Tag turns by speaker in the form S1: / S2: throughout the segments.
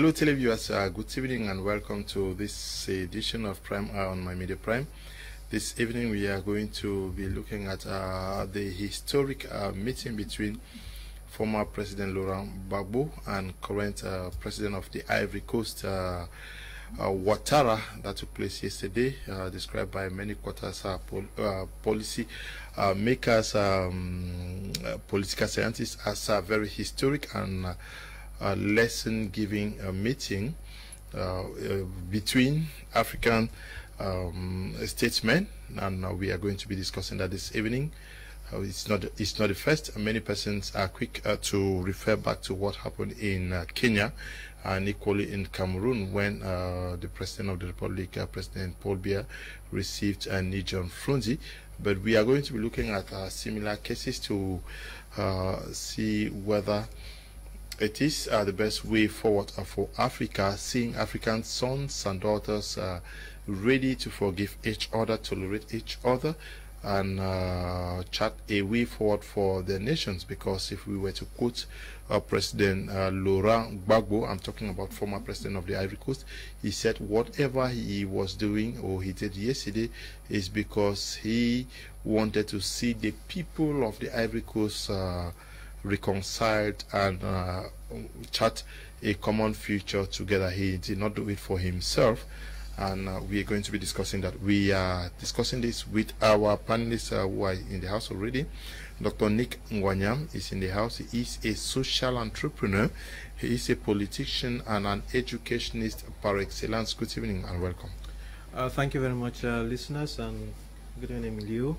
S1: Hello, televiewers. Uh, good evening and welcome to this edition of Prime Hour on My Media Prime. This evening, we are going to be looking at uh, the historic uh, meeting between former President Laurent Gbagbo and current uh, President of the Ivory Coast, uh, uh, Ouattara, that took place yesterday, described by many quarters pol policy makers, um, political scientists, as a very historic and a lesson giving meeting uh, uh, between African um, statesmen, and uh, we are going to be discussing that this evening. Uh, it's not it's not the first. Many persons are quick uh, to refer back to what happened in uh, Kenya and equally in Cameroon when the President of the Republic, President Paul Biya, received uh, Ni John Fru Ndi. But we are going to be looking at similar cases to see whether it is uh, the best way forward uh, for Africa, seeing African sons and daughters uh, ready to forgive each other, tolerate each other, and uh, chart a way forward for their nations. Because if we were to quote uh, President uh, Laurent Gbagbo, I'm talking about former president of the Ivory Coast, he said whatever he was doing or he did yesterday is because he wanted to see the people of the Ivory Coast uh, reconciled and uh, chart a common future together. He did not do it for himself. And uh, we are going to be discussing that. We are discussing this with our panelists uh, who are in the house already. Dr. Nick Ngwanyam is in the house. He is a social entrepreneur. He is a politician and an educationist par excellence. Good evening and welcome.
S2: Uh, thank you very much, uh, listeners, and good evening, Leo.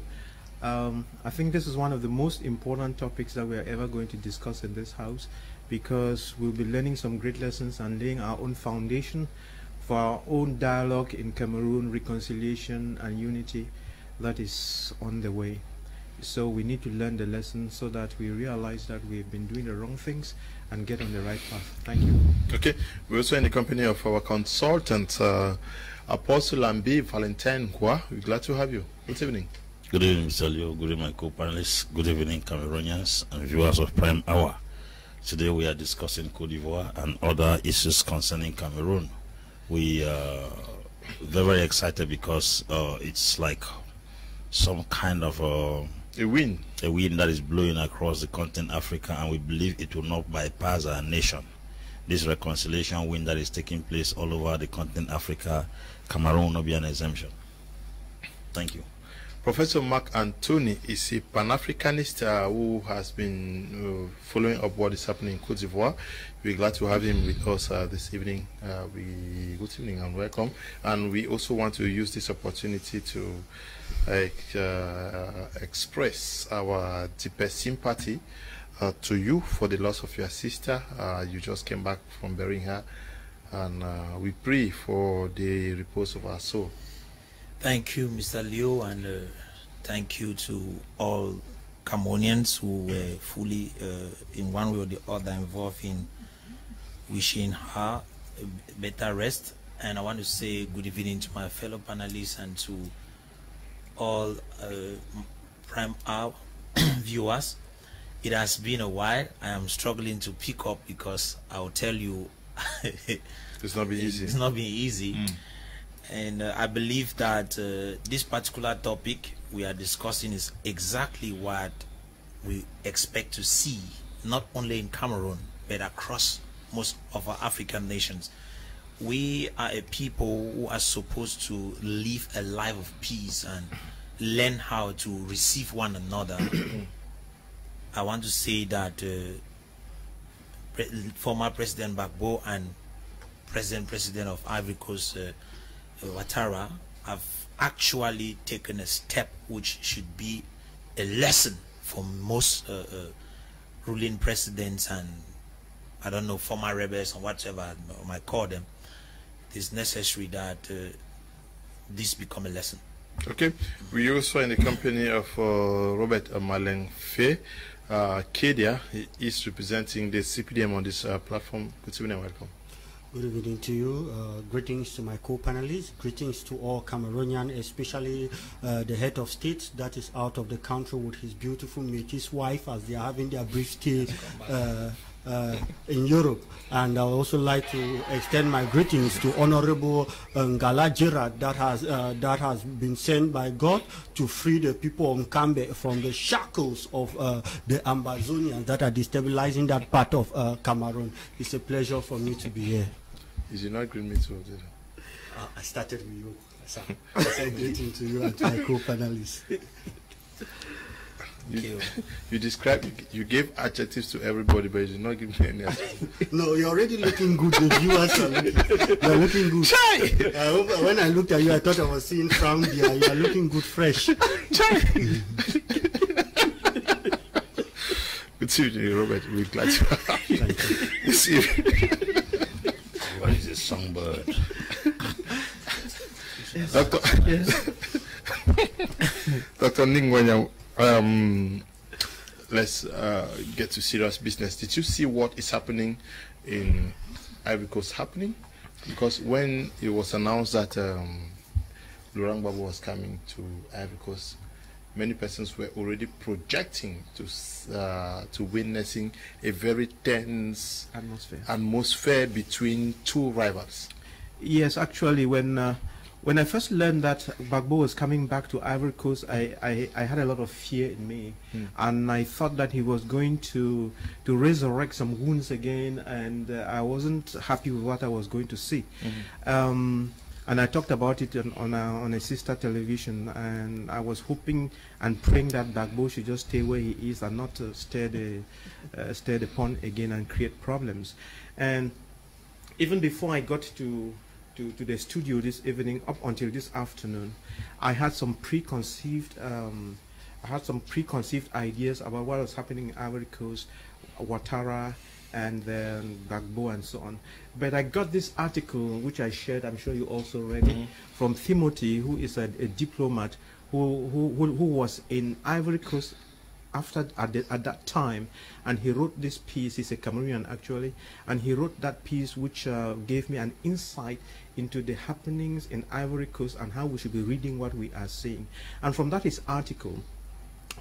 S2: Um, I think this is one of the most important topics that we are ever going to discuss in this house because we'll be learning some great lessons and laying our own foundation for our own dialogue in Cameroon, reconciliation and unity that is on the way. So we need to learn the lesson so that we realize that we've been doing the wrong things and get on the right path. Thank you.
S1: Okay. We're also in the company of our consultant, uh, Apostle Ambe Valentine Ngwa. We're glad to have you. Good evening.
S3: Good evening, Mr. Leo. Good evening, my co-panelists. Good evening, Cameroonians and viewers of Prime Hour. Today we are discussing Cote d'Ivoire and other issues concerning Cameroon. We are very, very excited because uh, it's like some kind of a,
S1: a wind,
S3: a wind that is blowing across the continent Africa, and we believe it will not bypass our nation. This reconciliation wind that is taking place all over the continent Africa, Cameroon will not be an exemption. Thank you.
S1: Professor Mac Anthony is a Pan-Africanist uh, who has been uh, following up what is happening in Cote d'Ivoire. We're glad to have him with us uh, this evening. Uh, we good evening and welcome. And we also want to use this opportunity to uh, express our deepest sympathy uh, to you for the loss of your sister. you just came back from burying her, and we pray for the repose of our soul.
S4: Thank you, Mr. Leo, and uh, thank you to all Cameroonians who were fully, uh, in one way or the other, involved in wishing her a better rest. And I want to say good evening to my fellow panelists and to all uh, Prime Hour viewers. It has been a while. I am struggling to pick up because I'll tell you,
S1: it's not been easy.
S4: It's not been easy. Mm and uh, I believe that uh, this particular topic we are discussing is exactly what we expect to see, not only in Cameroon, but across most of our African nations. We are a people who are supposed to live a life of peace and learn how to receive one another. I want to say that uh, former President Gbagbo and President President of Ivory Coast uh, Ouattara have actually taken a step which should be a lesson for most uh, uh, ruling presidents and I don't know former rebels or whatever I might call them. It is necessary that uh, this become a lesson.
S1: Okay, we also in the company of uh, Robert Malangfe. Uh, Kedia is representing the CPDM on this uh, platform. Good evening, welcome.
S5: Good evening to you. Uh, greetings to my co-panelists. Greetings to all Cameroonian, especially uh, the head of state that is out of the country with his beautiful Métis wife as they are having their brief stay uh, uh, in Europe. And I would also like to extend my greetings to Honorable Ngala Gerard that has, uh, that has been sent by God to free the people of Cambe from the shackles of uh, the Ambazonians that are destabilizing that part of uh, Cameroon. It's a pleasure for me to be here.
S1: Is it not greet me too?
S5: Uh, I started with you. So I said greeting to you and to my co-panelists.
S1: You, you describe, you, you gave adjectives to everybody, but you did not give me any adjectives.
S5: No, you're already looking good. The viewers are looking, you're looking good.
S1: Chai!
S5: I hope, when I looked at you, I thought I was seeing frown beer. You're looking good, fresh.
S1: Chai! Good evening, Robert. We're glad to have you this evening.
S3: What is a songbird?
S1: Doctor, Dr. Ngwanyam, um, let's uh, get to serious business. Did you see what is happening in Ivory Coast happening? Because when it was announced that um, Laurent Gbagbo was coming to Ivory Coast, many persons were already projecting to uh, to witnessing a very tense
S2: Atmosphere.
S1: atmosphere between two rivals.
S2: Yes, actually, when uh, when I first learned that Bagbo was coming back to Ivory Coast, I, I, I had a lot of fear in me,
S1: Hmm.
S2: and I thought that he was going to to resurrect some wounds again, and uh, I wasn't happy with what I was going to see. Um, and I talked about it on on a, on a sister television, and I was hoping and praying that Bagbo should just stay where he is and not uh, stir the uh, stir the pond again and create problems. And even before I got to, to, to the studio this evening, up until this afternoon, I had some preconceived um, I had some preconceived ideas about what was happening in Ivory Coast, Ouattara, and then Gbagbo and so on. But I got this article which I shared. I'm sure you also read it from Timothy, who is a, a diplomat who, who who who was in Ivory Coast after at, the, at that time and he wrote this piece he's a cameroonian actually and he wrote that piece which uh, gave me an insight into the happenings in ivory coast and how we should be reading what we are seeing and from that his article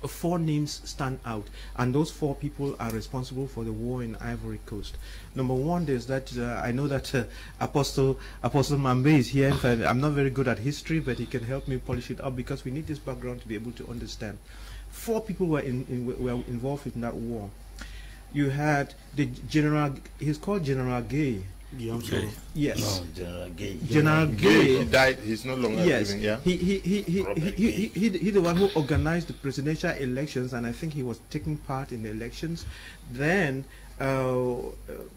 S2: four names stand out and those four people are responsible for the war in ivory coast. Number one is that uh, i know that uh, apostle apostle mambe is here i'm not very good at history but he can help me polish it up because we need this background to be able to understand. Four people were in, in were involved in that war. You had the general he's called general Guéï
S5: Guillaume
S2: yes
S3: No, General Guéï.
S2: general
S1: Guéï,
S2: Guéï
S1: he died. He's no longer
S2: yes,
S1: living. Yeah.
S2: he, he, he, he, he, he, he, he, he the one who organized the presidential elections, and I think he was taking part in the elections. Then uh, uh,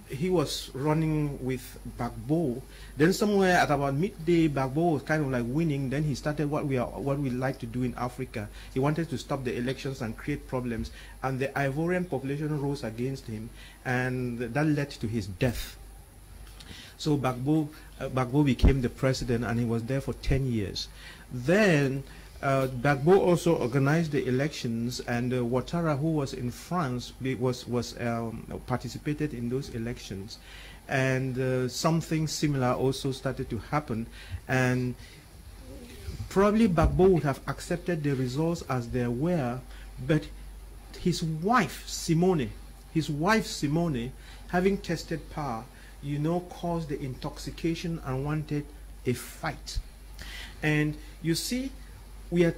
S2: he was running with Bagbo. Then somewhere at about midday, Bagbo was kind of like winning. Then he started what we are, what we like to do in Africa. He wanted to stop the elections and create problems, and the Ivorian population rose against him, and that led to his death. So Bagbo, uh, Bagbo became the president and he was there for 10 years. Then uh, Bagbo also organized the elections and uh, Ouattara, who was in France, was, was um, participated in those elections. And uh, something similar also started to happen. And probably Bagbo would have accepted the results as they were, but his wife, Simone, his wife, Simone, having tested power, you know, caused the intoxication and wanted a fight. And you see, we are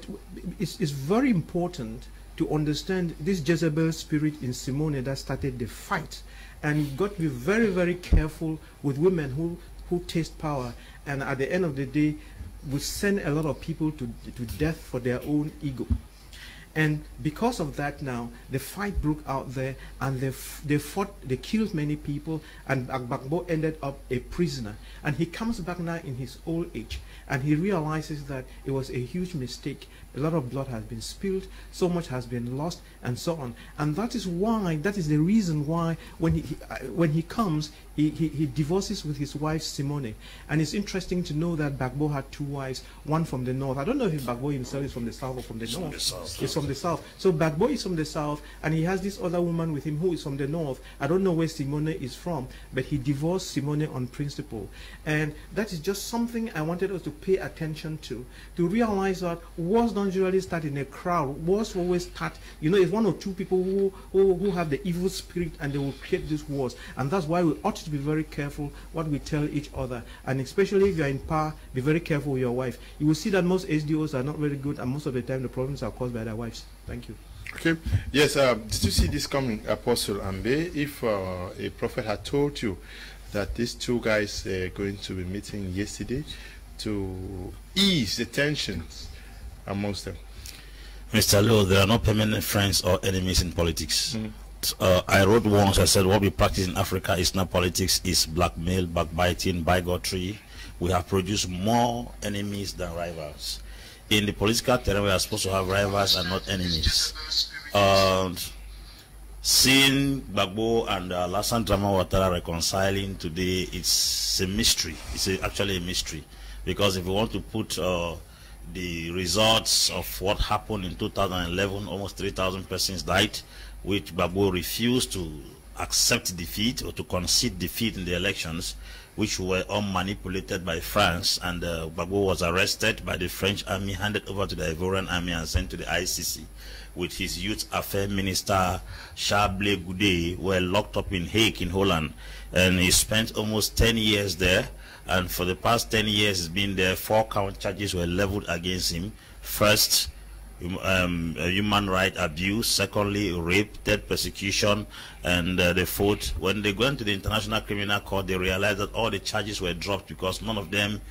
S2: it's, it's very important to understand this Jezebel spirit in Simone that started the fight. And you've got to be very, very careful with women who, who taste power. And at the end of the day, will send a lot of people to, to death for their own ego. And because of that now, the fight broke out there and they, they fought, they killed many people and Agbagbo ended up a prisoner. And he comes back now in his old age and he realizes that it was a huge mistake. A lot of blood has been spilled, so much has been lost and so on. And that is why, that is the reason why when he, he- uh, when he comes, he, he, he divorces with his wife Simone. And it's interesting to know that Bagbo had two wives, one from the north. I don't know if Bagbo himself is from the south or from the
S3: He's
S2: north.
S3: from the south.
S2: He's from the south. So Bagbo is from the south, and he has this other woman with him who is from the north. I don't know where Simone is from, but he divorced Simone on principle. And that is just something I wanted us to pay attention to, to realize that wars usually start in a crowd. Wars always start, you know, it's one or two people who, who, who have the evil spirit and they will create these wars. And that's why we ought to be very careful what we tell each other. And especially if you're in power, be very careful with your wife. You will see that most SDOs are not very good, and most of the time the problems are caused by their wives. Thank you.
S1: Okay. Yes. Uh, did you see this coming, Apostle Ambe? If uh, a prophet had told you that these two guys are going to be meeting yesterday to ease the tensions amongst them.
S3: Mr. Lowe, there are no permanent friends or enemies in politics. Uh, I wrote once, I said, what we practice in Africa is not politics, it's blackmail, backbiting, bigotry. We have produced more enemies than rivals. In the political terrain, we are supposed to have rivals and not enemies. And seeing Bagbo and uh, Lassana Drama Ouattara reconciling today, it's a mystery. It's a, actually a mystery. Because if you want to put uh, the results of what happened in 2011, almost 3,000 persons died, which Gbagbo refused to accept defeat or to concede defeat in the elections, which were all manipulated by France, and uh, Gbagbo was arrested by the French army, handed over to the Ivorian army, and sent to the ICC. With his youth affairs minister, Charles Goudé, were locked up in Hague in Holland, and he spent almost 10 years there and for the past 10 years he's been there four count charges were leveled against him. First um, human right abuse. Secondly rape third persecution. And uh, the fourth when they went to the international criminal court they realized that all the charges were dropped because none of them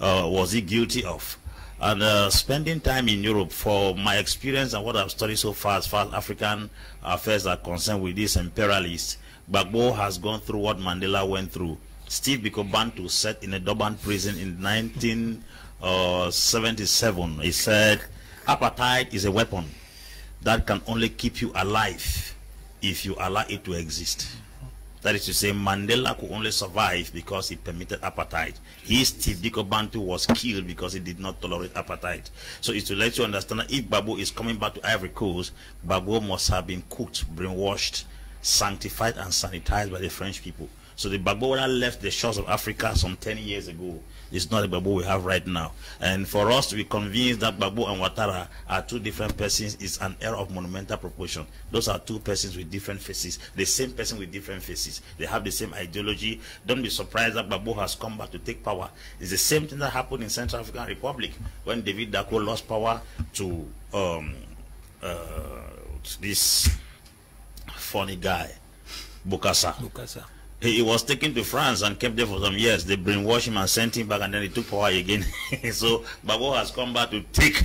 S3: uh, was he guilty of. And uh, spending time in Europe for my experience and what I've studied so far as far as African affairs are concerned with these imperialists Bagbo has gone through what Mandela went through Steve Biko Bantu said in a Durban prison in 1977, uh, he said, apartheid is a weapon that can only keep you alive if you allow it to exist. That is to say, Mandela could only survive because he permitted apartheid. He, Steve Biko Bantu, was killed because he did not tolerate apartheid. So it's to let you understand that if Babu is coming back to Ivory Coast, Babu must have been cooked, brainwashed, sanctified, and sanitized by the French people. So the Bagbo that left the shores of Africa some 10 years ago is not the Bagbo we have right now. And for us to be convinced that Bagbo and Ouattara are two different persons is an error of monumental proportion. Those are two persons with different faces, the same person with different faces. They have the same ideology. Don't be surprised that Bagbo has come back to take power. It's the same thing that happened in Central African Republic when David Dacko lost power to um, uh, this funny guy, Bokassa. He, he was taken to France and kept there for some years. They brainwashed him and sent him back, and then he took power again. so Babo has come back to take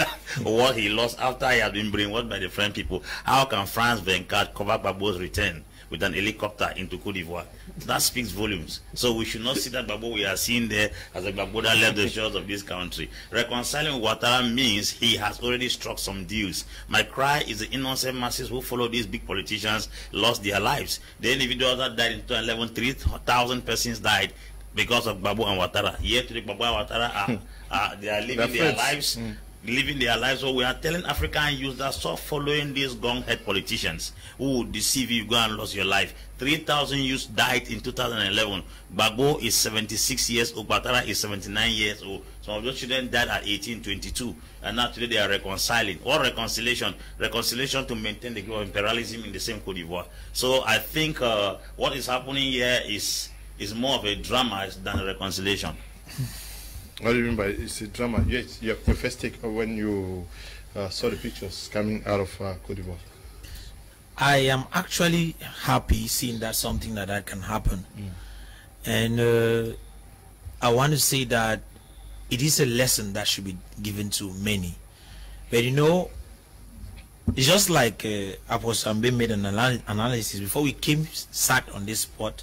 S3: what he lost after he had been brainwashed by the French people. How can France Venkat cover Babo's return with an helicopter into Cote d'Ivoire? That speaks volumes. So we should not see that Babo we are seeing there as a Babo that left the shores of this country. Reconciling Ouattara means he has already struck some deals. My cry is the innocent masses who follow these big politicians lost their lives. The individuals that died in 2011, 3,000 persons died because of Babu and Ouattara. Yet today, Babu and Ouattara are, are, they are living their lives mm. Living their lives. So we are telling African youth that stop following these gong-head politicians who deceive you, go and lose your life. 3,000 youths died in 2011. Bagbo is 76 years old. Batara is 79 years old. Some of those children died at 18, 22. And now today they are reconciling. What reconciliation? Reconciliation to maintain the growth of imperialism in the same Cote d'Ivoire. So I think uh, what is happening here is is more of a drama than a reconciliation.
S1: What do you mean by it's a drama? Yes, your, your first take when you uh, saw the pictures coming out of uh, Cote d'Ivoire.
S4: I am actually happy seeing that something like that can happen. And uh, I want to say that it is a lesson that should be given to many. But you know, it's just like uh, Apostle Ambe made an anal- analysis before we came sat on this spot.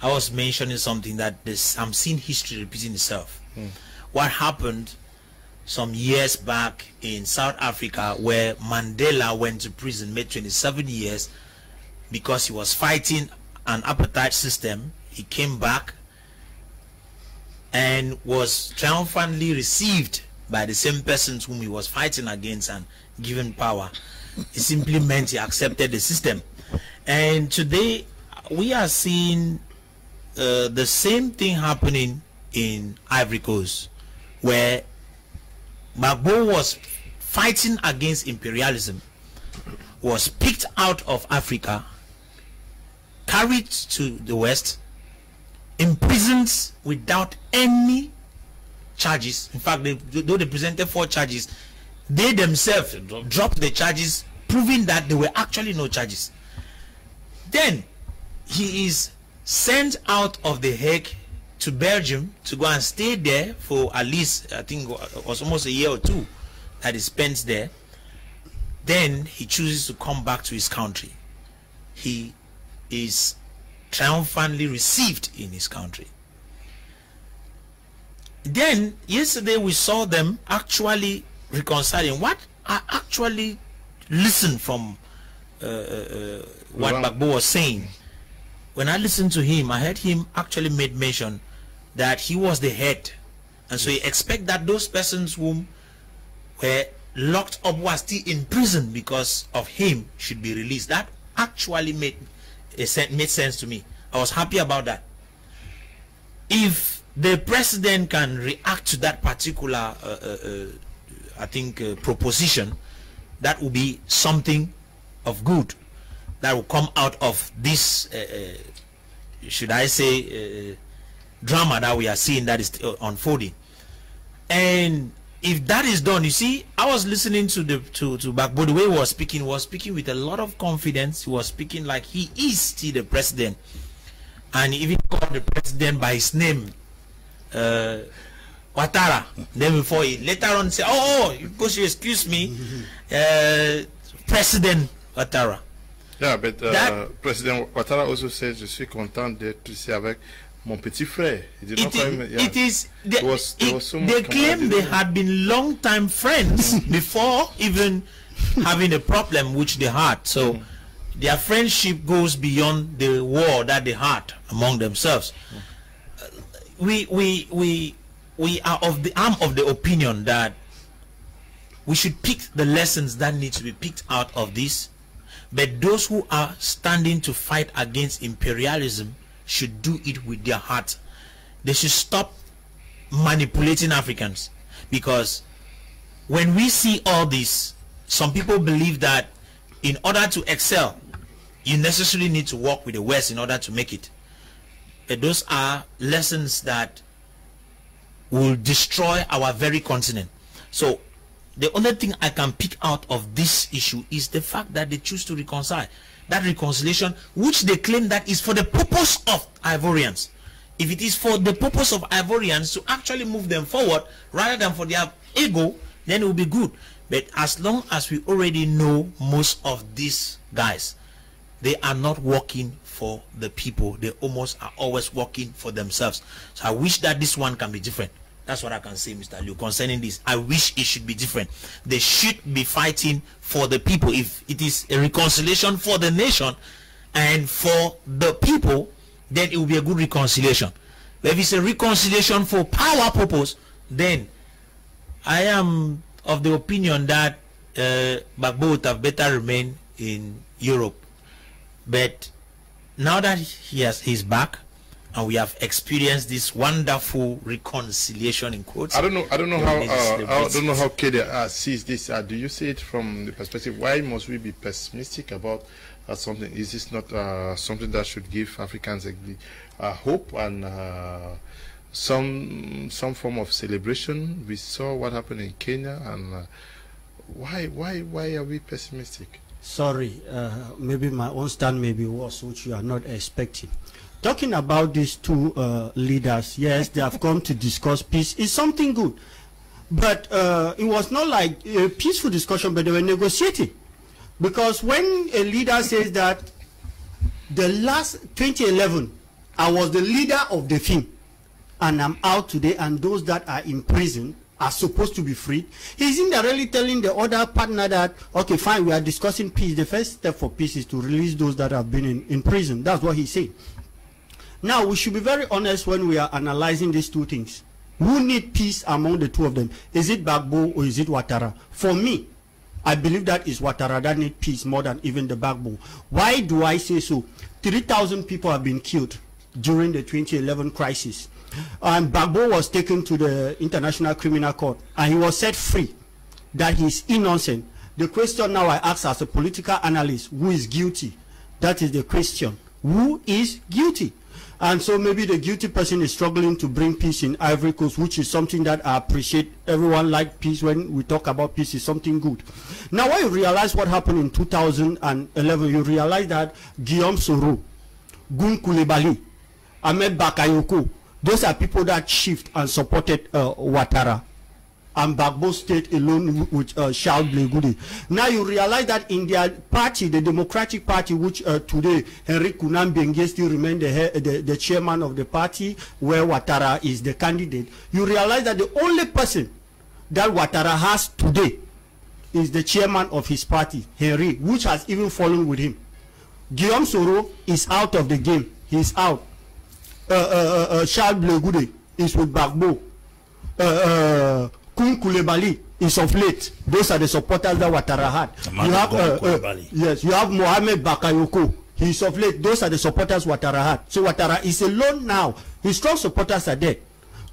S4: I was mentioning something that this I'm seeing history repeating itself. What happened some years back in South Africa where Mandela went to prison, made 27 years because he was fighting an apartheid system. he came back and was triumphantly received by the same persons whom he was fighting against and given power. It simply meant he accepted the system. And today we are seeing uh, the same thing happening in Ivory Coast, where Gbagbo was fighting against imperialism, was picked out of Africa, carried to the West, imprisoned without any charges. In fact, they, though they presented four charges, they themselves dropped the charges, proving that there were actually no charges. Then he is sent out of the Hague to Belgium to go and stay there for at least, I think, it was almost a year or two that he spent there. Then he chooses to come back to his country. He is triumphantly received in his country. Then yesterday we saw them actually reconciling. What I actually listened from uh, uh, uh what wow. Gbagbo was saying. When I listened to him, I heard him actually made mention that he was the head, and so he expect that those persons whom were locked up were still in prison because of him should be released. That actually made made sense to me. I was happy about that. If the president can react to that particular, uh, uh, uh I think, uh, proposition, that will be something of good that will come out of this, uh, uh, should I say, drama that we are seeing that is unfolding. And if that is done, you see, I was listening to the to to Gbagbo the way he was speaking was speaking with a lot of confidence. He was speaking like he is still the president, and even called the president by his name, uh, Ouattara. then before he later on said, "Oh, because you excuse me, uh, President Ouattara."
S1: Yeah, but uh, that, President Ouattara also said, "Je suis content d'être ici avec." Mon petit frère.
S4: It, is, yeah. it is the, was, it, so they claim they had been long time friends before even having a problem which they had. So mm. their friendship goes beyond the war that they had among themselves. Mm. Uh, we we we we are of the I'm of the opinion that we should pick the lessons that need to be picked out of this. But those who are standing to fight against imperialism should do it with their heart. They should stop manipulating Africans because when we see all this, some people believe that in order to excel, you necessarily need to work with the West in order to make it. But those are lessons that will destroy our very continent. So the only thing I can pick out of this issue is the fact that they choose to reconcile that reconciliation which they claim that is for the purpose of Ivorians. If it is for the purpose of Ivorians to actually move them forward rather than for their ego, then it will be good. But as long as we already know most of these guys, they are not working for the people. They almost are always working for themselves. So I wish that this one can be different. That's what I can say, Mr. Liu, concerning this. I wish it should be different. They should be fighting for the people. If it is a reconciliation for the nation and for the people, then it will be a good reconciliation. But if it's a reconciliation for power purpose, then I am of the opinion that uh, would have better remain in Europe. But now that he has he's back, and we have experienced this wonderful reconciliation in quotes.
S1: I don't know. I don't know how. Uh, I don't know how Kede uh, sees this. Uh, do you see it from the perspective? Why must we be pessimistic about uh, something? Is this not uh, something that should give Africans a, hope and uh, some some form of celebration? We saw what happened in Kenya, and why why why are we pessimistic?
S5: Sorry, maybe my own stand may be worse, which you are not expecting talking about these two uh, leaders, yes, they have come to discuss peace. It's something good. But uh, it was not like a peaceful discussion, but they were negotiating. Because when a leader says that the last 2011, I was the leader of the thing, and I'm out today, and those that are in prison are supposed to be freed, he's indirectly telling the other partner that, okay, fine, we are discussing peace. The first step for peace is to release those that have been in, in prison. That's what he's saying. Now, we should be very honest when we are analyzing these two things. Who need peace among the two of them? Is it Bagbo or is it Ouattara? For me, I believe that is Ouattara that need peace more than even the Bagbo. Why do I say so? 3,000 people have been killed during the 2011 crisis. And Bagbo was taken to the International Criminal Court and he was set free that he is innocent. The question now I ask as a political analyst, who is guilty? That is the question. Who is guilty? And so maybe the guilty person is struggling to bring peace in Ivory Coast, which is something that I appreciate. Everyone like peace when we talk about peace is something good. Now when you realize what happened in 2011, you realize that Guillaume Soro, Gon Coulibaly, Hamed Bakayoko, those are people that shift and supported uh, Ouattara and Bagbo State alone with uh, Charles Blé Goudé. Now you realize that in their party, the Democratic Party, which uh, today Henry Konan Bengue still remain the, the, the chairman of the party, where Ouattara is the candidate, you realize that the only person that Ouattara has today is the chairman of his party, Henry, which has even fallen with him. Guillaume Soro is out of the game. He's out. Uh, uh, uh, uh Charles Blé Goudé is with Bagbo. Uh, uh, Gon Coulibaly is of late. Those are the supporters that Ouattara had. You have, uh, uh, yes, you have Mohamed Bakayoko. He's of late. Those are the supporters Ouattara had. So Ouattara is alone now. His strong supporters are dead.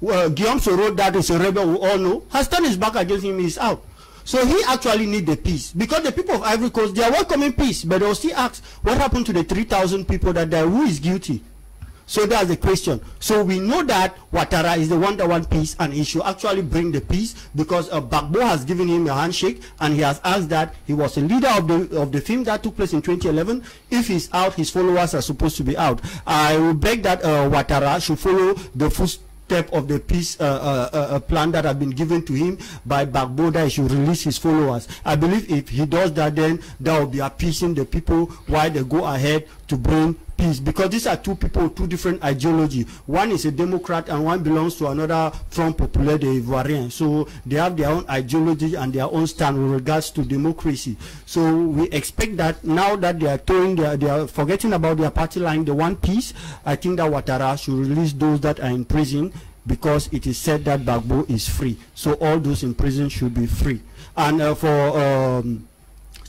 S5: Uh, Guillaume Soro, that is a rebel we all know, has turned his back against him. He's out. So he actually need the peace because the people of Ivory Coast they are welcoming peace, but they will still ask what happened to the 3,000 people that died? Who is guilty? So that's the question. So we know that Ouattara is the one that wants peace and he should actually bring the peace because uh, Bagbo has given him a handshake and he has asked that he was a leader of the of the film that took place in 2011. If he's out, his followers are supposed to be out. I will beg that uh, Ouattara should follow the footsteps step of the peace uh, uh, uh, plan that have been given to him by Bagbo that he should release his followers. I believe if he does that, then that will be appeasing the people while they go ahead to bring peace because these are two people two different ideology one is a democrat and one belongs to another front populaire de ivoirien so they have their own ideology and their own stand with regards to democracy so we expect that now that they are throwing their they are forgetting about their party line the one peace i think that ouattara should release those that are in prison because it is said that Bagbo is free. So all those in prison should be free. And uh, for um,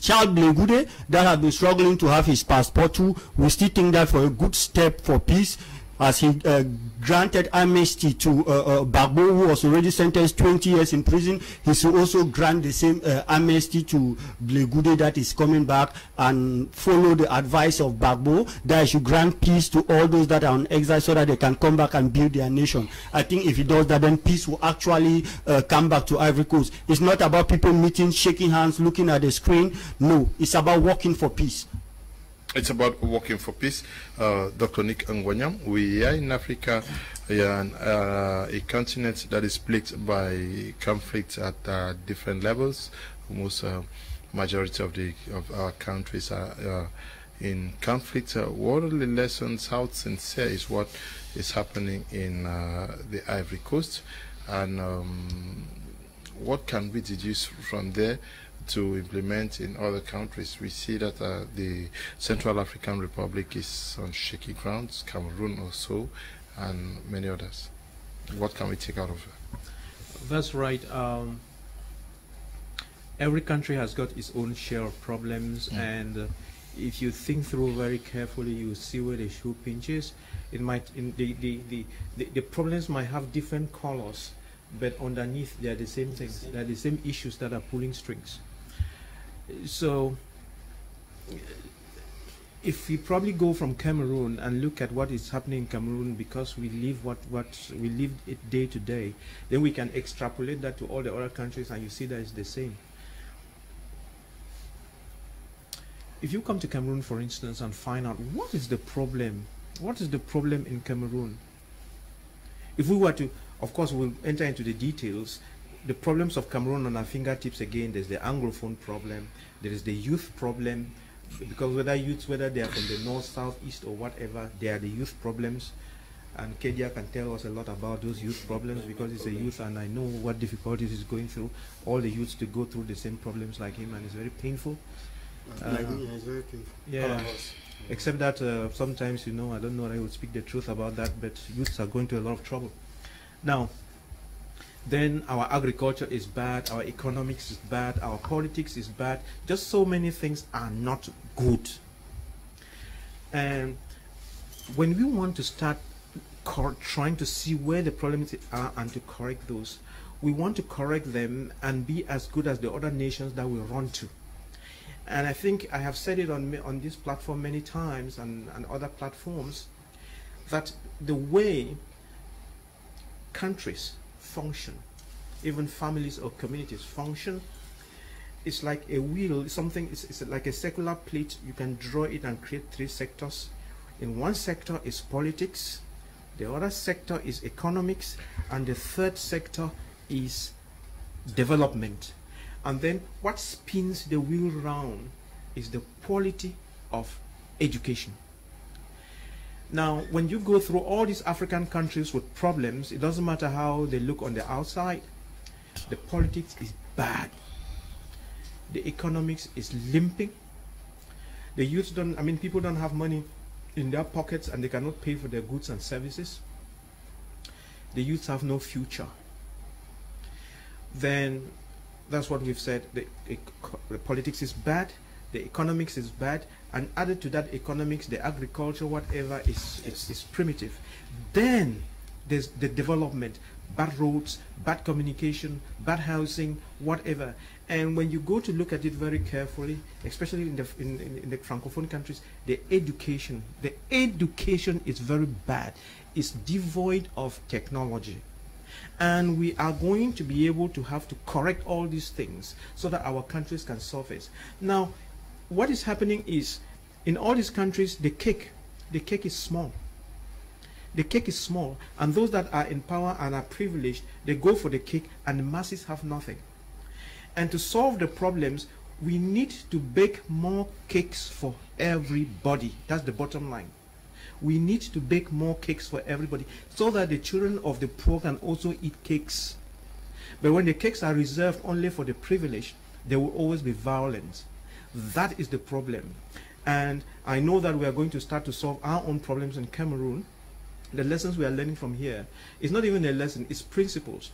S5: Charles Blé Goudé that has been struggling to have his passport too. We still think that for a good step for peace, as he uh, granted amnesty to uh, uh, Bagbo, who was already sentenced 20 years in prison. He should also grant the same uh, amnesty to Blé Goudé that is coming back and follow the advice of Bagbo that he should grant peace to all those that are on exile so that they can come back and build their nation. I think if he does that, then peace will actually uh, come back to Ivory Coast. It's not about people meeting, shaking hands, looking at the screen. No, it's about working for peace.
S1: It's about working for peace. Uh, Dr. Nick Ngwanyam, we are in Africa, uh, a continent that is plagued by conflicts at uh, different levels. Most uh, majority of the of our countries are uh, in conflict. Uh, what are the lessons? How sincere is what is happening in the Ivory Coast, and um, what can we deduce from there? To implement in other countries. We see that uh, the Central African Republic is on shaky grounds, Cameroon also, and many others. What can we take out of that?
S2: That's right. Um, every country has got its own share of problems, mm. and uh, if you think through very carefully, you see where the shoe pinches. It might in the, the, the, the, the problems might have different colors, but underneath they are the same things. They are the same issues that are pulling strings so if we probably go from Cameroon and look at what is happening in Cameroon because we live what, what we live it day to day, then we can extrapolate that to all the other countries and you see that it's the same. If you come to Cameroon, for instance, and find out what is the problem, what is the problem in Cameroon? If we were to, of course, we'll enter into the details, the problems of Cameroon on our fingertips again. There's the Anglophone problem. There is the youth problem, because whether youths, whether they are from the north, south, east, or whatever, they are the youth problems. And Kedia can tell us a lot about those youth problems because he's a youth and I know what difficulties he's going through. All the youths to go through the same problems like him and it's very painful.
S5: Uh, like me, it's very painful.
S2: Yeah. Except that uh, sometimes, you know, I don't know that I would speak the truth about that, but youths are going to a lot of trouble. Now, then our agriculture is bad, our economics is bad, our politics is bad. Just so many things are not good. And when we want to start trying to see where the problems are and to correct those, we want to correct them and be as good as the other nations that we run to. And I think I have said it on on this platform many times and, and other platforms that the way countries function, even families or communities function, it's like a wheel, something, it's, it's like a circular plate. You can draw it and create three sectors. In one sector is politics, the other sector is economics, and the third sector is development. And then what spins the wheel round is the quality of education. Now, when you go through all these African countries with problems, it doesn't matter how they look on the outside, the politics is bad. The economics is limping. The youth don't, I mean, people don't have money in their pockets and they cannot pay for their goods and services. The youth have no future. Then that's what we've said. The, the, politics is bad, the economics is bad, and added to that economics, the agriculture, whatever is, is, is primitive. Then there's the development, bad roads, bad communication, bad housing, whatever. And when you go to look at it very carefully, especially in the, in, in, the francophone countries, the education, the education is very bad. It's devoid of technology. And we are going to be able to have to correct all these things so that our countries can surface. Now, what is happening is, in all these countries, the cake, the cake is small. The cake is small, and those that are in power and are privileged, they go for the cake, and the masses have nothing. And to solve the problems, we need to bake more cakes for everybody. That's the bottom line. We need to bake more cakes for everybody so that the children of the poor can also eat cakes. But when the cakes are reserved only for the privileged, there will always be violence. That is the problem. And I know that we are going to start to solve our own problems in Cameroon. The lessons we are learning from here is not even a lesson, it's principles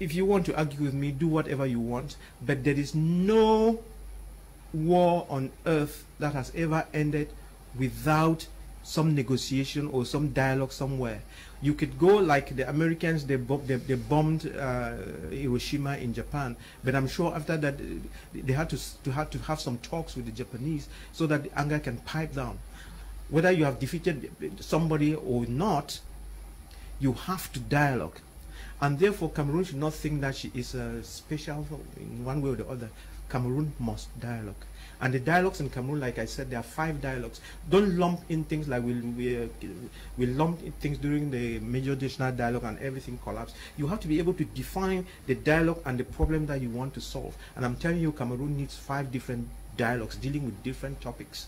S2: if you want to argue with me, do whatever you want, but there is no war on earth that has ever ended without some negotiation or some dialogue somewhere. You could go like the Americans, they, they, they bombed uh, Hiroshima in Japan, but I'm sure after that they had to, to, have to have some talks with the Japanese so that the anger can pipe down. Whether you have defeated somebody or not, you have to dialogue. And therefore, Cameroon should not think that she is uh, special in one way or the other. Cameroon must dialogue. And the dialogues in Cameroon, like I said, there are five dialogues. Don't lump in things like we we, uh, we lumped in things during the major national dialogue and everything collapsed. You have to be able to define the dialogue and the problem that you want to solve. And I'm telling you, Cameroon needs five different dialogues dealing with different topics.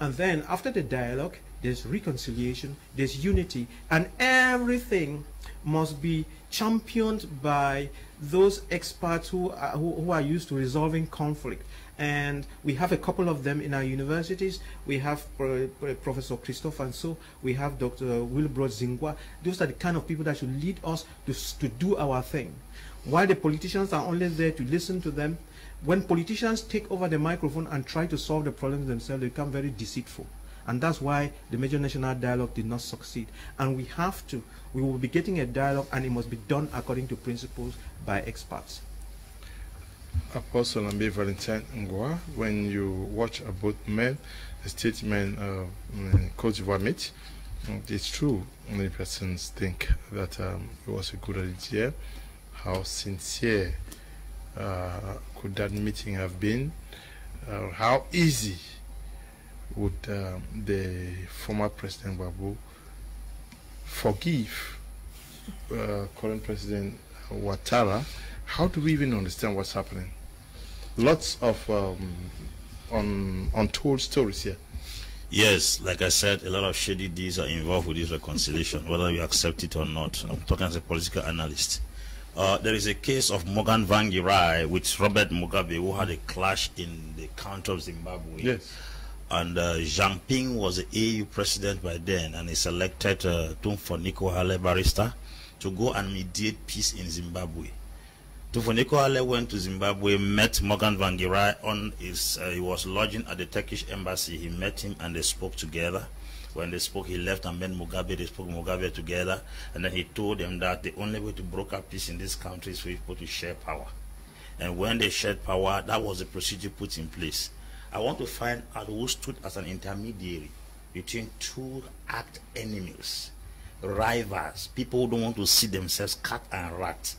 S2: And then after the dialogue, there's reconciliation, there's unity, and everything must be championed by those experts who are, who, who, are used to resolving conflict. And we have a couple of them in our universities. We have uh, Professor and so we have Dr. Wilbrod Zingwa. Those are the kind of people that should lead us to, to do our thing. While the politicians are only there to listen to them, when politicians take over the microphone and try to solve the problems themselves, they become very deceitful. And that's why the major national dialogue did not succeed. And we have to, we will be getting a dialogue and it must be done according to principles by experts.
S1: Apostle Ambe Valentin Ngwa, when you watch about men, the statement of um, Cote d'Ivoire meet, it's true. Many persons think that um, it was a good idea. How sincere uh, could that meeting have been? Uh, how easy would um, the former President Babu forgive uh, current President Ouattara? How do we even understand what's happening? Lots of um, un untold stories here.
S3: Yes, like I said, a lot of shady deeds are involved with this reconciliation, whether you accept it or not. I'm talking as a political analyst. Uh, there is a case of Morgan Tsvangirai with Robert Mugabe, who had a clash in the country of Zimbabwe.
S1: Yes
S3: and uh, Jean Ping was the AU president by then, and he selected uh, Tumfoniko Hale Barrister to go and mediate peace in Zimbabwe. Tumfoniko Hale went to Zimbabwe, met Morgan Tsvangirai on his, uh, he was lodging at the Turkish embassy. He met him and they spoke together. When they spoke, he left and met Mugabe. They spoke Mugabe together, and then he told them that the only way to broker peace in this country is for people to share power. And when they shared power, that was the procedure put in place. I want to find out who stood as an intermediary between two act enemies, rivals, people who don't want to see themselves cat and rat.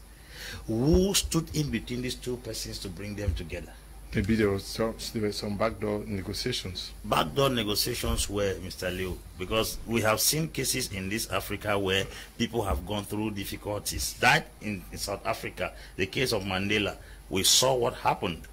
S3: Who stood in between these two persons to bring them together?
S1: Maybe there was some, there were some backdoor negotiations.
S3: Backdoor negotiations were, Mr. Leo, because we have seen cases in this Africa where people have gone through difficulties. That in, in South Africa, the case of Mandela, we saw what happened.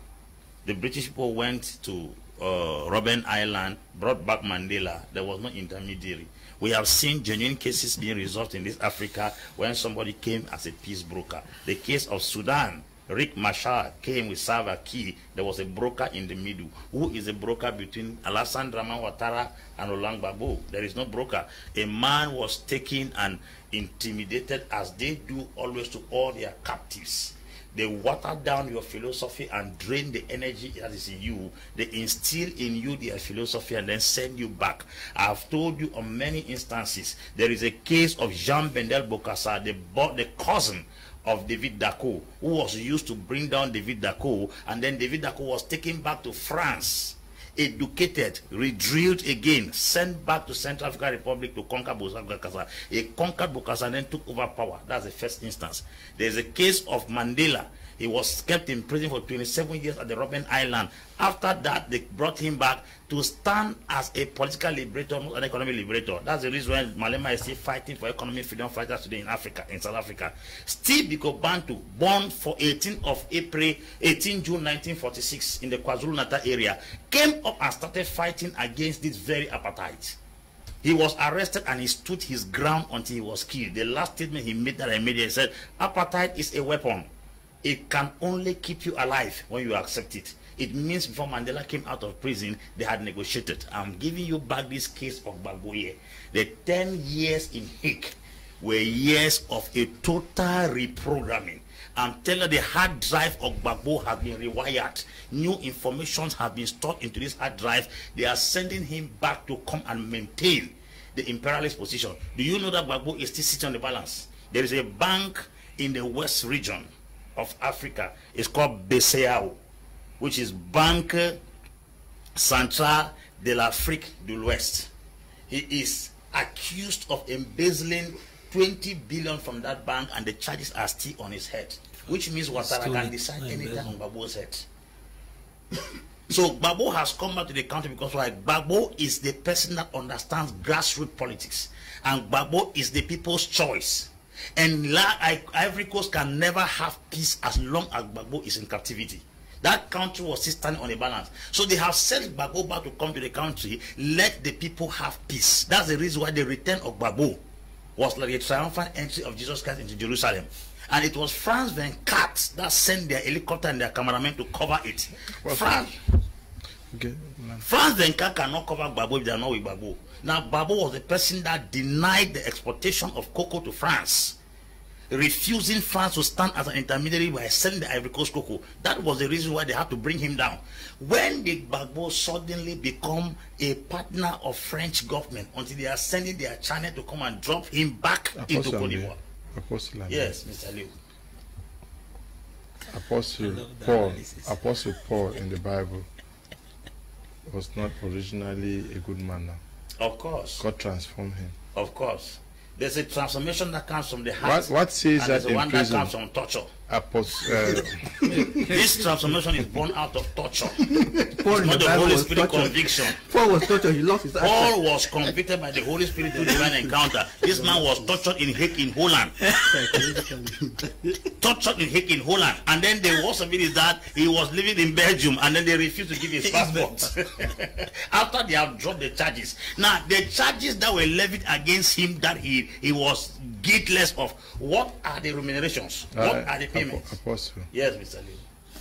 S3: The British people went to uh, Robben Island, brought back Mandela. There was no intermediary. We have seen genuine cases being resolved in this Africa when somebody came as a peace broker. The case of Sudan, Riek Machar came with Salva Kiir. There was a broker in the middle. Who is a broker between Alassane Dramane Ouattara and Laurent Gbagbo? There is no broker. A man was taken and intimidated as they do always to all their captives. They water down your philosophy and drain the energy that is in you. They instill in you their philosophy and then send you back. I've told you on many instances. There is a case of Jean Bédel Bokassa, the, the cousin of David Dacko, who was used to bring down David Dacko, and then David Dacko was taken back to France educated, re-drilled again, sent back to Central African Republic to conquer Bokassa. He conquered Bokassa and then took over power. That's the first instance. There's a case of Mandela. He was kept in prison for 27 years at the Robben Island. After that, they brought him back to stand as a political liberator, not an economic liberator. That's the reason why Malema is still fighting for economic freedom fighters today in Africa, in South Africa. Steve Biko Bantu, born for 18 of April, 18 June 1946 in the KwaZulu-Natal area, came up and started fighting against this very apartheid. He was arrested and he stood his ground until he was killed. The last statement he made that I made, he said, apartheid is a weapon. It can only keep you alive when you accept it. It means before Mandela came out of prison, they had negotiated. I'm giving you back this case of Gbagbo. The 10 years in Hague were years of a total reprogramming. I'm telling you, the hard drive of Gbagbo has been rewired. New information have been stored into this hard drive. They are sending him back to come and maintain the imperialist position. Do you know that Gbagbo is still sitting on the balance? There is a bank in the west region of Africa. is called BCAO which is Banque Centrale de l'Afrique de l'Ouest. He is accused of embezzling 20 billion from that bank and the charges are still on his head, which means Ouattara can decide anything on Gbagbo's head. so Gbagbo has come back to the country because why? Gbagbo is the person that understands grassroots politics and Gbagbo is the people's choice. And La Ivory Coast can never have peace as long as Gbagbo is in captivity. That country was still standing on a balance. So they have sent Gbagbo back to come to the country, let the people have peace. That's the reason why the return of Gbagbo was like a triumphant entry of Jesus Christ into Jerusalem. And it was France then Katz that sent their helicopter and their cameramen to cover it. Well, France, okay. Van Katz cannot cover Gbagbo if they are not with Gbagbo. Now, Gbagbo was the person that denied the exportation of cocoa to France refusing France to stand as an intermediary by selling the Ivory Coast cocoa. That was the reason why they had to bring him down. When did Gbagbo suddenly become a partner of French government until they are sending their channel to come and drop him back Apostle into Cote d'Ivoire?
S1: Apostle
S3: yes, Mr. Leo.
S1: Apostle Paul, analysis. Apostle Paul in the Bible was not originally a good man.
S3: Of course.
S1: God transformed him.
S3: Of course. There's a transformation that comes from the heart.
S1: What, what says that in
S3: one
S1: prison?
S3: that comes from torture.
S1: Apostle, uh,
S3: this transformation is born out of torture. Paul it's not the, the Holy Spirit tortured. conviction.
S2: Paul was tortured. He lost his
S3: Paul was convicted by the Holy Spirit through divine encounter. This man was tortured in Hague in Holland. tortured in Hague in Holland. And then the worst of it is that he was living in Belgium and then they refused to give his passport. After they have dropped the charges. Now, the charges that were levied against him that he, he was guiltless of, what are the remunerations? Uh, what are the
S1: Apostle.
S3: Yes, Mr. Lee.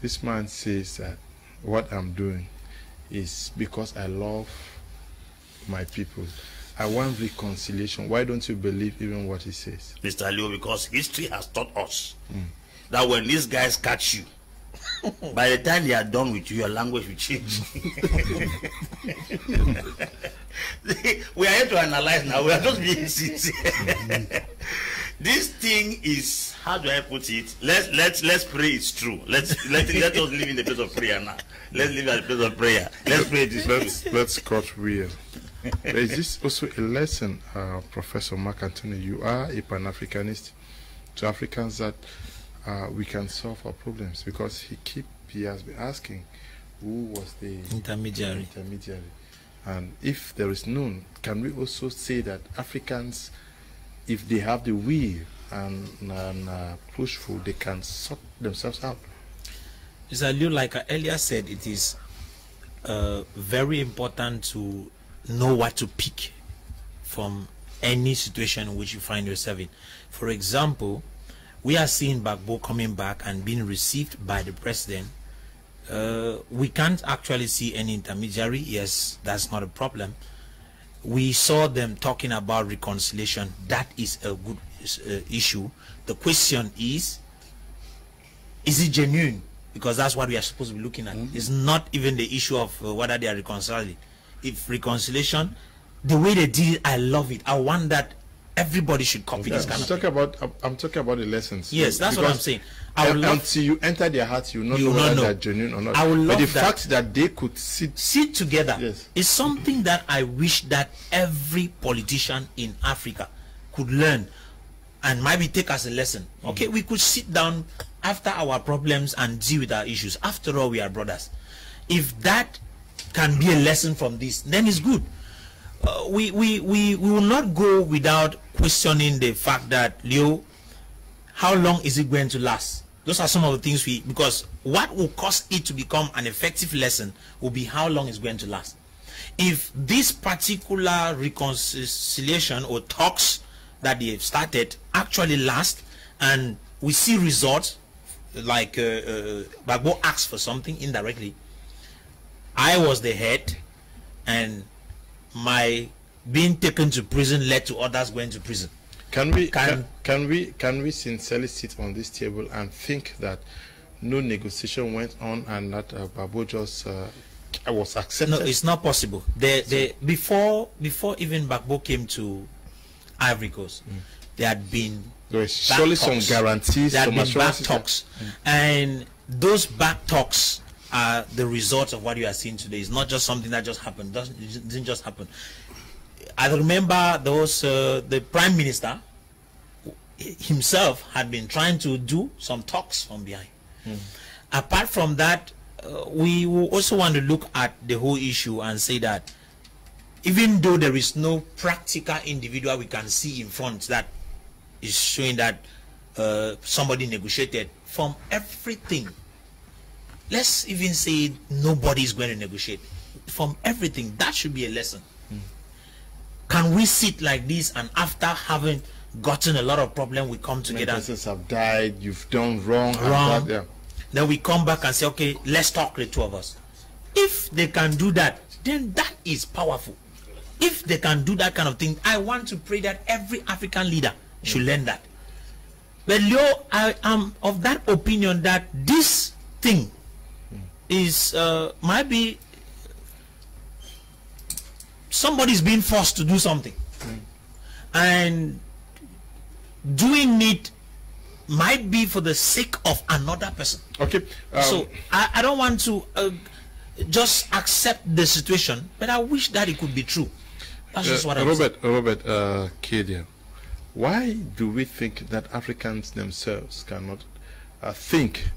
S1: This man says that what I'm doing is because I love my people. I want reconciliation. Why don't you believe even what he says?
S3: Mr. Leo, because history has taught us hmm. that when these guys catch you, by the time they are done with you, your language will change. we are here to analyze now. We are just being sincere. Hmm. This thing is how do I put it? Let's let's let's pray it's true. Let's let let us live in the place of prayer now. Let's live at the place of prayer. Let's pray this
S1: Let's let's cut real. But is this also a lesson, uh, Professor Mac Anthony? You are a Pan Africanist to Africans that uh, we can solve our problems because he keep he has been asking who was the
S4: Intermediary.
S1: intermediary, and if there is none, can we also say that Africans, if they have the will and, and uh, pushful, they can sort themselves out?
S4: Mr. Leo, like I earlier said, it is uh, very important to know what to pick from any situation in which you find yourself in. For example, we are seeing Gbagbo coming back and being received by the president. Uh, we can't actually see any intermediary. Yes, that's not a problem. We saw them talking about reconciliation. That is a good uh, issue. The question is, is it genuine? Because that's what we are supposed to be looking at. It's not even the issue of uh, whether they are reconciling. If reconciliation, the way they did it, I love it. I want that everybody should copy this
S1: I'm
S4: of
S1: talking about I'm, I'm talking about the lessons.
S4: Yes, that's what I'm saying. I would love
S1: until you enter their hearts, you not
S4: You
S1: know whether
S4: know.
S1: they are genuine or not.
S4: I would
S1: but the
S4: love that.
S1: fact that they could sit
S4: sit together
S1: Yes.
S4: is something that I wish that every politician in Africa could learn and maybe take as a lesson. Mm-hmm. Okay, we could sit down after our problems and deal with our issues. After all, we are brothers. If that can be a lesson from this, then it's good. Uh, we, we, we, we will not go without questioning the fact that Leo, how long is it going to last? Those are some of the things we because what will cause it to become an effective lesson will be how long it's going to last. If this particular reconciliation or talks that they have started actually last and we see results like uh, uh, Gbagbo asked for something indirectly, I was the head and my being taken to prison led to others going to prison.
S1: Can we
S4: Can-
S1: can, can we can we sincerely sit on this table and think that no negotiation went on and that uh, Gbagbo just uh, was accepted?
S4: No, it's not possible. The the before before even Gbagbo came to Ivory Coast, there had been
S1: there
S4: back
S1: surely some guarantees,
S4: There had
S1: some
S4: been back talks, and those back talks are the result of what you are seeing today. It's not just something that just happened. Doesn't it didn't just happen. I remember there was uh, the prime minister himself had been trying to do some talks from behind. Apart from that, uh, we will also want to look at the whole issue and say that even though there is no practical individual we can see in front that is showing that uh, somebody negotiated from everything let's even say nobody is going to negotiate from everything that should be a lesson hmm. can we sit like this and after having gotten a lot of problem we come
S1: Many
S4: together
S1: persons have died. You've done wrong.
S4: Wrong.
S1: that, yeah.
S4: then we come back and say okay let's talk the two of us if they can do that then that is powerful if they can do that kind of thing i want to pray that every african leader should hmm. learn that but leo i am of that opinion that this thing is uh, might be somebody's being forced to do something and doing it might be for the sake of another person
S1: Okay. Um,
S4: so I, I don't want to uh, just accept the situation, but I wish that it could be true. That's just
S1: Uh,
S4: what I'm
S1: Robert, Robert uh, Kedia, why do we think that Africans themselves cannot uh, think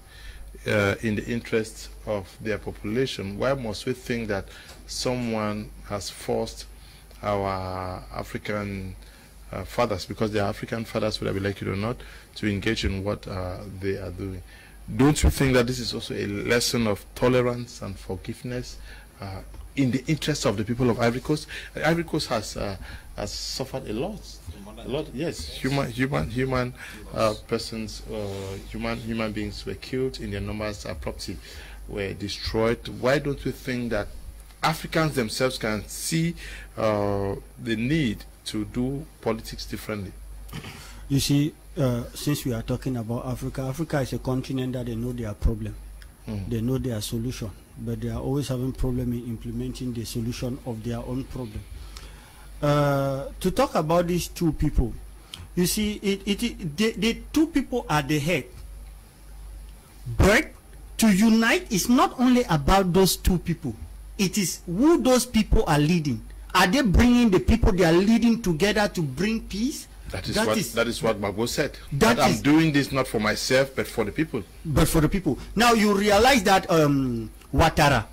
S1: uh, in the interests of their population? Why must we think that someone has forced our African uh, fathers, because they are African fathers, whether we like it or not, to engage in what uh, they are doing? Don't you think that this is also a lesson of tolerance and forgiveness uh, in the interest of the people of Ivory Coast? Ivory Coast has uh, has suffered a lot, a lot. Yes, human human human uh, persons, uh, human human beings were killed in their numbers. Uh, property were destroyed. Why don't you think that Africans themselves can see uh, the need to do politics differently?
S5: You see, uh, since we are talking about Africa, Africa is a continent that they know their problem.
S1: Mm.
S5: They know their solution, but they are always having problem in implementing the solution of their own problem. Uh, to talk about these two people, you see, it, it, it the, the two people at the head. But to unite is not only about those two people. It is who those people are leading. Are they bringing the people they are leading together to bring peace?
S1: That is
S5: That
S1: what
S5: is-
S1: that is what Gbagbo said.
S5: That
S1: That, I'm
S5: is-
S1: doing this not for myself but for the people.
S5: but for the people. Now you realize that um, Ouattara,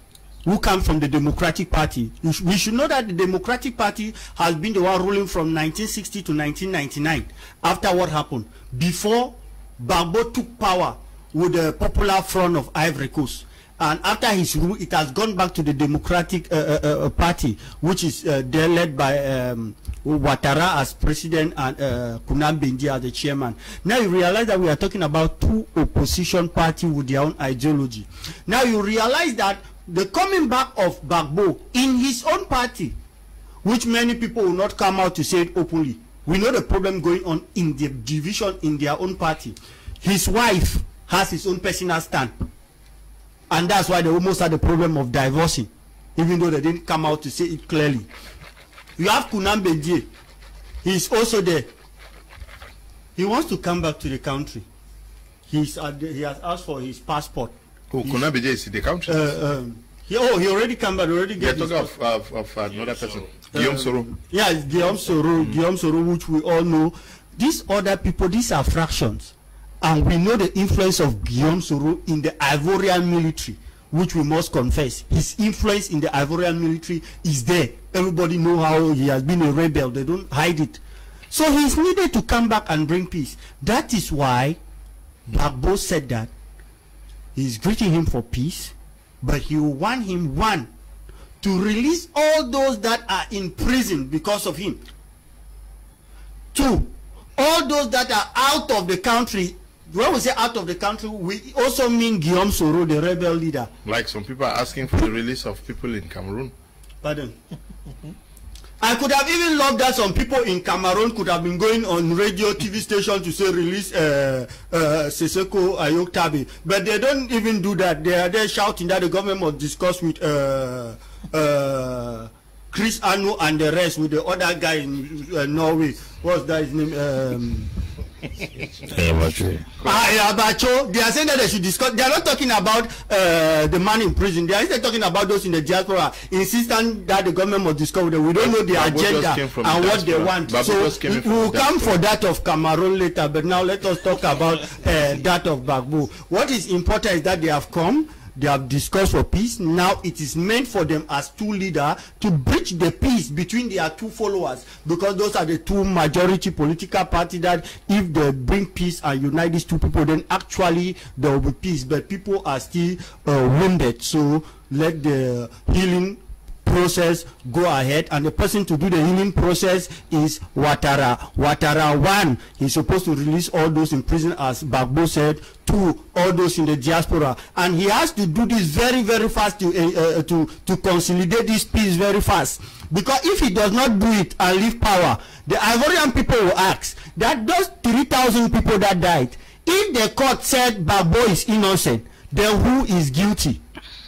S5: who comes from the Democratic Party, we should know that the Democratic Party has been the one ruling from 1960 to 1999. After what happened, before Gbagbo took power with the Popular Front of Ivory Coast. And after his rule, it has gone back to the Democratic uh, uh, uh, Party, which is uh, there led by um, Ouattara as president and uh, Konan Bédié as the chairman. Now you realize that we are talking about two opposition parties with their own ideology. Now you realize that the coming back of Gbagbo in his own party, which many people will not come out to say it openly. We know the problem going on in the division in their own party. His wife has his own personal stand. And that's why they almost had the problem of divorcing, even though they didn't come out to say it clearly. You have Konan Bédié. He's also there. He wants to come back to the country. He's at the, he has asked for his passport.
S1: Oh, Who Konan Bédié is in the country?
S5: Uh, um, he, oh, he already come back. Already
S1: They're
S5: get his
S1: talking of, of, of another person. Guillaume Soro.
S5: Yeah, it's Guillaume Soro, Guillaume Soro, which we all know. These other people, these are fractions. And we know the influence of Guillaume Soro in the Ivorian military, which we must confess. His influence in the Ivorian military is there. Everybody know how he has been a rebel. They don't hide it. So he's needed to come back and bring peace. That is why Gbagbo said that he's greeting him for peace, but he will want him, one, to release all those that are in prison because of him. Two, all those that are out of the country. When we say out of the country, we also mean Guillaume Soro, the rebel leader.
S1: Like some people are asking for the release of people in Cameroon.
S5: Pardon. I could have even loved that some people in Cameroon could have been going on radio, TV station to say release uh, uh, Sisiku Ayuk Tabe, but they don't even do that. They are there shouting that the government must discuss with uh, uh, Chris Anu and the rest with the other guy in uh, Norway. What's that his name? Um,
S3: uh,
S5: they are saying that they should discuss. They are not talking about uh, the man in prison. They are instead talking about those in the diaspora, insisting that the government must with them. We don't know their
S1: Babu
S5: agenda and
S1: the
S5: what they want.
S1: Babu
S5: so we will come for that of Cameroon later. But now let us talk about uh, that of Gbagbo. What is important is that they have come. They have discussed for peace. Now it is meant for them as two leaders to bridge the peace between their two followers because those are the two majority political party that if they bring peace and unite these two people, then actually there will be peace. But people are still uh, wounded. So let the healing process go ahead and the person to do the healing process is Ouattara. Ouattara one, he's supposed to release all those in prison as Gbagbo said. Two, all those in the diaspora. And he has to do this very, very fast to, uh, to, to consolidate this peace very fast. Because if he does not do it and leave power, the Ivorian people will ask that those 3,000 people that died, if the court said Gbagbo is innocent, then who is guilty?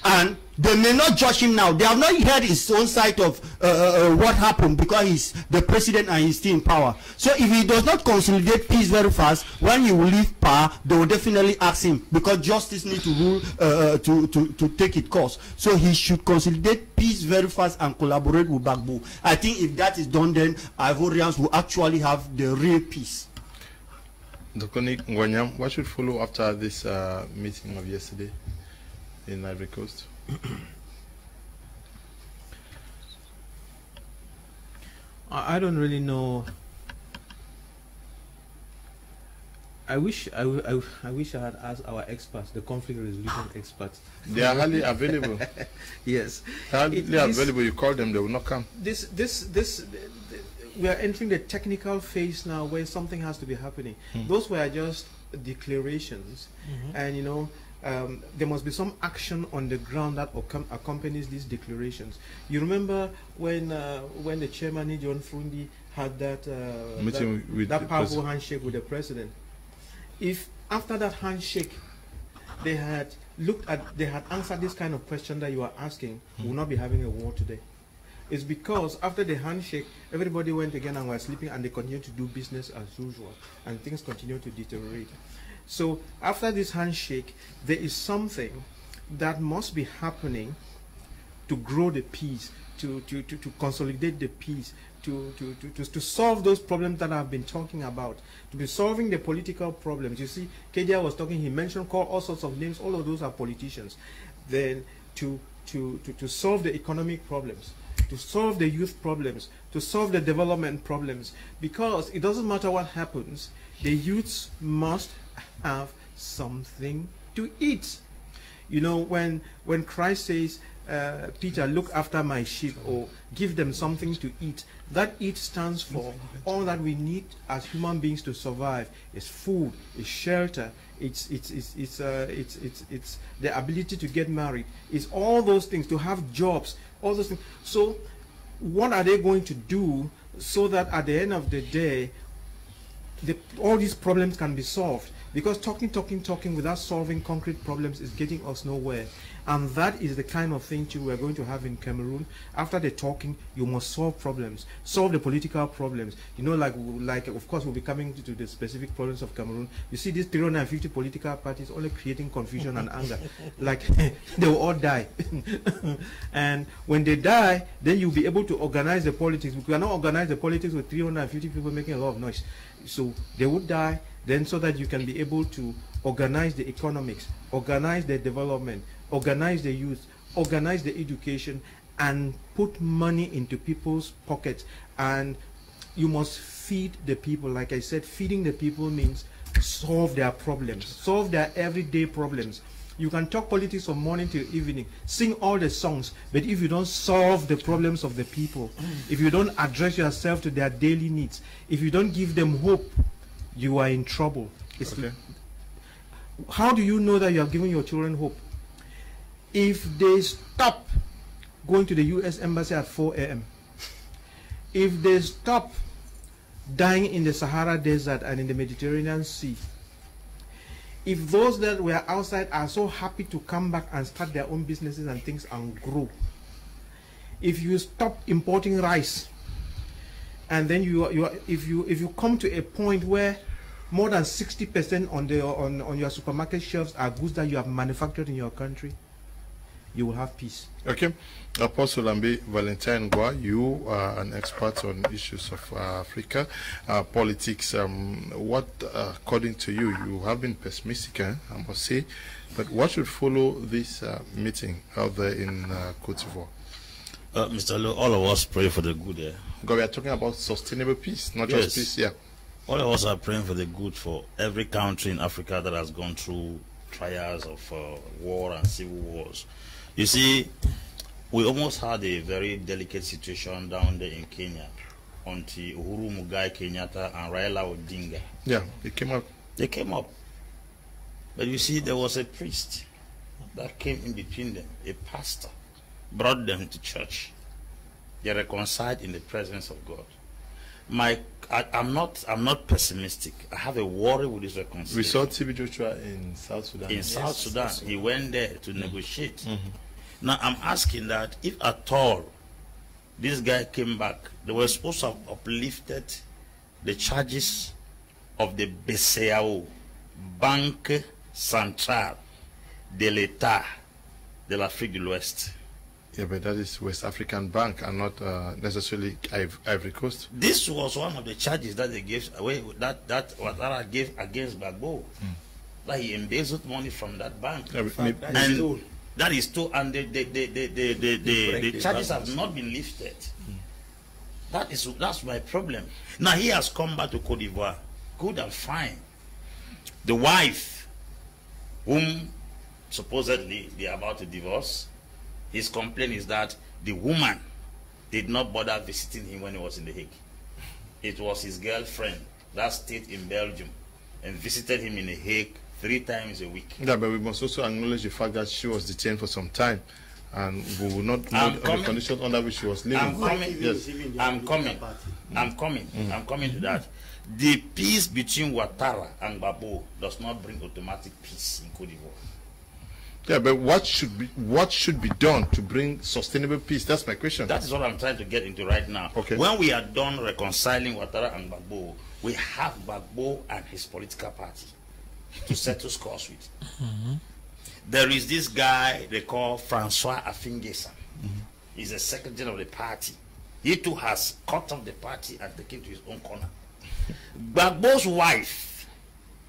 S5: and they may not judge him now. They have not heard his own side of uh, uh, what happened because he's the president and he's still in power. So if he does not consolidate peace very fast, when he will leave power, they will definitely ask him because justice needs to rule uh, uh, to, to, to take its course. So he should consolidate peace very fast and collaborate with Gbagbo. I think if that is done, then Ivorians will actually have the real peace.
S1: Doc Nick Ngwanyam, what should follow after this uh, meeting of yesterday in Ivory Coast?
S2: I I don't really know. I wish I, w- I w- I wish I had asked our experts, the conflict resolution experts.
S1: They are hardly available.
S2: Yes,
S1: hardly
S2: It is-
S1: available. You call them, they will not come.
S2: this this this we are entering the technical phase now where something has to be happening. Hmm. Those were just declarations, mm-hmm. and you know um, there must be some action on the ground that accom- accompanies these declarations. You remember when uh, when the chairman John Fru Ndi had that uh,
S1: Meeting
S2: that,
S1: with
S2: that powerful handshake with the president. If after that handshake they had looked at they had answered this kind of question that you are asking, we will not be having a war today. It's because after the handshake, everybody went again and were sleeping, and they continued to do business as usual, and things continued to deteriorate. So after this handshake, there is something that must be happening to grow the peace, to, to, to, to consolidate the peace, to, to, to, to, solve those problems that I've been talking about, to be solving the political problems. You see, Kedia was talking, he mentioned, called all sorts of names, all of those are politicians. Then to, to, to, to solve the economic problems, to solve the youth problems, to solve the development problems, because it doesn't matter what happens, the youths must have something to eat. You know, when when Christ says, uh, Peter, look after my sheep or give them something to eat, that eat stands for all that we need as human beings to survive. It's food, it's shelter, it's it's it's it's uh, it's, it's it's the ability to get married. It's all those things to have jobs, all those things. So, what are they going to do so that at the end of the day, the, all these problems can be solved because talking talking talking without solving concrete problems is getting us nowhere. And that is the kind of thing too we're going to have in cameroon. After the talking you must solve problems. Solve the political problems. You know like like of course we'll be coming to, to the specific problems of cameroon. You see these 350 political parties only creating confusion and anger. Like they will all die. And when they die then you'll be able to organize the politics. We cannot organize the politics with 350 people making a lot of noise. So they would die then so that you can be able to organize the economics, organize the development, organize the youth, organize the education, and put money into people's pockets. And you must feed the people. Like I said, feeding the people means solve their problems, solve their everyday problems. You can talk politics from morning till evening, sing all the songs, but if you don't solve the problems of the people, if you don't address yourself to their daily needs, if you don't give them hope, you are in trouble. It's
S1: Okay.
S2: How do you know that you are giving your children hope? If they stop going to the U.S. Embassy at 4 a.m., if they stop dying in the Sahara Desert and in the Mediterranean Sea, if those that were outside are so happy to come back and start their own businesses and things and grow, if you stop importing rice, and then you, are- you if you if you come to a point where more than 60% on the on, on your supermarket shelves are goods that you have manufactured in your country, you will have peace.
S1: Okay. Apostle Ambe Valentine Ngwa, you are an expert on issues of uh, Africa uh, politics. Um, what, uh, according to you, you have been pessimistic, eh, I must say, but what should follow this uh, meeting out there in uh, Cote d'Ivoire?
S3: Uh, Mr. Lo, all of us pray for the good. Eh?
S1: Because we are talking about sustainable peace, not
S3: Yes.
S1: just peace. Yeah.
S3: All of us are praying for the good for every country in Africa that has gone through trials of uh, war and civil wars. You see, we almost had a very delicate situation down there in Kenya until Uhuru Muigai Kenyatta and Raila Odinga
S1: Yeah. they came up.
S3: they came up. But you see, there was a priest that came in between them, a pastor, brought them to church. They reconciled in the presence of God. My, I, I'm not, I'm not pessimistic. I have a worry with this reconciliation.
S1: We saw TB Joshua in South Sudan.
S3: in South Sudan. He went there to
S1: Mm-hmm.
S3: negotiate. Now I'm asking that if at all this guy came back, they were supposed to have uplifted the charges of the BCAO, Banque Centrale de l'État de l'Afrique de l'Ouest.
S1: Yeah, but that is West African Bank and not uh, necessarily Ivory Coast.
S3: This was one of the charges that they gave uh, away that that Ouattara gave against Gbagbo. Hmm. That he embezzled money from that bank.
S1: Yeah, but may-
S3: and that is true, and the the the the the, the, the, the
S4: the
S3: charges have not been lifted. Hmm. That is that's my problem. Now he has come back to Cote d'Ivoire, good and fine. The wife, whom supposedly they are about to divorce, his complaint is that the woman did not bother visiting him when he was in the Hague. It was his girlfriend that stayed in Belgium and visited him in the Hague three times a week.
S1: Yeah, but we must also acknowledge the fact that she was detained for some time, and we will not know the conditions under which she was living.
S3: I'm coming.
S1: Yes.
S3: I'm coming. I'm coming. I'm coming to that. The peace between Ouattara and Gbagbo does not bring automatic peace in Cote d'Ivoire.
S1: Yeah, but what should be what should be done to bring sustainable peace? That's my question.
S3: That is what I'm trying to get into right now.
S1: Okay.
S3: When we are done reconciling Ouattara and Gbagbo, we have Gbagbo and his political party to settle scores with. Mm-hmm. There is this guy they call Francois Affi N'Guessan. Mm-hmm. He's the secretary of the party. He too has cut off the party and taken to his own corner. Gbagbo's wife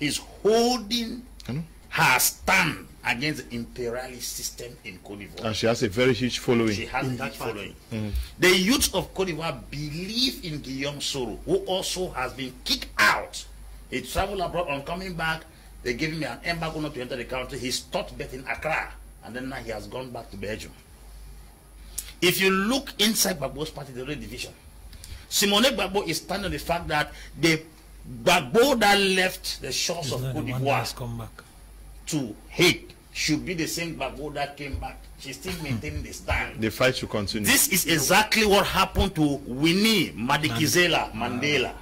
S3: is holding
S1: I know.
S3: her stand against the imperialist system in Cote d'Ivoire.
S1: and she has a very huge following.
S3: She has
S5: In
S3: a
S5: that
S3: huge
S5: party.
S3: following. Mm-hmm. The youth of Cote d'Ivoire believe in Guillaume Soro, who also has been kicked out. He traveled abroad on coming back. They gave him an embargo not to enter the country. He stopped betting in Accra, and then now he has gone back to Belgium. If you look inside Gbagbo's party, there is a division. Simone Gbagbo is standing on the fact that the Gbagbo that left the shores
S4: He's
S3: of
S4: not
S3: Cote
S4: one that has
S3: d'Ivoire
S4: come back.
S3: To hate should be the same Gbagbo that came back. She's still maintaining the stand.
S1: The fight should continue.
S3: This is exactly what happened to Winnie Madikizela Mandela.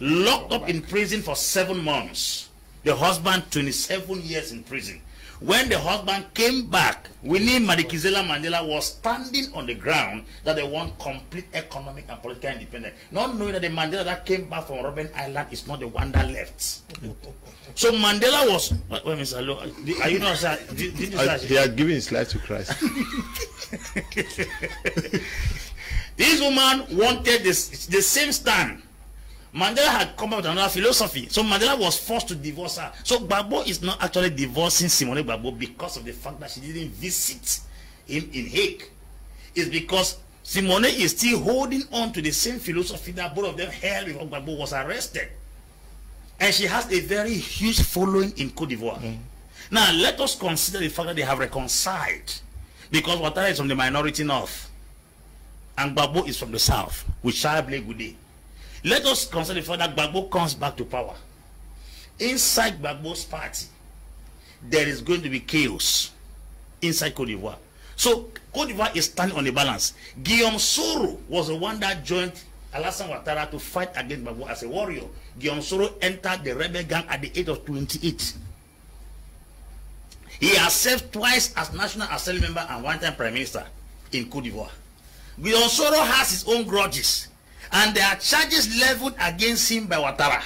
S3: Locked up in prison for seven months. The husband, 27 years in prison. When the husband came back, Winnie Madikizela Mandela was standing on the ground that they want complete economic and political independence. Not knowing that the Mandela that came back from Robben Island is not the one that left. So Mandela was. Wait, wait, Mr. Lo, are you not? sir? Did, did you say-
S1: he had given his life to Christ.
S3: This woman wanted this, the same stand. Mandela had come up with another philosophy. So Mandela was forced to divorce her. So Gbagbo is not actually divorcing Simone Gbagbo because of the fact that she didn't visit him in Hague. It's because Simone is still holding on to the same philosophy that both of them held before Gbagbo was arrested. And she has a very huge following in Cote d'Ivoire. Mm. Now, let us consider the fact that they have reconciled. Because Ouattara is from the minority north and Gbagbo is from the south with Charles Blé Goudé. Let us consider the fact that Gbagbo comes back to power. Inside Gbagbo's party, there is going to be chaos inside Cote d'Ivoire. So Cote d'Ivoire is standing on the balance. Guillaume Soro was the one that joined Alassane Ouattara to fight against Gbagbo as a warrior. Guillaume Soro entered the rebel gang at the age of 28. He has served twice as National Assembly member and one time Prime Minister in Cote d'Ivoire. Guillaume Soro has his own grudges, and there are charges leveled against him by Ouattara.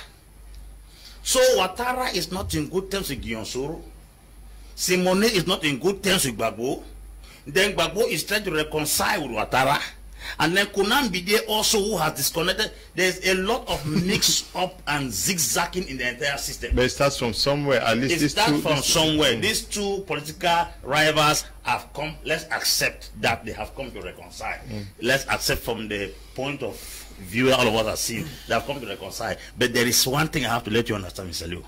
S3: So Ouattara is not in good terms with Guillaume Soro. Simone is not in good terms with Gbagbo. Then Gbagbo is trying to reconcile with Ouattara. And then Kunan Bide also who has disconnected. There's a lot of mix up and zigzagging in the entire system.
S1: but it starts from somewhere. At least
S3: It
S1: these
S3: starts
S1: two.
S3: from somewhere.
S1: Mm.
S3: These two political rivals have come. Let's accept that they have come to reconcile. Let's accept from the point of view all of us have seen they have come to reconcile. But there is one thing I have to let you understand, Mr. Liu.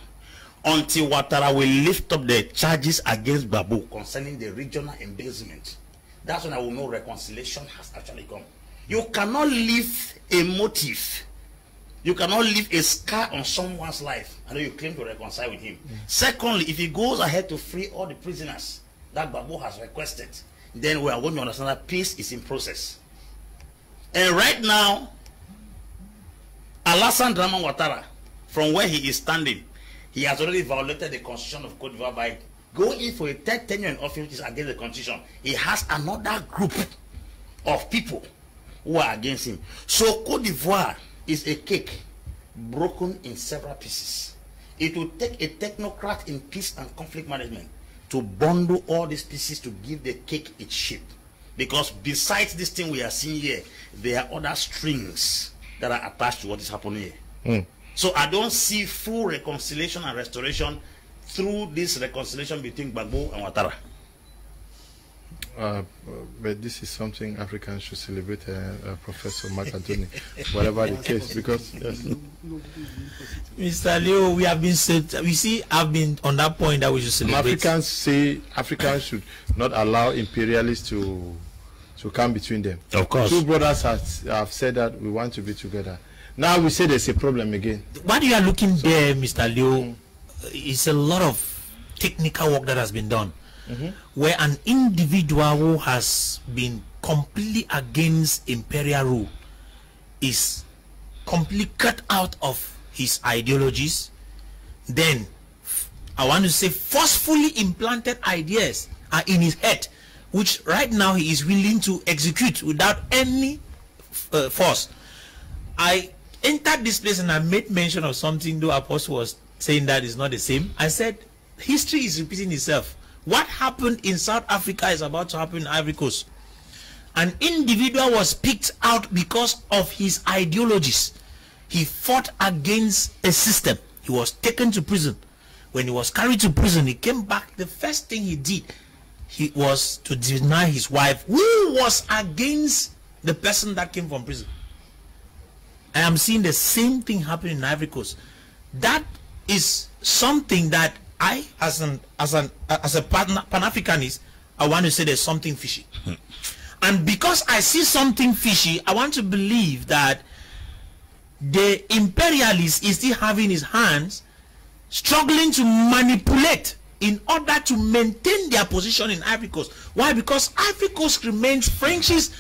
S3: Until Ouattara will lift up the charges against Babu concerning the regional embezzlement, that's when I will know reconciliation has actually come. You cannot leave a motive you cannot leave a scar on someone's life and you claim to reconcile with him. Secondly, if he goes ahead to free all the prisoners that Babu has requested, then we are going to understand that peace is in process. And right now, Alassane Draman Ouattara, from where he is standing, he has already violated the constitution of Cote d'Ivoire by going for a third tenure in office which is against the constitution. He has another group of people who are against him. So Cote d'Ivoire is a cake broken in several pieces. It will take a technocrat in peace and conflict management to bundle all these pieces to give the cake its shape. Because besides this thing we are seeing here, there are other strings that are attached to what is happening here. So I don't see full reconciliation and restoration through this reconciliation between Gbagbo and Ouattara.
S1: Uh, but this is something Africans should celebrate, uh, uh, Professor Mac Anthony, whatever the case, because yes,
S4: Mr. Leo, we have been said, we see, I've been on that point that we should celebrate.
S1: Africans say Africans should not allow imperialists to to come between them.
S3: Of course.
S1: Two brothers have, have said that we want to be together. Now we say there's a problem again.
S4: While you are looking there, Mr. Mm-hmm. Leo, it's a lot of technical work that has been done mm-hmm. where an individual who has been completely against imperial rule is completely cut out of his ideologies then I want to say forcefully implanted ideas are in his head which right now he is willing to execute without any uh, force I entered this place and I made mention of something though Apostle was saying that is not the same. I said history is repeating itself. What happened in South Africa is about to happen in Ivory Coast. An individual was picked out because of his ideologies. He fought against a system. He was taken to prison. When he was carried to prison, he came back. The first thing he did he was to deny his wife who was against the person that came from prison. I am seeing the same thing happening in Ivory Coast. That is something that I, as an as an as a Pan Africanist, I want to say there's something fishy. and because I see something fishy, I want to believe that the imperialist is still having his hands struggling to manipulate in order to maintain their position in Ivory Coast. Why? Because Ivory Coast remains French's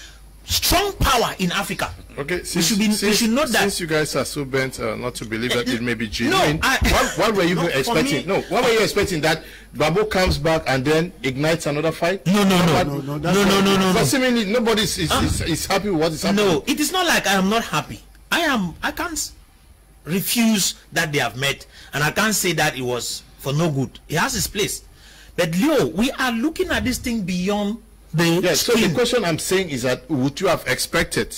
S4: strong power in Africa.
S1: Okay, since,
S4: should be- we
S1: since,
S4: should know that.
S1: Since you guys are so bent uh, not to believe that it may be genuine,
S4: I-
S1: what, what were you
S4: No,
S1: expecting?
S4: me-
S1: no, what were you expecting that Gbagbo comes back and then ignites another fight?
S4: No, no, no,
S1: What-
S4: no,
S5: no,
S4: no, no, no, no, no,
S1: But seemingly nobody is, is, is, is happy with what is happening.
S4: No, it is not like I am not happy. I am. I can't refuse that they have met, and I can't say that it was for no good. He has his place. But Leo, we are looking at this thing beyond the
S1: Yes, so the question I'm saying is that would you have expected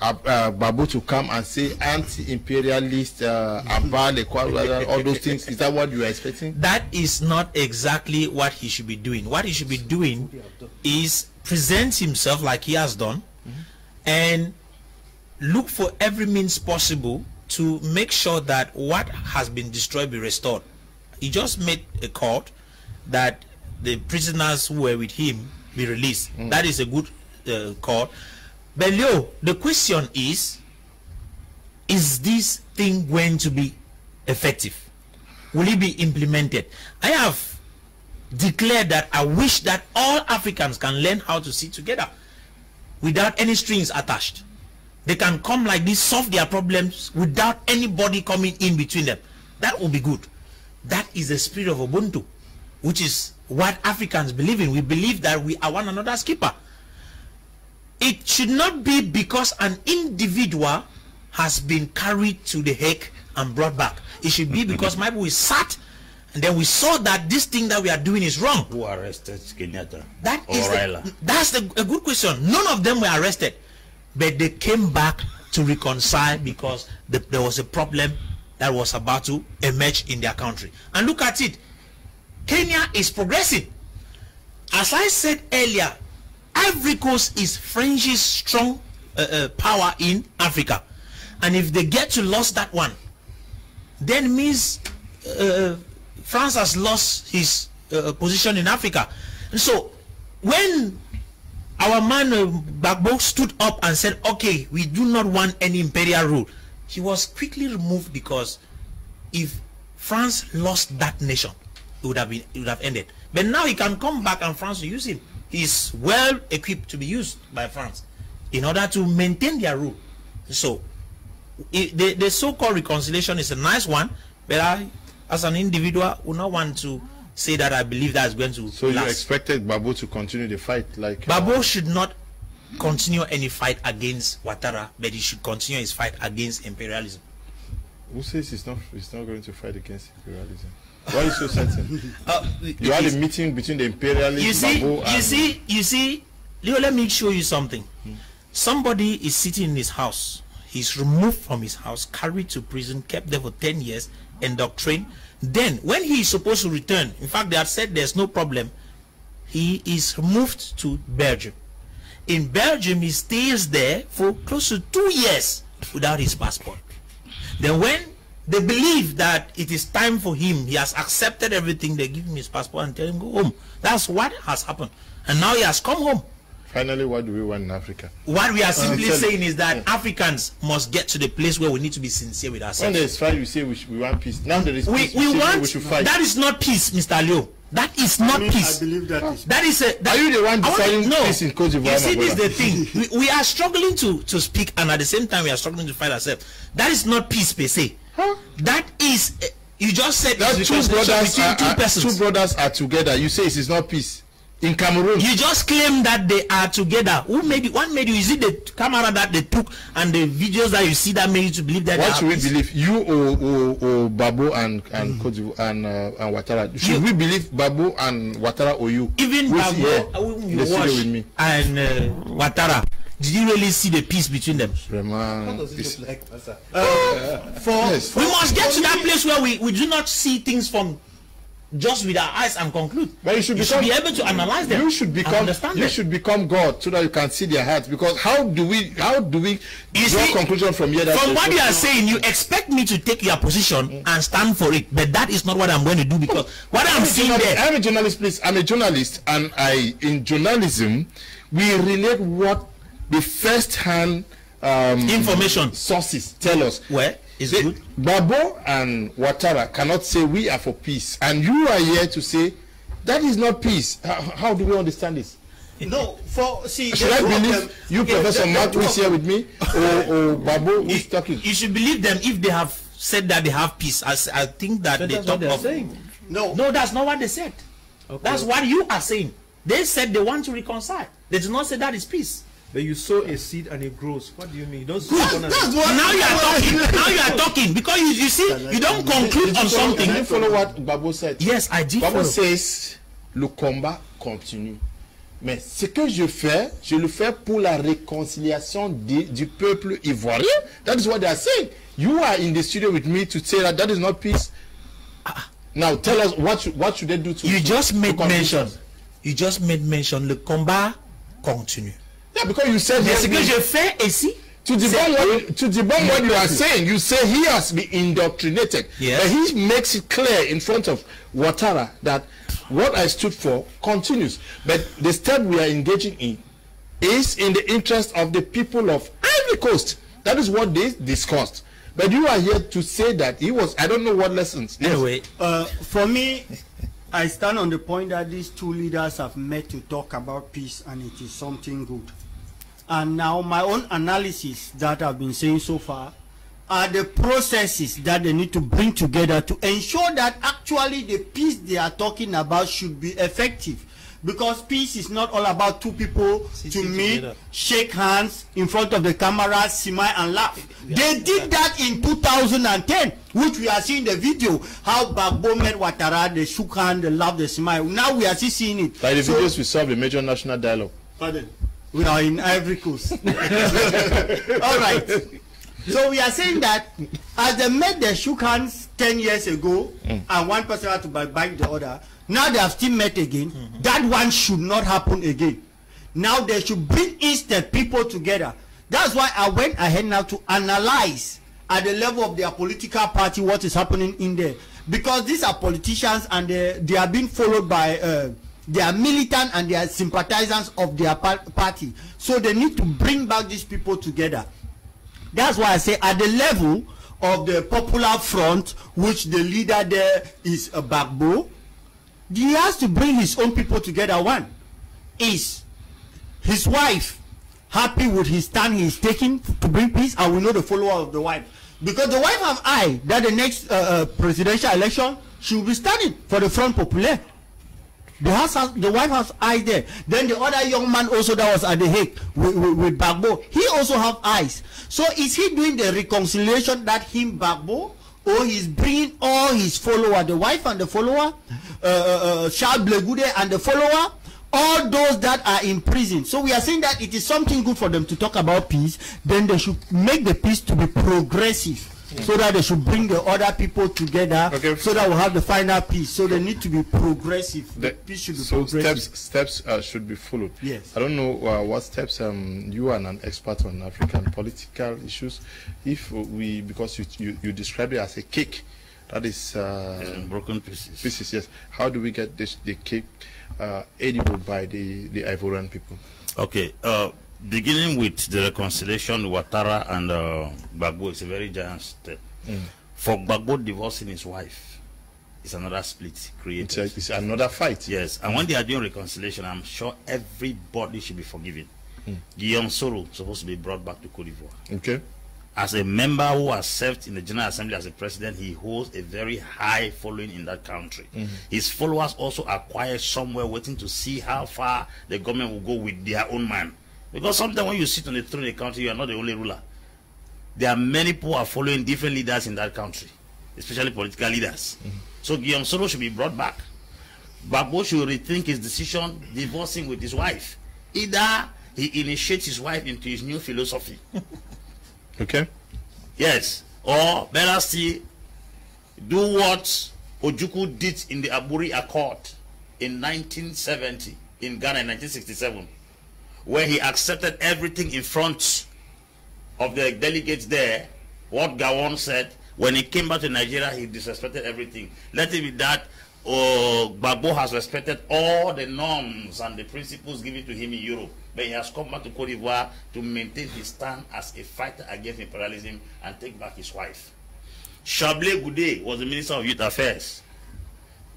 S1: uh, uh, Gbagbo to come and say anti-imperialist, uh, Abal, Ekwa, all those things? Is that what you were expecting?
S4: that is not exactly what he should be doing. What he should be doing is present himself like he has done and look for every means possible to make sure that what has been destroyed be restored. He just made a call that the prisoners who were with him be released. That is a good uh, call. But Leo, the question is, is this thing going to be effective? will it be implemented? I have declared that I wish that all Africans can learn how to sit together without any strings attached. They can come like this, solve their problems without anybody coming in between them. That will be good. That is the spirit of Ubuntu, which is what Africans believe in. We believe that we are one another's keeper. It should not be because an individual has been carried to the Hague and brought back. It should be because maybe we sat and then we saw that this thing that we are doing is wrong.
S3: Who arrested Kenyatta?
S4: That
S3: or
S4: is the- that's the, a good question. None of them were arrested, but they came back to reconcile because the, there was a problem that was about to emerge in their country. And look at it, Kenya is progressing. As I said earlier, Ivory Coast is French's strong uh, uh, power in Africa, and if they get to lose that one, then means uh, France has lost his uh, position in Africa. And so when our man uh, Gbagbo stood up and said, "Okay, we do not want any imperial rule," he was quickly removed because if France lost that nation, it would have been it would have ended. But now he can come back and France will use him. He's well equipped to be used by France in order to maintain their rule. So i- the, the so-called reconciliation is a nice one, but I, as an individual, would not want to say that I believe that is going to
S1: So you expected Gbagbo to continue the fight, like uh,
S4: should not continue any fight against Ouattara, but he should continue his fight against imperialism.
S1: who says he's not he's not going to fight against imperialism? Why are you so certain?
S4: Uh,
S1: You had a meeting between the imperialists,
S4: you see, you see, you see, Leo, let me show you something. Somebody is sitting in his house. He's removed from his house, carried to prison, kept there for 10 years, indoctrinated. Then, when he is supposed to return, in fact, they have said there's no problem, he is moved to Belgium. In Belgium, he stays there for close to two years without his passport. Then when they believe that it is time for him, he has accepted everything, they give him his passport and tell him go home. That's what has happened. And now he has come home.
S1: Finally, what do we want in Africa?
S4: What we are uh, simply
S1: tell-
S4: saying is that Africans must get to the place where we need to be sincere with
S1: When
S4: ourselves.
S1: there is fight, we say we, sh- we want peace. Now there is
S4: We,
S1: peace.
S4: we
S1: say
S4: want
S1: we should fight.
S4: that is not peace, Mr. Leo. That is not
S5: I, mean,
S4: peace.
S5: I believe that is
S4: That is a. That,
S1: Are you the one
S4: I want to-
S1: deciding
S4: no.
S1: peace in Cote d'Ivoire,
S4: You see, this is the thing. We, we are struggling to to speak, and at the same time, we are struggling to fight ourselves. That is not peace per se.
S1: Huh?
S4: That is. Uh, you just said
S1: That two brothers, are,
S4: two
S1: are- two brothers are together. You say it is not peace in Cameroon.
S4: You just claim that they are together. Who made you? What made you? Is it the camera that they took and the videos that you see that made you to believe that? they
S1: what
S4: are
S1: should we
S4: peace?
S1: believe? You or, or, or Gbagbo and and Cote d'Ivoire and uh, and Ouattara? Should
S4: You-
S1: we believe Gbagbo and Ouattara or you?
S4: Even
S1: Who's here
S4: Gbagbo, uh, when
S1: in
S4: you watch
S1: with me.
S4: and uh, Ouattara, did you really see the peace between them?
S1: Vraiment,
S2: Does it look like Massa?
S5: for,
S1: Yes.
S5: for
S4: We must get to that place where we, we do not see things from just with our eyes and conclude.
S1: But you should
S4: You should be able to analyze them.
S1: you should become
S4: understand
S1: you
S4: them.
S1: should become God so that you can see their hearts. Because how do we how do we
S4: You
S1: draw
S4: see,
S1: conclusion from here? That
S4: From what you are saying, you expect me to take your position and stand for it, but that is not what I'm going to do because what I'm
S1: I'm
S4: seeing there.
S1: I'm a journalist, please. I'm a journalist, and I in journalism we relate what the first-hand um,
S4: Information.
S1: sources tell us.
S4: Well, it's
S1: They-
S4: good.
S1: Gbagbo and Ouattara cannot say we are for peace, and you are here to say that is not peace. How, how do we understand this?
S5: no for see
S1: Should I believe
S5: them-
S1: you,
S5: okay,
S1: Professor
S5: the- the Mac,
S1: who is here with me, or, or Gbagbo, who's
S4: You,
S1: talking?
S4: you should believe them if they have said that they have peace. As I think that
S2: But
S4: they
S2: that's
S4: talk
S2: what they're
S4: of.
S2: saying.
S5: no
S4: No, that's not what they said.
S2: Okay.
S4: That's what you are saying. They said they want to reconcile. They did not say that is peace.
S2: But you sow a seed and it grows. What do you mean? Don't sow
S5: That's-
S2: one and-
S5: that's what-
S4: Now you are talking. Now you are talking because you, you see you don't conclude on something.
S1: follow what Babo said?
S4: Yes, I did.
S1: Babo
S4: follow.
S1: says le combat continue. Mais ce que je fais, je le fais pour la réconciliation du peuple ivoirien. That is what they are saying. You are in the studio with me to say that that is not peace. Now tell us what should, what should they do to
S4: You just made mention. You just made mention. Le combat continue.
S1: Yeah, because you said
S4: Mais
S1: yes,
S4: ce que
S1: we-
S4: je fais ici,
S1: to debunk what to debunk what you are saying, you say he has been indoctrinated.
S4: Yes.
S1: But he makes it clear in front of Ouattara that what I stood for continues. But the step we are engaging in is in the interest of the people of Ivory Coast. That is what they discussed. But you are here to say that he was I don't know what lessons. Yes.
S4: anyway,
S5: Uh, for me, I stand on the point that these two leaders have met to talk about peace and it is something good. And now my own analysis that I've been saying so far are the processes that they need to bring together to ensure that actually the peace they are talking about should be effective. Because peace is not all about two people to meet,
S4: together.
S5: shake hands in front of the camera, smile and laugh. They did that in 2010, which we are seeing the video. How Gbagbo met Ouattara, they shook hands, they laughed, they smiled. Now we are still seeing it.
S1: By the
S5: So-
S1: videos we saw the major national dialogue.
S5: Pardon. We are in Ivory Coast. All right. So we are saying that as they met their shook hands 10 years ago and one person had to buy bite the other, now they have still met again. That one should not happen again. Now they should bring instead people together. That's why I went ahead now to analyze at the level of their political party what is happening in there. Because these are politicians and they, they are being followed by uh, they are militant and they are sympathizers of their party. So they need to bring back these people together. That's why I say at the level of the popular front, which the leader there is a Gbagbo, he has to bring his own people together. One is his wife happy with his stand he is taking to bring peace, and we know the follower of the wife. Because the wife have eye that the next uh, uh, presidential election she will be standing for the Front Populaire. The house has, the wife has eyes there. Then the other young man also that was at the Hague with, with, with Gbagbo, he also have eyes. So is he doing the reconciliation that him Gbagbo, or he's bringing all his follower, the wife and the follower, uh, uh, uh, Charles Blé Goudé and the follower, all those that are in prison. So we are saying that it is something good for them to talk about peace. Then they should make the peace to be progressive. So that they should bring the other people together,
S1: Okay.
S5: so that we'll have the final peace. So they need to be progressive. The,
S1: The-
S5: peace should be
S1: so
S5: progressive.
S1: steps steps uh, should be followed.
S5: Yes.
S1: I don't know uh, what steps um, you are an expert on African political issues. If we because you you, you describe it as a cake, That is uh,
S3: It's broken pieces.
S1: pieces. Yes. How do we get this the cake uh, edible by the the Ivorian people?
S3: Okay, uh, beginning with the reconciliation, Ouattara and uh, Gbagbo is a very giant step. Mm. For Gbagbo divorcing his wife, it's another split created.
S1: It's, a, it's another fight.
S3: Yes, and when they are doing reconciliation, I'm sure everybody should be forgiven. Mm. Guillaume Soro supposed to be brought back to Cote d'Ivoire.
S1: Okay.
S3: As a member who has served in the General Assembly as a president, he holds a very high following in that country. Mm-hmm. His followers also are quiet somewhere waiting to see how far the government will go with their own man. Because sometimes when you sit on the throne in a country, you are not the only ruler. There are many people are following different leaders in that country, especially political leaders. Mm-hmm. So Guillaume Soro should be brought back. Gbagbo should rethink his decision divorcing with his wife. Either he initiates his wife into his new philosophy.
S1: Okay.
S3: Yes. Or better still, do what Ojukwu did in the Aburi Accord in 1970 in Ghana in 1967, where he accepted everything in front of the delegates there. What Gowon said when he came back to Nigeria, he disrespected everything. Let it be that uh, has respected all the norms and the principles given to him in Europe, but he has come back to Cote d'Ivoire to maintain his stand as a fighter against imperialism and take back his wife. Charles Blé Goudé was the Minister of Youth Affairs.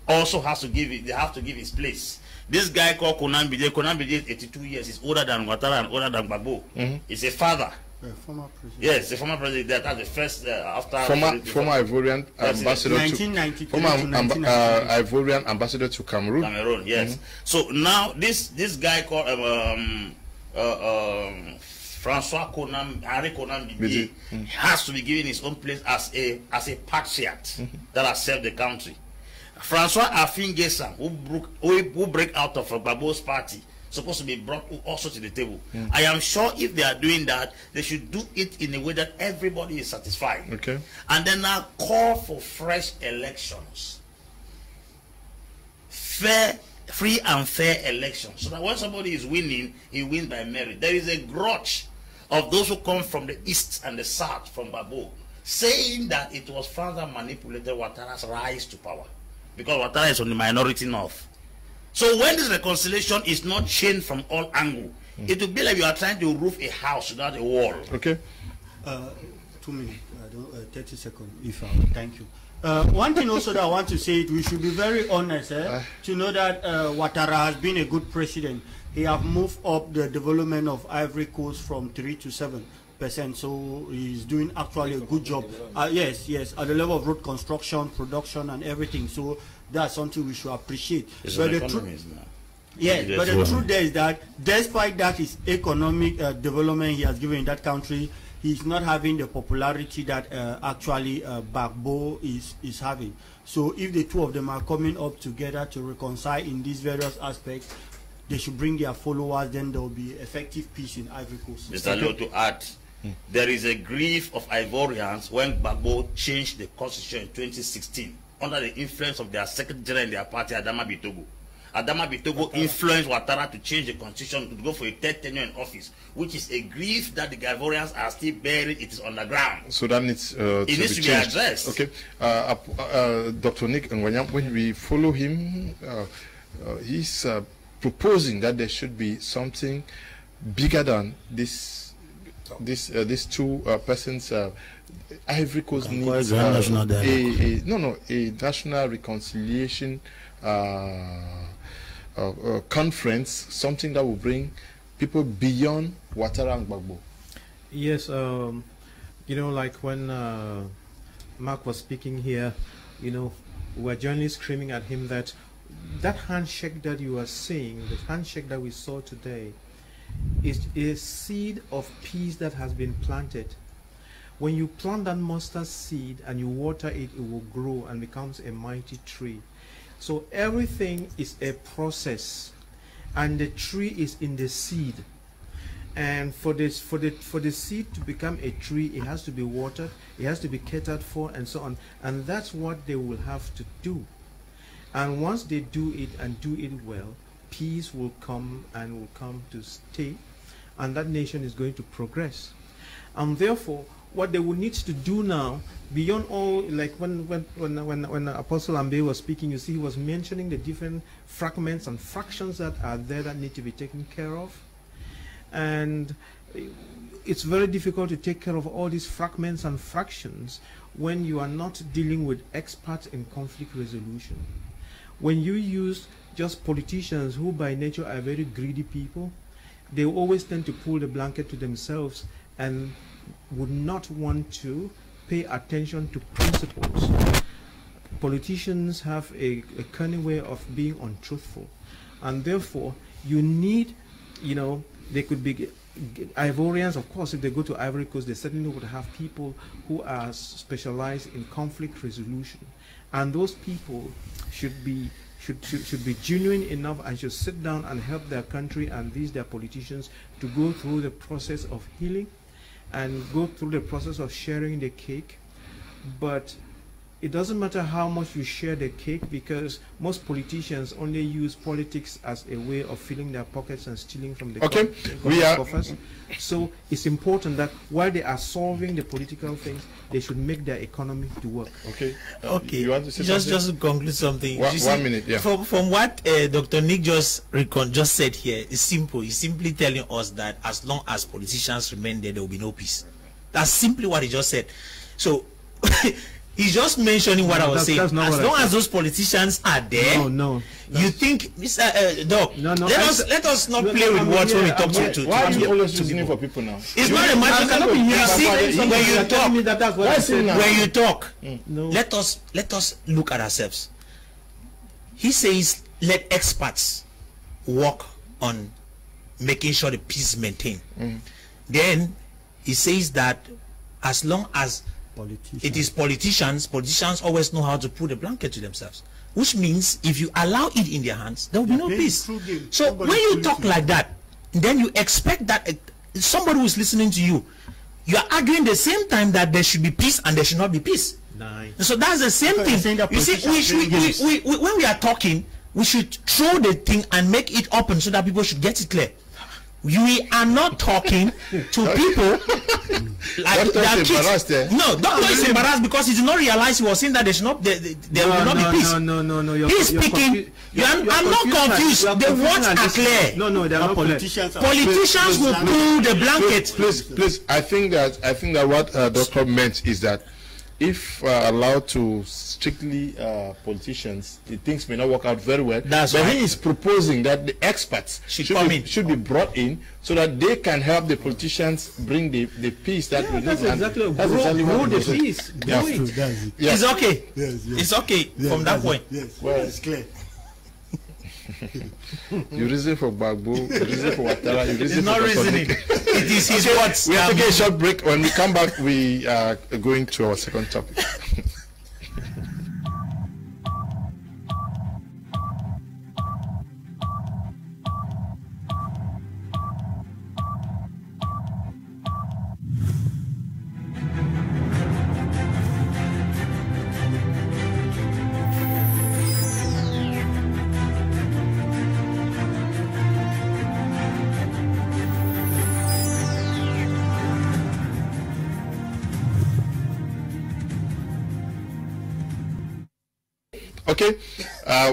S3: Also has to give they have to give his place. This guy called Konan Bédié, Konan Bédié is 82 years, he's older than Ouattara and older than Gbagbo. He's a father.
S5: Uh, former president.
S3: Yes, the former president, that- that's the first uh, after
S1: Former former Ivorian ambassador to
S5: 1993
S1: former amb- amb-
S5: 1993.
S1: uh, Ivorian ambassador to Cameroon.
S3: Cameroon, yes. So now this this guy called um, um, uh, um, Francois Konan, Henri Konan Bédié, has to be given his own place as a as a patriot that has served the country. Francois Affi N'Guessan, who broke who, break out of Gbagbo's party, supposed to be brought also to the table. Hmm. I am sure if they are doing that, they should do it in a way that everybody is satisfied.
S1: Okay.
S3: And then now call for fresh elections fair, free and fair elections. So that when somebody is winning, he wins by merit. There is a grudge of those who come from the east and the south, from Gbagbo, saying that it was that manipulated Ouattara's rise to power. Because Ouattara is on the minority north. So when this reconciliation is not changed from all angle, it will be like you are trying to roof a house without a wall.
S1: Okay.
S5: Uh, two minutes, I don't, uh, 30 seconds, if I thank you. Uh, one thing also that I want to say, we should be very honest eh, to know that uh, Ouattara has been a good president. He have moved up the development of Ivory Coast from 3 to 7 percent, so he's doing actually a good job. Uh, yes, yes, at the level of road construction, production and everything, so that's something we should appreciate.
S3: It's
S5: But the tru-
S3: economist now.
S5: Yes, but the truth there is that despite that his economic uh, development he has given in that country, he's not having the popularity that uh, actually uh, Gbagbo is, is having. So if the two of them are coming up together to reconcile in these various aspects, they should bring their followers, then there will be effective peace in Ivory Coast.
S3: Mr. Leo, to add, there is a grief of Ivorians when Gbagbo changed the constitution in 2016 under the influence of their secretary general in their party, Adama Bictogo. Adama Bictogo influenced Ouattara to change the constitution to go for a third tenure in office, which is a grief that the Ivorians are still bearing. It is underground.
S1: So that needs uh,
S3: It needs to be
S1: changed.
S3: addressed.
S1: Okay, uh, uh, uh, Dr. Nick Ngwanyam, when we follow him, uh, uh, he's uh, proposing that there should be something bigger than this. This uh, these two uh, persons, uh, Ivory Coast
S4: Can call
S1: needs
S4: it
S1: uh, a, a no no a national reconciliation uh, uh, uh, conference, something that will bring people beyond Ouattara and Gbagbo.
S2: Yes, um, you know, like when uh, Mac was speaking here, you know, we were generally screaming at him that that handshake that you are seeing, the handshake that we saw today, is a seed of peace that has been planted. When you plant that mustard seed and you water it, it will grow and becomes a mighty tree. So everything is a process, and the tree is in the seed. And for this for the for the seed to become a tree it has to be watered it has to be catered for and so on. And that's what they will have to do. And once they do it and do it well peace will come and will come to stay and that nation is going to progress. And therefore what they would need to do now, beyond all, like when when when when, when Apostle Ambe was speaking, you see, he was mentioning the different fragments and fractions that are there that need to be taken care of, and it's very difficult to take care of all these fragments and fractions when you are not dealing with experts in conflict resolution. When you use just politicians who by nature are very greedy people, they always tend to pull the blanket to themselves and would not want to pay attention to principles. Politicians have a, a cunning way of being untruthful, and therefore you need, you know, they could be Ivorians, of course, if they go to Ivory Coast, they certainly would have people who are specialized in conflict resolution, and those people should be should, should, should be genuine enough and should sit down and help their country and these their politicians to go through the process of healing and go through the process of sharing the cake. But it doesn't matter how much you share the cake because most politicians only use politics as a way of filling their pockets and stealing from the
S1: okay we are
S2: coffers. so it's important that while they are solving the political things they should make their economy to work.
S1: Okay.
S4: Okay.
S1: You want to say
S4: just
S1: something?
S4: just to conclude something.
S1: One,
S4: see,
S1: one minute yeah.
S4: from from what uh, dr nick just recon just said here is simple. He's simply telling us that as long as politicians remain there there will be no peace. That's simply what he just said. So He's just mentioning what
S2: No,
S4: I was
S2: that's-
S4: saying.
S2: that's not
S4: As
S2: what I
S4: long
S2: said.
S4: as those politicians are there,
S2: no no
S4: you think, Mr. Uh, Doc,
S2: No, no,
S4: let
S2: I
S4: us let us not
S2: No,
S4: play
S2: no,
S4: with
S2: I'm
S4: words when we talk
S2: I'm
S4: to,
S2: here.
S4: to,
S1: why
S4: to,
S1: are you
S4: to
S1: always
S4: people.
S1: listening for people now
S4: It's not a matter
S1: cannot be
S4: of
S1: here
S4: you see
S1: father,
S4: when
S1: you
S4: you talk
S2: me that's what I
S1: is he
S4: when you talk.
S2: No.
S4: Let us let us look at ourselves. He says let experts work on making sure the peace is maintained. Then he says that as long as
S5: Politicians.
S4: it is politicians, politicians always know how to put a blanket to themselves. Which means if you allow it in their hands, there will be no peace. So
S5: Somebody
S4: when you talk like that, then you expect that uh, somebody who is listening to you, you are arguing the same time that there should be peace and there should not be peace.
S2: Nine.
S4: So that's the same
S5: Because
S4: thing.
S5: you're saying that
S4: You see, we, should- we, we, we, when we are talking, we should throw the thing and make it open so that people should get it clear. We are not talking to people like
S1: Doctor
S4: they
S1: is
S4: kids.
S1: embarrassed, eh?
S4: No, doctor is embarrassed because he did not realize he was saying that there should not there, there there will not
S2: no,
S4: be peace.
S2: No, no, no, no. You're,
S4: He's
S2: you're
S4: speaking-
S2: confu-
S4: you are-
S2: you're
S4: I'm not
S2: confused and-
S4: confused.
S2: you are
S4: The
S2: confusing
S4: words are clear.
S2: No, no, they are not
S5: politicians
S4: Politicians will pull the blanket.
S1: please please i think that i think that what uh, doctor meant is that if uh, allowed to strictly uh, politicians the things may not work out very well
S4: That's
S1: but
S4: right.
S1: he is proposing that the experts
S4: Should
S1: should,
S4: come
S1: be,
S4: in.
S1: should be brought in so that they can help the politicians bring the, the peace that
S2: Yeah,
S1: we
S2: that's
S1: need And
S2: exactly
S1: that's
S2: grow,
S1: exactly what
S2: grow
S1: he
S2: the
S1: said.
S2: peace.
S1: Yeah.
S2: Grow
S5: True,
S2: it.
S5: that's it.
S1: Yeah.
S4: It's okay.
S5: Yes, yes.
S4: It's okay
S5: Yes,
S4: from that
S5: that's it.
S4: point.
S5: Yes,
S1: Well-
S5: it's clear.
S1: You reason for Gbagbo, you reason for Ouattara, you reason
S4: It's not
S1: for
S4: reasoning. It is his words.
S1: We are
S4: that
S1: taking a short break. When we come back, we are going to our second topic.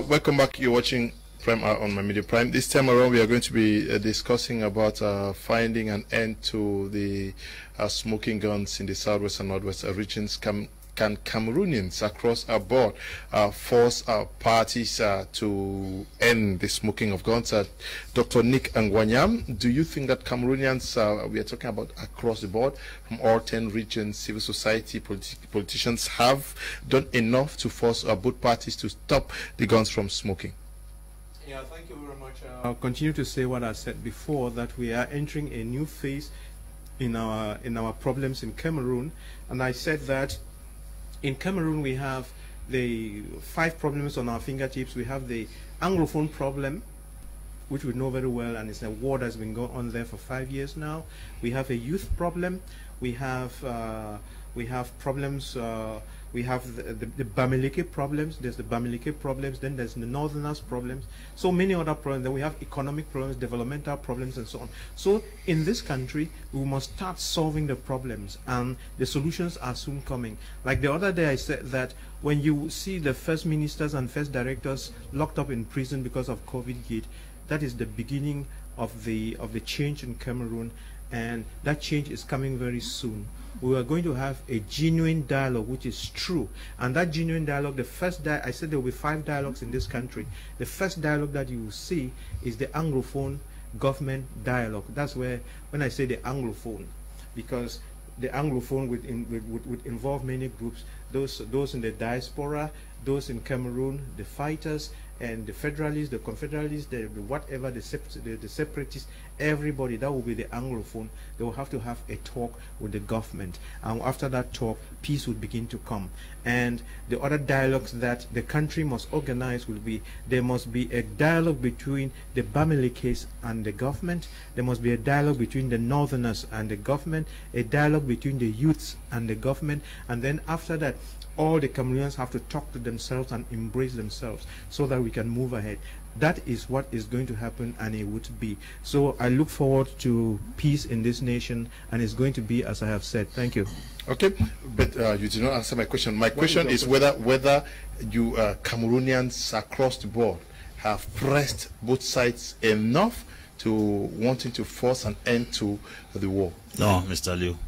S1: Welcome back. You're watching Prime on my media Prime. This time around, we are going to be uh, discussing about uh, finding an end to the uh, smoking guns in the southwest and northwest regions. Cam- can Cameroonians across our board uh, force our parties uh, to end the smoking of guns? Uh, Dr. Nick Ngwanyam, do you think that Cameroonians, uh, we are talking about across the board, from all 10 regions, civil society, politi- politicians, have done enough to force uh, both parties to stop the guns from smoking?
S2: Yeah, thank you very much. I'll continue to say what I said before that we are entering a new phase in our in our problems in Cameroon, and I said that in Cameroon we have the five problems on our fingertips. We have the Anglophone problem, which we know very well, and it's a war that's been going on there for five years now. We have a youth problem. We have uh, we have problems uh, we have the, the, the Bamileke problems, there's the Bamileke problems, then there's the Northerners problems, so many other problems. Then we have economic problems, developmental problems, and so on. So in this country, we must start solving the problems, and the solutions are soon coming. Like the other day, I said that when you see the first ministers and first directors locked up in prison because of COVID gate, that is the beginning of the of the change in Cameroon, and that change is coming very soon. We are going to have a genuine dialogue which is true. And that genuine dialogue the first di i said there will be five dialogues in this country. The first dialogue that you will see is the anglophone government dialogue. That's where when i say the anglophone because the anglophone would, in, would, would involve many groups. Those those in the diaspora those in cameroon the fighters and the federalists, the confederalists, the, the whatever, the, the, the, separatists, everybody, that will be the Anglophone. They will have to have a talk with the government. And after that talk, peace will begin to come. And the other dialogues that the country must organize will be, there must be a dialogue between the Bamilekes and the government. There must be a dialogue between the Northerners and the government, a dialogue between the youths and the government. And then after that, all the Cameroonians have to talk to themselves and embrace themselves so that we can move ahead. That is what is going to happen and it would be. So I look forward to peace in this nation and it's going to be as I have said. Thank you.
S1: Okay, but uh, you did not answer my question. My question is, is whether whether you uh, Cameroonians across the board have pressed both sides enough to wanting to force an end to the war.
S3: No, Mr. Leo.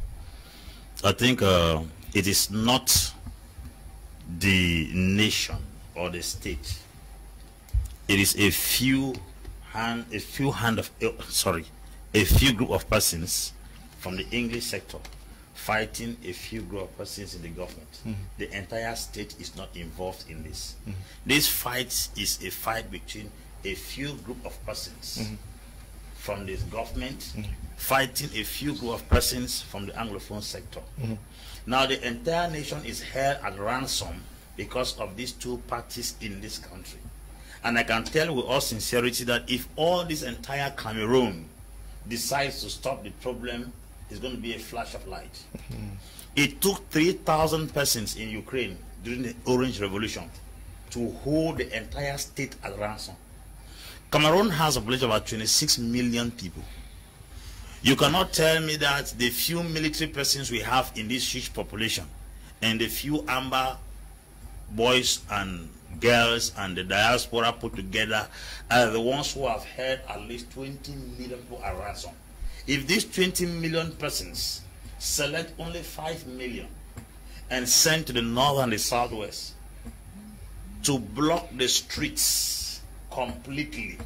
S3: I think uh, it is not the nation or the state. It is a few hand, a few hand of, eh, sorry, a few group of persons from the English sector fighting a few group of persons in the government. Mm -hmm. The entire state is not involved in this. Mm -hmm. This fight is a fight between a few group of persons mm -hmm. from this government mm-hmm. fighting a few group of persons from the Anglophone sector. Mm-hmm. Now the entire nation is held at ransom because of these two parties in this country. And I can tell with all sincerity that if all this entire Cameroon decides to stop the problem, it's going to be a flash of light. Mm -hmm. It took 3,000 persons in Ukraine during the Orange Revolution to hold the entire state at ransom. Cameroon has a population of about 26 million people. You cannot tell me that the few military persons we have in this huge population and the few Amba boys and girls and the diaspora put together are the ones who have held at least 20 million people at ransom. If these 20 million persons select only 5 million and send to the north and the southwest to block the streets completely,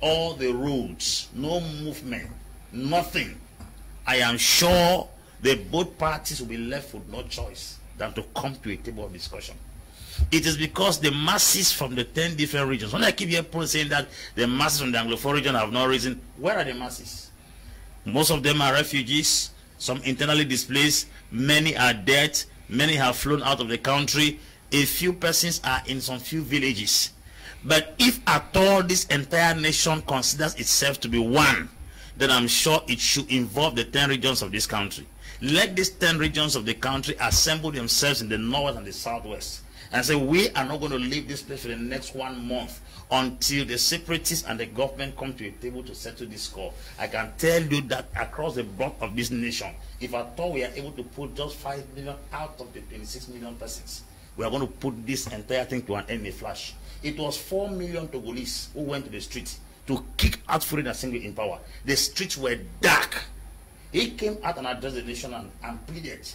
S3: all the roads, no movement, nothing, I am sure that both parties will be left with no choice than to come to a table of discussion. It is because the masses from the 10 different regions, when I keep hearing saying that the masses from the Anglophone region have no reason, where are the masses? Most of them are refugees, some internally displaced, many are dead, many have flown out of the country, a few persons are in some few villages. But if at all this entire nation considers itself to be one, then I'm sure it should involve the 10 regions of this country. Let these 10 regions of the country assemble themselves in the north and the southwest and say, we are not going to leave this place for the next one month until the separatists and the government come to a table to settle this score. I can tell you that across the breadth of this nation, if at all we are able to put just 5 million out of the 26 million persons, we are going to put this entire thing to an end in flash. It was 4 million Togolese who went to the streets to kick out Faure Gnassingbé in power. The streets were dark. He came out and addressed the nation and, and pleaded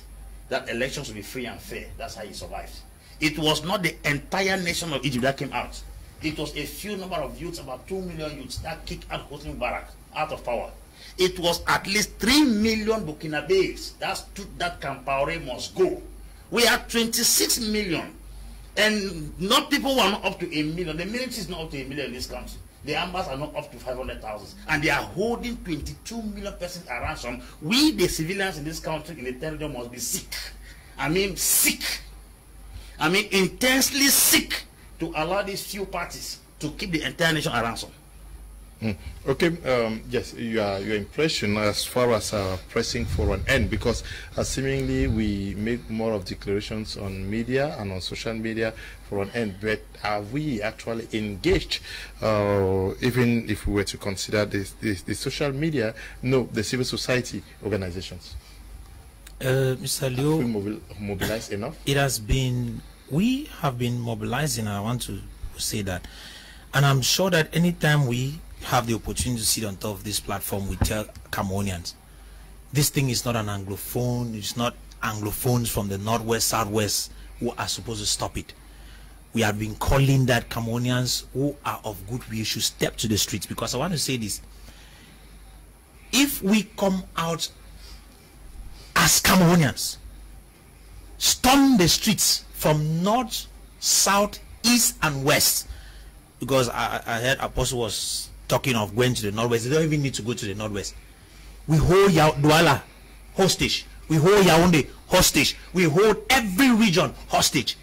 S3: that elections will be free and fair. That's how he survived. It was not the entire nation of Egypt that came out. It was a few number of youths, about 2 million youths, that kicked out Hosni Mubarak out of power. It was at least 3 million Burkinabes that stood that Compaoré must go. We are 26 million. And not people who are not up to a million. The military is not up to a million in this country. The ambas are not up to 500,000. And they are holding 22 million persons at ransom. We, the civilians in this country, in the territory, must be sick. I mean, sick I mean, intensely seek to allow these few parties to keep the entire nation at ransom.
S1: Mm. Okay, um, yes, your, your impression as far as uh, pressing for an end, because uh, seemingly we make more of declarations on media and on social media for an end, but are we actually engaged, uh, even if we were to consider this, this, the social media, no, the civil society organizations?
S4: Uh, Mr. Leo,
S1: we mobil mobilized enough?
S4: It has been, we have been mobilizing, and I want to say that. And I'm sure that anytime we have the opportunity to sit on top of this platform, we tell Cameroonians, this thing is not an Anglophone, it's not Anglophones from the Northwest, Southwest who are supposed to stop it. We have been calling that Cameroonians who are of good will should step to the streets because I want to say this. If we come out as Cameroonians, storm the streets from north, south, east, and west, because I, I heard Apostle was talking of going to the northwest. They don't even need to go to the northwest. We hold ya Douala hostage. We hold Yaoundé hostage. We hold every region hostage.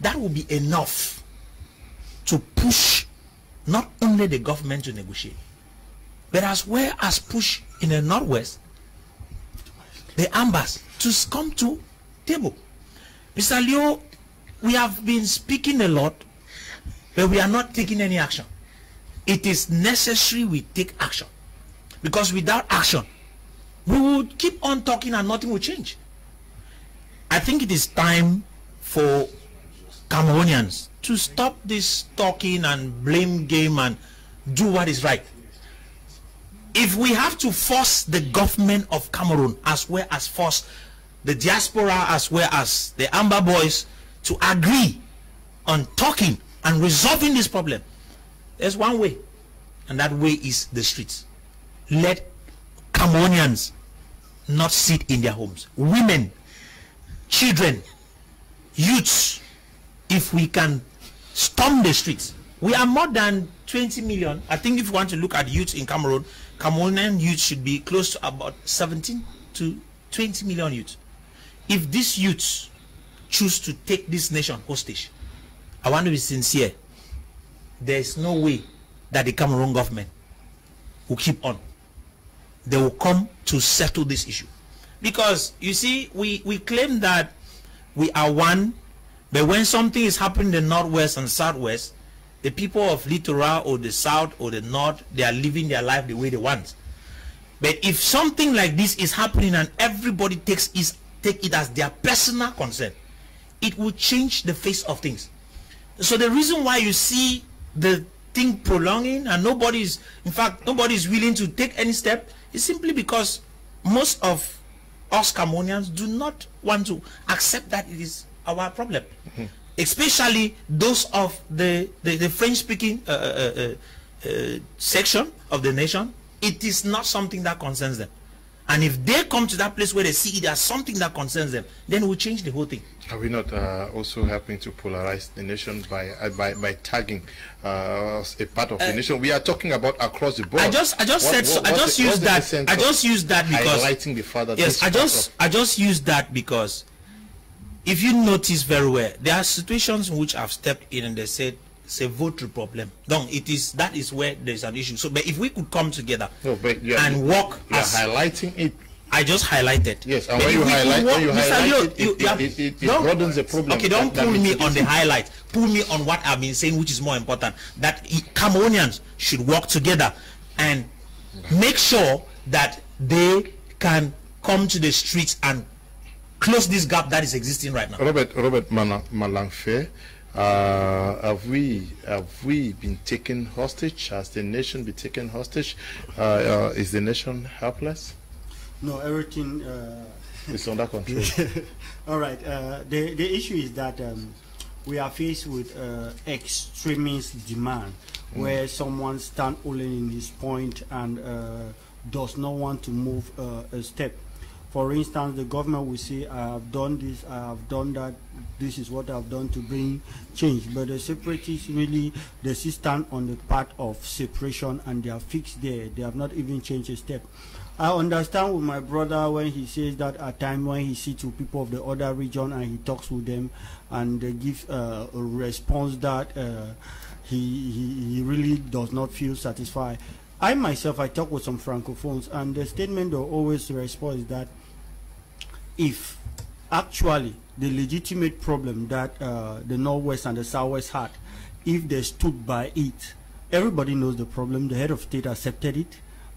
S4: That will be enough to push not only the government to negotiate, but as well as push in the northwest the ambas to come to table. Mr. Leo, we have been speaking a lot, but we are not taking any action. It is necessary we take action. Because without action we would keep on talking and nothing will change. I think it is time for cameroonians to stop this talking and blame game and do what is right. If we have to force the government of cameroon as well as force the diaspora as well as the Amba boys to agree on talking and resolving this problem there's one way, and that way is the streets. Let Cameroonians not sit in their homes. Women, children, youths, if we can storm the streets. We are more than 20 million. I think if you want to look at youths in Cameroon, Cameroonian youth should be close to about 17 to 20 million youths. If these youths choose to take this nation hostage, I want to be sincere there is no way that the Cameroon government will keep on. They will come to settle this issue. Because, you see, we, we claim that we are one, but when something is happening in the northwest and southwest, the people of Littoral or the south or the north, they are living their life the way they want. But if something like this is happening and everybody takes is take it as their personal concern, it will change the face of things. So the reason why you see the thing prolonging and nobody is in fact nobody is willing to take any step is simply because most of us Cameroonians do not want to accept that it is our problem mm -hmm. especially those of the the, the French speaking uh, uh, uh, uh, section of the nation it is not something that concerns them and if they come to that place where they see it as something that concerns them, then we will change the whole thing.
S1: Are we not uh, also helping to polarize the nation by uh, by, by tagging uh, a part of the uh, nation? We are talking about across the board.
S4: I just I just what, said what, I just used that I just used that because
S1: highlighting the father.
S4: Yes, I just I just used that because if you notice very well, there are situations in which I've stepped in and they said c'est votre problem. Donc it is that is where there is an issue. So, but if we could come together no, and work,
S1: you are highlighting it.
S4: I just highlighted.
S1: Yes, and when you, highlight, when you highlight, it, it, it, it, it broadens the problem.
S4: Okay, don't that, pull that me on the highlight. Pull me on what I've been saying, which is more important. That Cameroonians should work together and make sure that they can come to the streets and close this gap that is existing right now.
S1: Robert Robert Malangfe uh, have we have we been taken hostage? Has the nation been taken hostage? Uh, uh, is the nation helpless?
S5: No, everything uh,
S1: is under control.
S5: All right. Uh, the the issue is that um, we are faced with uh, extremist demand, mm. where someone stand only in his point and does not want to move a step. For instance, the government will say, I have done this, I have done that, this is what I've done to bring change. But the separatists really, they stand on the part of separation and they are fixed there. They have not even changed a step. I understand with my brother when he says that at time when he sees to people of the other region and he talks with them and they give uh, a response that uh, he, he, he really does not feel satisfied. I myself, I talk with some francophones, and the statement they always respond is that if actually the legitimate problem that uh, the Northwest and the Southwest had, if they stood by it, everybody knows the problem. The head of state accepted it.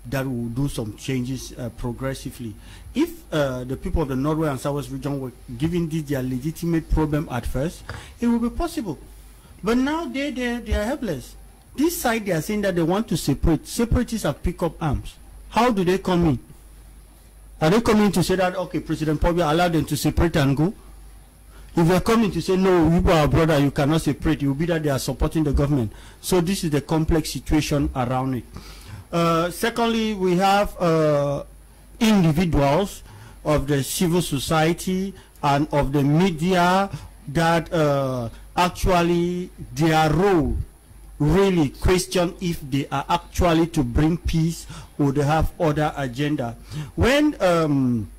S5: That will do some changes uh, progressively. If uh, the people of the Northwest and Southwest region were given this their legitimate problem at first, it would be possible. But now they they they are helpless. This side they are saying that they want to separate. Separatists have picked up arms. How do they come in? Are they coming to say that okay, President Paul Biya allowed them to separate and go? If they're coming to say no, you are brother, you cannot separate, it will be that they are supporting the government. So this is the complex situation around it. Uh, secondly, we have uh, individuals of the civil society and of the media that uh, actually their role really question if they are actually to bring peace or they have other agenda. When um,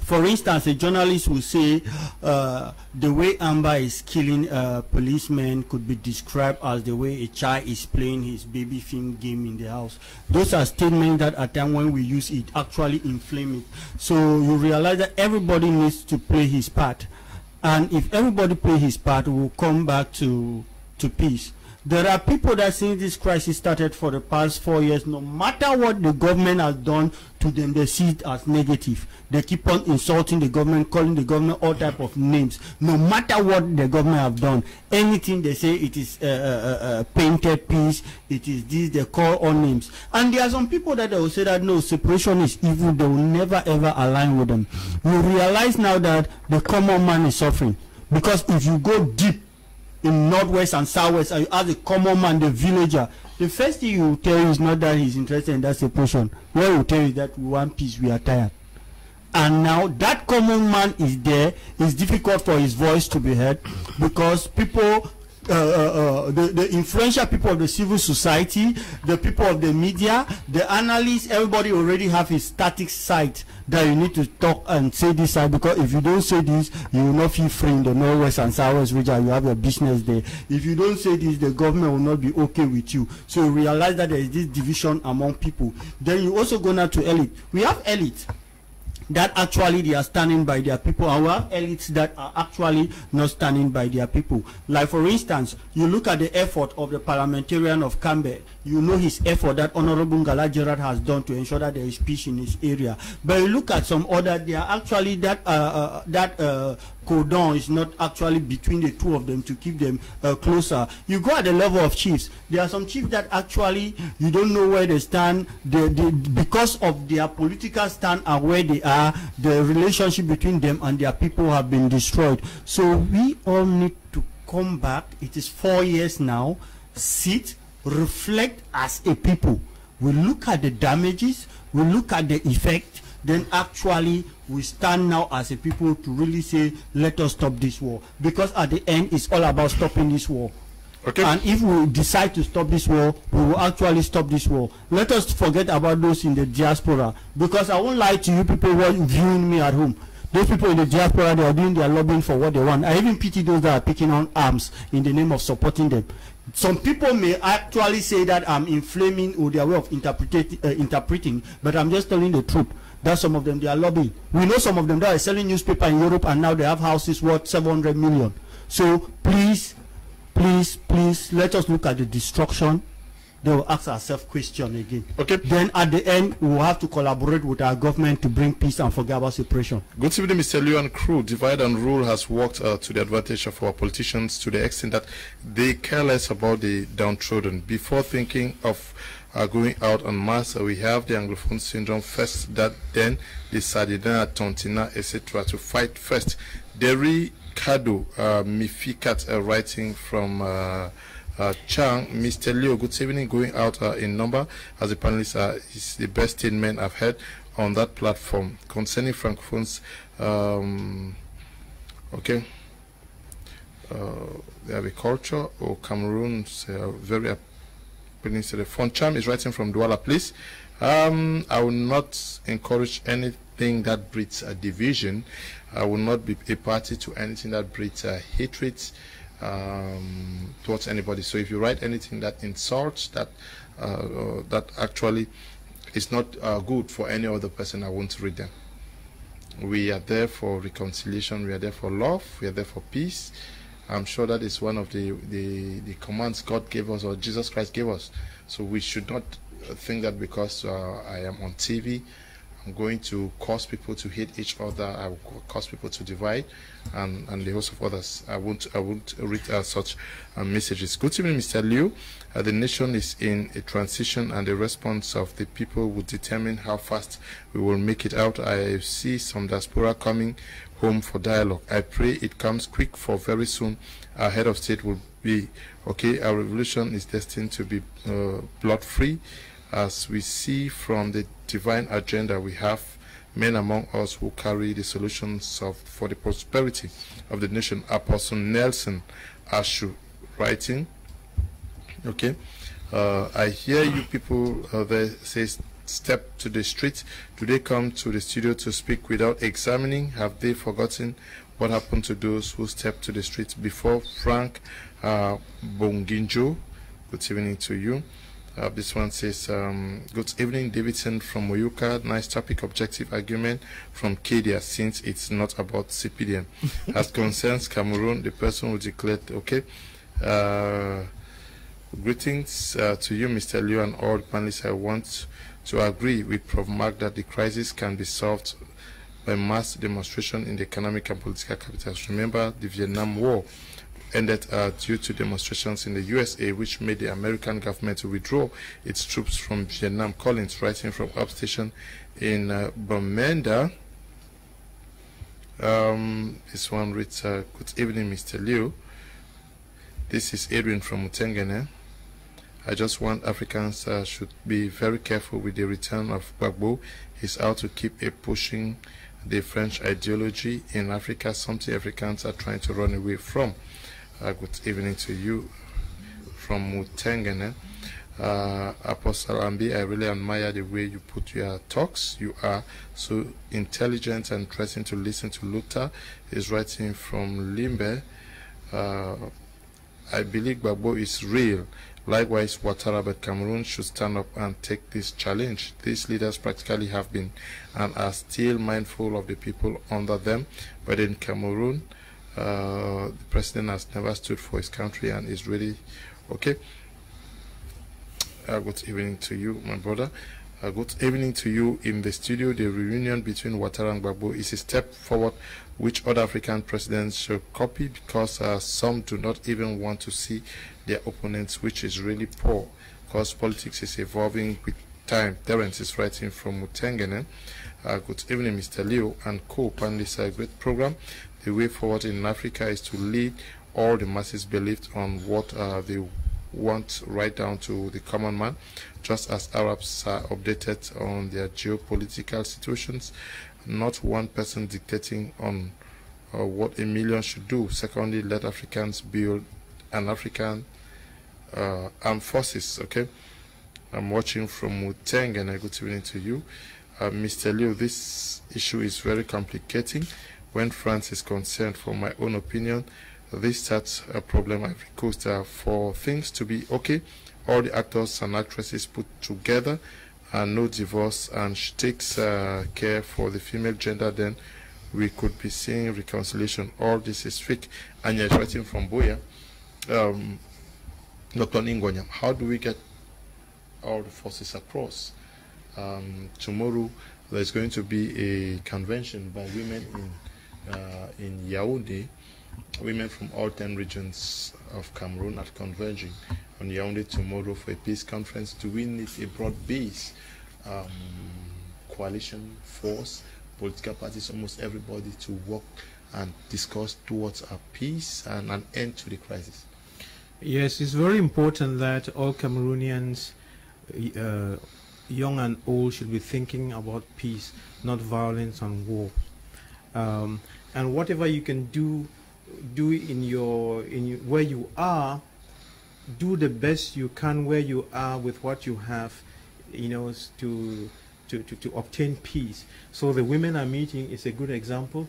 S5: for instance, a journalist will say uh, the way Amba is killing uh, policemen could be described as the way a child is playing his baby film game in the house. Those are statements that at time when we use it actually inflame it. So you realize that everybody needs to play his part. And if everybody play his part, we'll come back to, to peace. There are people that since this crisis started for the past four years, no matter what the government has done to them, they see it as negative. They keep on insulting the government, calling the government all type of names. No matter what the government have done, anything they say it is a, painted piece, it is this, they call all names. And there are some people that they will say that no, separation is evil, they will never ever align with them. You realize now that the common man is suffering. Because if you go deep in northwest and southwest and you ask the common man the villager the first thing he will tell you is not that he's interested in that separation. What he will tell you is that we want peace we are tired. And now that common man is there it's difficult for his voice to be heard because people uh, uh, uh, the, the influential people of the civil society, the people of the media, the analysts, everybody already have a static site that you need to talk and say this side because if you don't say this, you will not feel free in the northwest and southwest region. You have your business there. If you don't say this, the government will not be okay with you. So you realize that there is this division among people. Then you also go now to elite. We have elite that actually they are standing by their people and we have elites that are actually not standing by their people. Like for instance, you look at the effort of the parliamentarian of Cambe, you know his effort that Honorable Ngala Gerard has done to ensure that there is peace in his area. But you look at some other, they are actually that uh, uh, that uh, cordon is not actually between the two of them to keep them uh, closer. You go at the level of chiefs. There are some chiefs that actually you don't know where they stand. They, they, because of their political stand and where they are, the relationship between them and their people have been destroyed. So we all need to come back. It is four years now. Sit, reflect as a people. We look at the damages. We look at the effect. Then actually we stand now as a people to really say, let us stop this war. Because at the end, it's all about stopping this war.
S1: Okay.
S5: And if we decide to stop this war, we will actually stop this war. Let us forget about those in the diaspora. Because I won't lie to you people who are viewing me at home. Those people in the diaspora, they are doing their lobbying for what they want. I even pity those that are picking on arms in the name of supporting them. Some people may actually say that I'm inflaming or their way of interpreting, uh, interpreting, but I'm just telling the truth that some of them they are lobbying. We know some of them that are selling newspaper in Europe and now they have houses worth 700 million. So please, please, please, let us look at the destruction. Then we'll ask ourselves question again.
S1: Okay.
S5: Then at the end, we will have to collaborate with our government to bring peace and forget about separation.
S1: Good evening, Mr. Leo and crew. Divide and rule has worked uh, to the advantage of our politicians to the extent that they care less about the downtrodden. Before thinking of uh, going out en masse, we have the Anglophone syndrome first, that then the Sardina, Tontina, etc. to fight first. Derry Kado, uh, Mifikat, uh, writing from uh, uh, Dschang, Mr. Leo, good evening, going out uh, in number as a panelist uh, is the best statement I've heard on that platform concerning Francophones. Um, okay. Uh, they have a culture or Cameroon's uh, very Peninsula. Foncham is writing from Douala, please. Um, I will not encourage anything that breeds a division. I will not be a party to anything that breeds a hatred um, towards anybody. So if you write anything that insults, that uh, uh, that actually is not uh, good for any other person, I won't read them. We are there for reconciliation. We are there for love. We are there for peace. I'm sure that is one of the, the, the commands God gave us or Jesus Christ gave us. So we should not think that because uh, I am on TV, I'm going to cause people to hate each other. I will cause people to divide, and and the host of others. I won't I won't read uh, such uh, messages. Good evening, Mr. Leo. Uh, the nation is in a transition, and the response of the people will determine how fast we will make it out. I see some diaspora coming home for dialogue. I pray it comes quick, for very soon our head of state will be okay. Our revolution is destined to be uh, blood free as we see from the divine agenda we have men among us who carry the solutions of, for the prosperity of the nation. Apostle Nelson Ashu writing. Okay. Uh, I hear you people uh, there say step to the street. Do they come to the studio to speak without examining? Have they forgotten what happened to those who stepped to the street before? Frank uh, Bonginjo, good evening to you. Uh, this one says, um, Good evening, Davidson from Muyuka. Nice topic, objective argument from Kedia, since it's not about CPDM. As concerns Cameroon, the person who declared, okay. Uh, greetings uh, to you, Mr. Leo, and all panelists. I want to agree with Prof. Mac that the crisis can be solved by mass demonstration in the economic and political capitals. Remember the Vietnam War ended uh, due to demonstrations in the USA, which made the American government to withdraw its troops from Vietnam. Collins, writing from upstation in uh. Um, this one reads, uh, Good evening, Mr. Leo. This is Adrian from Mutengene. I just want Africans uh, should be very careful with the return of Gbagbo. He's out to keep a pushing the French ideology in Africa, something Africans are trying to run away from. Uh, good evening to you from Mutengene. Uh, Apostle Ambe, I really admire the way you put your talks. You are so intelligent and interesting to listen to. Luther is writing from Limbe. Uh, I believe Gbagbo is real. Likewise, Ouattara, but Cameroon should stand up and take this challenge. These leaders practically have been and are still mindful of the people under them, but in Cameroon, uh, the president has never stood for his country and is really okay. Uh, good evening to you, my brother. Uh, good evening to you in the studio. The reunion between Ouattara and Gbagbo is a step forward which other African presidents should copy because uh, some do not even want to see their opponents, which is really poor because politics is evolving with time. Terence is writing from Mutengene. Uh, good evening, Mr. Leo and co panelists. A great program the way forward in Africa is to lead all the masses believed on what uh, they want right down to the common man, just as Arabs are updated on their geopolitical situations, not one person dictating on uh, what a million should do. Secondly, let Africans build an African uh, armed forces, okay? I'm watching from Mutengene a good evening to you. Uh, Mr. Leo, this issue is very complicating when France is concerned, for my own opinion, this starts a problem Coast uh, for things to be okay. All the actors and actresses put together and no divorce and she takes uh, care for the female gender, then we could be seeing reconciliation. All this is fake. And you're writing from Buea. Um, Dr. Ngwanyam, how do we get all the forces across? Um, tomorrow there's going to be a convention by women in uh, in Yaoundé, women from all 10 regions of Cameroon are converging on Yaoundé tomorrow for a peace conference. Do we need a broad base um, coalition force, political parties, almost everybody to work and discuss towards a peace and an end to the crisis?
S2: Yes, it's very important that all Cameroonians, uh, young and old, should be thinking about peace, not violence and war um, and whatever you can do do in your in where you are do the best you can where you are with what you have you know to to, to, to obtain peace so the women are meeting is a good example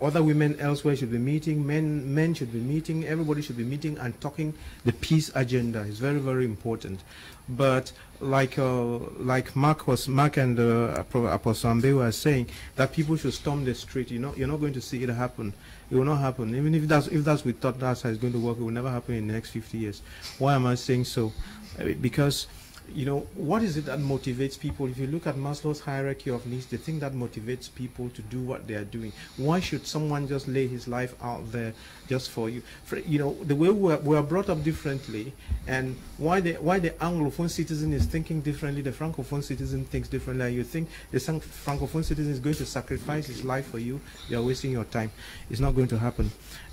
S2: other women elsewhere should be meeting, men men should be meeting, everybody should be meeting and talking the peace agenda is very very important. But like uh, like Mac was Mac and uh, Apostle Ambe were saying that people should storm the street. You know, you're not going to see it happen. It will not happen. Even if that's if that's we thought that's how it's going to work, it will never happen in the next 50 years. Why am I saying so? Uh, because you know, what is it that motivates people? If you look at Maslow's hierarchy of needs, the thing that motivates people to do what they are doing. Why should someone just lay his life out there just for you? For, you know, the way we are, we are brought up differently, and why the why the Anglophone citizen is thinking differently, the Francophone citizen thinks differently. And you think the Francophone citizen is going to sacrifice his life for you? You are wasting your time. It's not going to happen.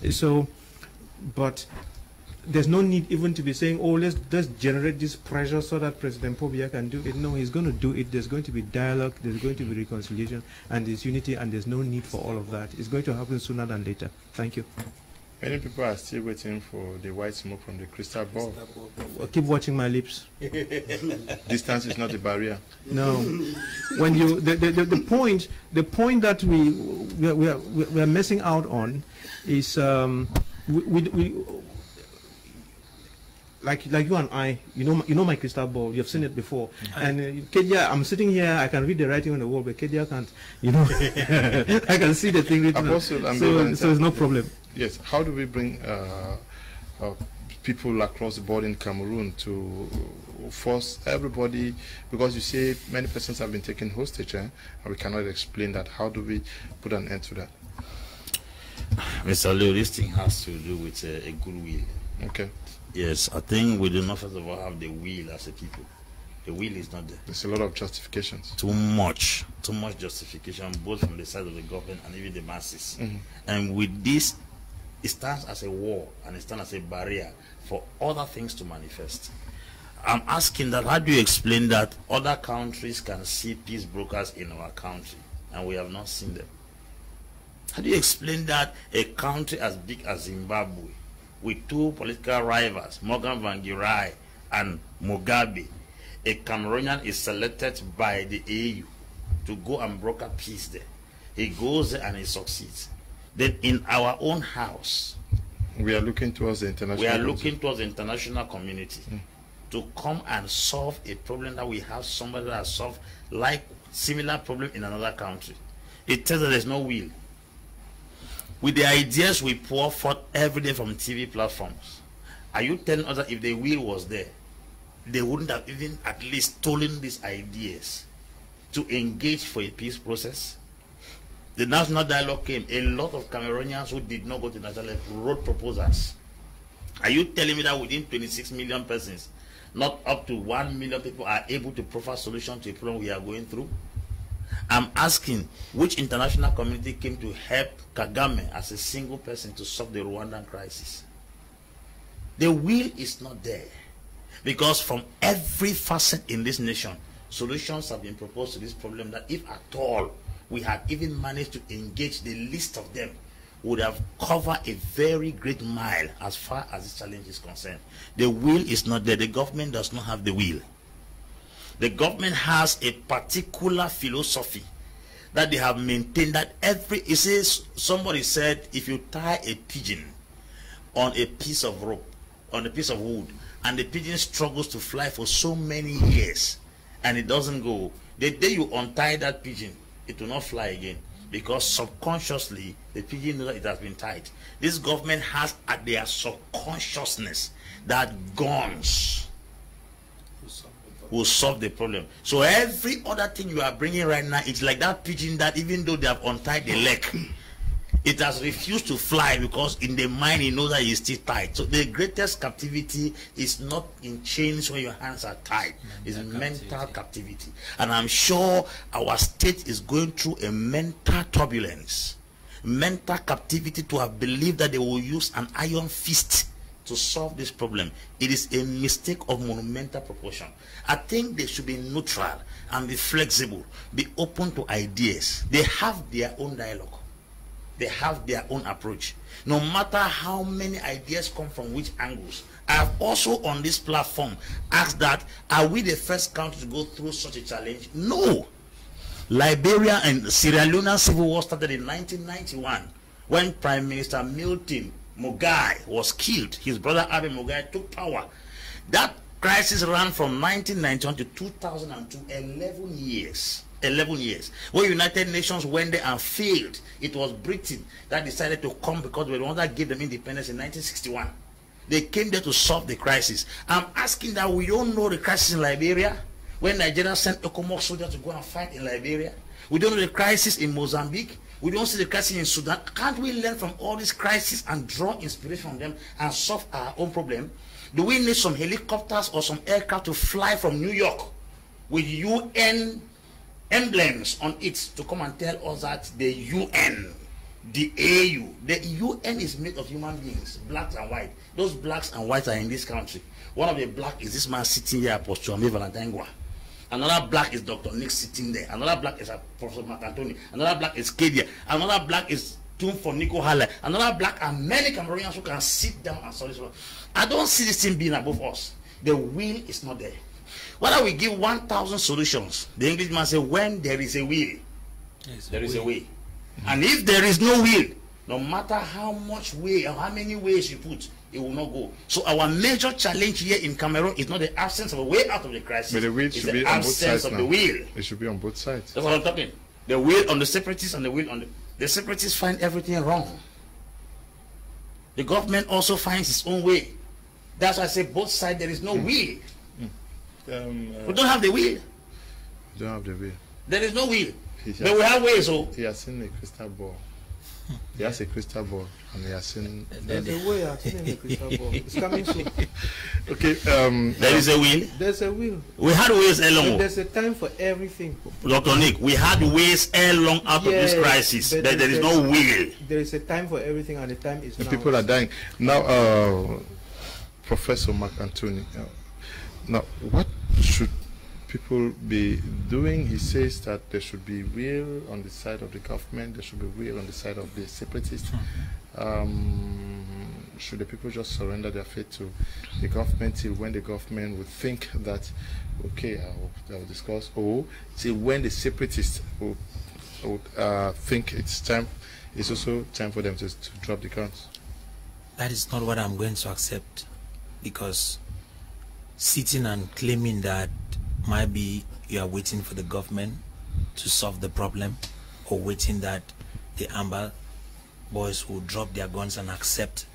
S2: So, but there's no need even to be saying, oh, let's let's generate this pressure so that President Paul Biya can do it. No, he's going to do it. There's going to be dialogue. There's going to be reconciliation, and there's unity, and there's no need for all of that. It's going to happen sooner than later. Thank you.
S1: Many people are still waiting for the white smoke from the crystal ball.
S2: Well, keep watching my lips.
S1: Distance is not a barrier.
S2: No. When you the, the, the, the point the point that we we are, we are, we are missing out on is um, we, we, we like like you and I, you know, you know my crystal ball. You've seen it before. And uh, Kedia, I'm sitting here. I can read the writing on the wall, but Kedia can't. You know, I can see the thing written. Apostle, so, so it's no problem.
S1: Yes. How do we bring uh, uh, people across the board in Cameroon to force everybody? Because you say many persons have been taken hostage, eh? and we cannot explain that. How do we put an end to that?
S3: Mr. Leo, this thing has to do with uh, a goodwill.
S1: Okay.
S3: Yes, I think we do not first of all have the will as a people. The will is not there.
S1: There's a lot of justifications.
S3: Too much, too much justification, both from the side of the government and even the masses. Mm -hmm. And with this, it stands as a war and it stands as a barrier for other things to manifest. I'm asking that how do you explain that other countries can see peace brokers in our country and we have not seen them? How do you explain that a country as big as Zimbabwe with two political rivals, Morgan Tsvangirai and Mugabe, a Cameroonian is selected by the AU to go and broker peace there. He goes there and he succeeds. Then in our own house,
S1: we are looking towards the international.
S3: We are looking towards the international community mm. to come and solve a problem that we have. Somebody that has solved like similar problem in another country. It tells us there's no will with the ideas we pour forth every day from TV platforms, are you telling us that if the will was there, they wouldn't have even at least stolen these ideas to engage for a peace process? The national dialogue came. A lot of Cameroonians who did not go to national wrote proposals. Are you telling me that within 26 million persons, not up to 1 million people are able to provide solution to a problem we are going through? I'm asking which international community came to help Kagame as a single person to solve the Rwandan crisis. The will is not there. Because from every facet in this nation, solutions have been proposed to this problem that if at all we had even managed to engage the least of them, would have covered a very great mile as far as this challenge is concerned. The will is not there. The government does not have the will. The government has a particular philosophy that they have maintained that every, it says, somebody said, if you tie a pigeon on a piece of rope, on a piece of wood, and the pigeon struggles to fly for so many years, and it doesn't go, the day you untie that pigeon, it will not fly again because subconsciously the pigeon knows it has been tied. This government has at their subconsciousness that guns will solve the problem. So every other thing you are bringing right now, it's like that pigeon that even though they have untied the leg, it has refused to fly because in the mind it knows that it's still tied. So the greatest captivity is not in chains when your hands are tied. It's mental, mental captivity. And I'm sure our state is going through a mental turbulence. Mental captivity to have believed that they will use an iron fist to solve this problem. It is a mistake of monumental proportion. I think they should be neutral and be flexible, be open to ideas. They have their own dialogue. They have their own approach. No matter how many ideas come from which angles. I have also on this platform asked that, are we the first country to go through such a challenge? No. Liberia and Sierra Leone civil war started in 1991 when Prime Minister Milton Mugai was killed. His brother Abe Mugai took power. That crisis ran from 1991 to 2002, 11 years. 11 years. When United Nations went there and failed, it was Britain that decided to come because we ones that gave them independence in 1961. They came there to solve the crisis. I'm asking that we don't know the crisis in Liberia when Nigeria sent ECOMOG soldiers to go and fight in Liberia. We don't know the crisis in Mozambique. We don't see the crisis in Sudan. Can't we learn from all these crises and draw inspiration from them and solve our own problem? Do we need some helicopters or some aircraft to fly from New York with UN emblems on it to come and tell us that the UN, the AU, the UN is made of human beings, blacks and white. Those blacks and whites are in this country. One of the black is this man sitting here, Apostle Ame Valentangua. Another black is Dr. Nick sitting there. Another black is Professor Mark Anthony. Another black is Kedia. Another black is for Nico Halle. Another black and many Cameroonians who can sit down and study. I don't see this thing being above us. The will is not there. Whether we give 1,000 solutions, the Englishman said, when there is a will, yes, there is a way. And if there is no will, no matter how much way or how many ways you put, it will not go. So our major challenge here in Cameroon is not the absence of a way out of the crisis.
S1: But the will should be on both sides of now. the will. It should be on both sides.
S3: That's what I'm talking. The will on the separatists and the will on the the separatists find everything wrong. The government also finds its own way. That's why I say both sides there is no mm. will. Mm. Um, uh, we don't have the will. We
S1: don't have the will.
S3: There is no will. But we have ways. So.
S1: He has seen the crystal ball. He has a crystal ball and he has seen.
S2: There's a way I've seen the crystal ball. It's coming soon.
S1: Okay. Um,
S3: there is a will.
S2: There's a will.
S3: We had ways along.
S2: There's a time for everything.
S3: Dr. Nick, we had ways along out yes, of this crisis, but, but there is no will.
S2: There is a time for everything, and the time is now.
S1: People are dying now. Uh, Professor Mac Anthony. Uh, now, what should people be doing. He says that there should be will on the side of the government, there should be will on the side of the separatists. Um, should the people just surrender their faith to the government till when the government would think that, okay, I will, I will discuss, or till when the separatists would, uh, think it's time, it's also time for them to, to drop the guns?
S4: That is not what I'm going to accept because sitting and claiming that might be you are waiting for the government to solve the problem or waiting that the Amba boys will drop their guns and accept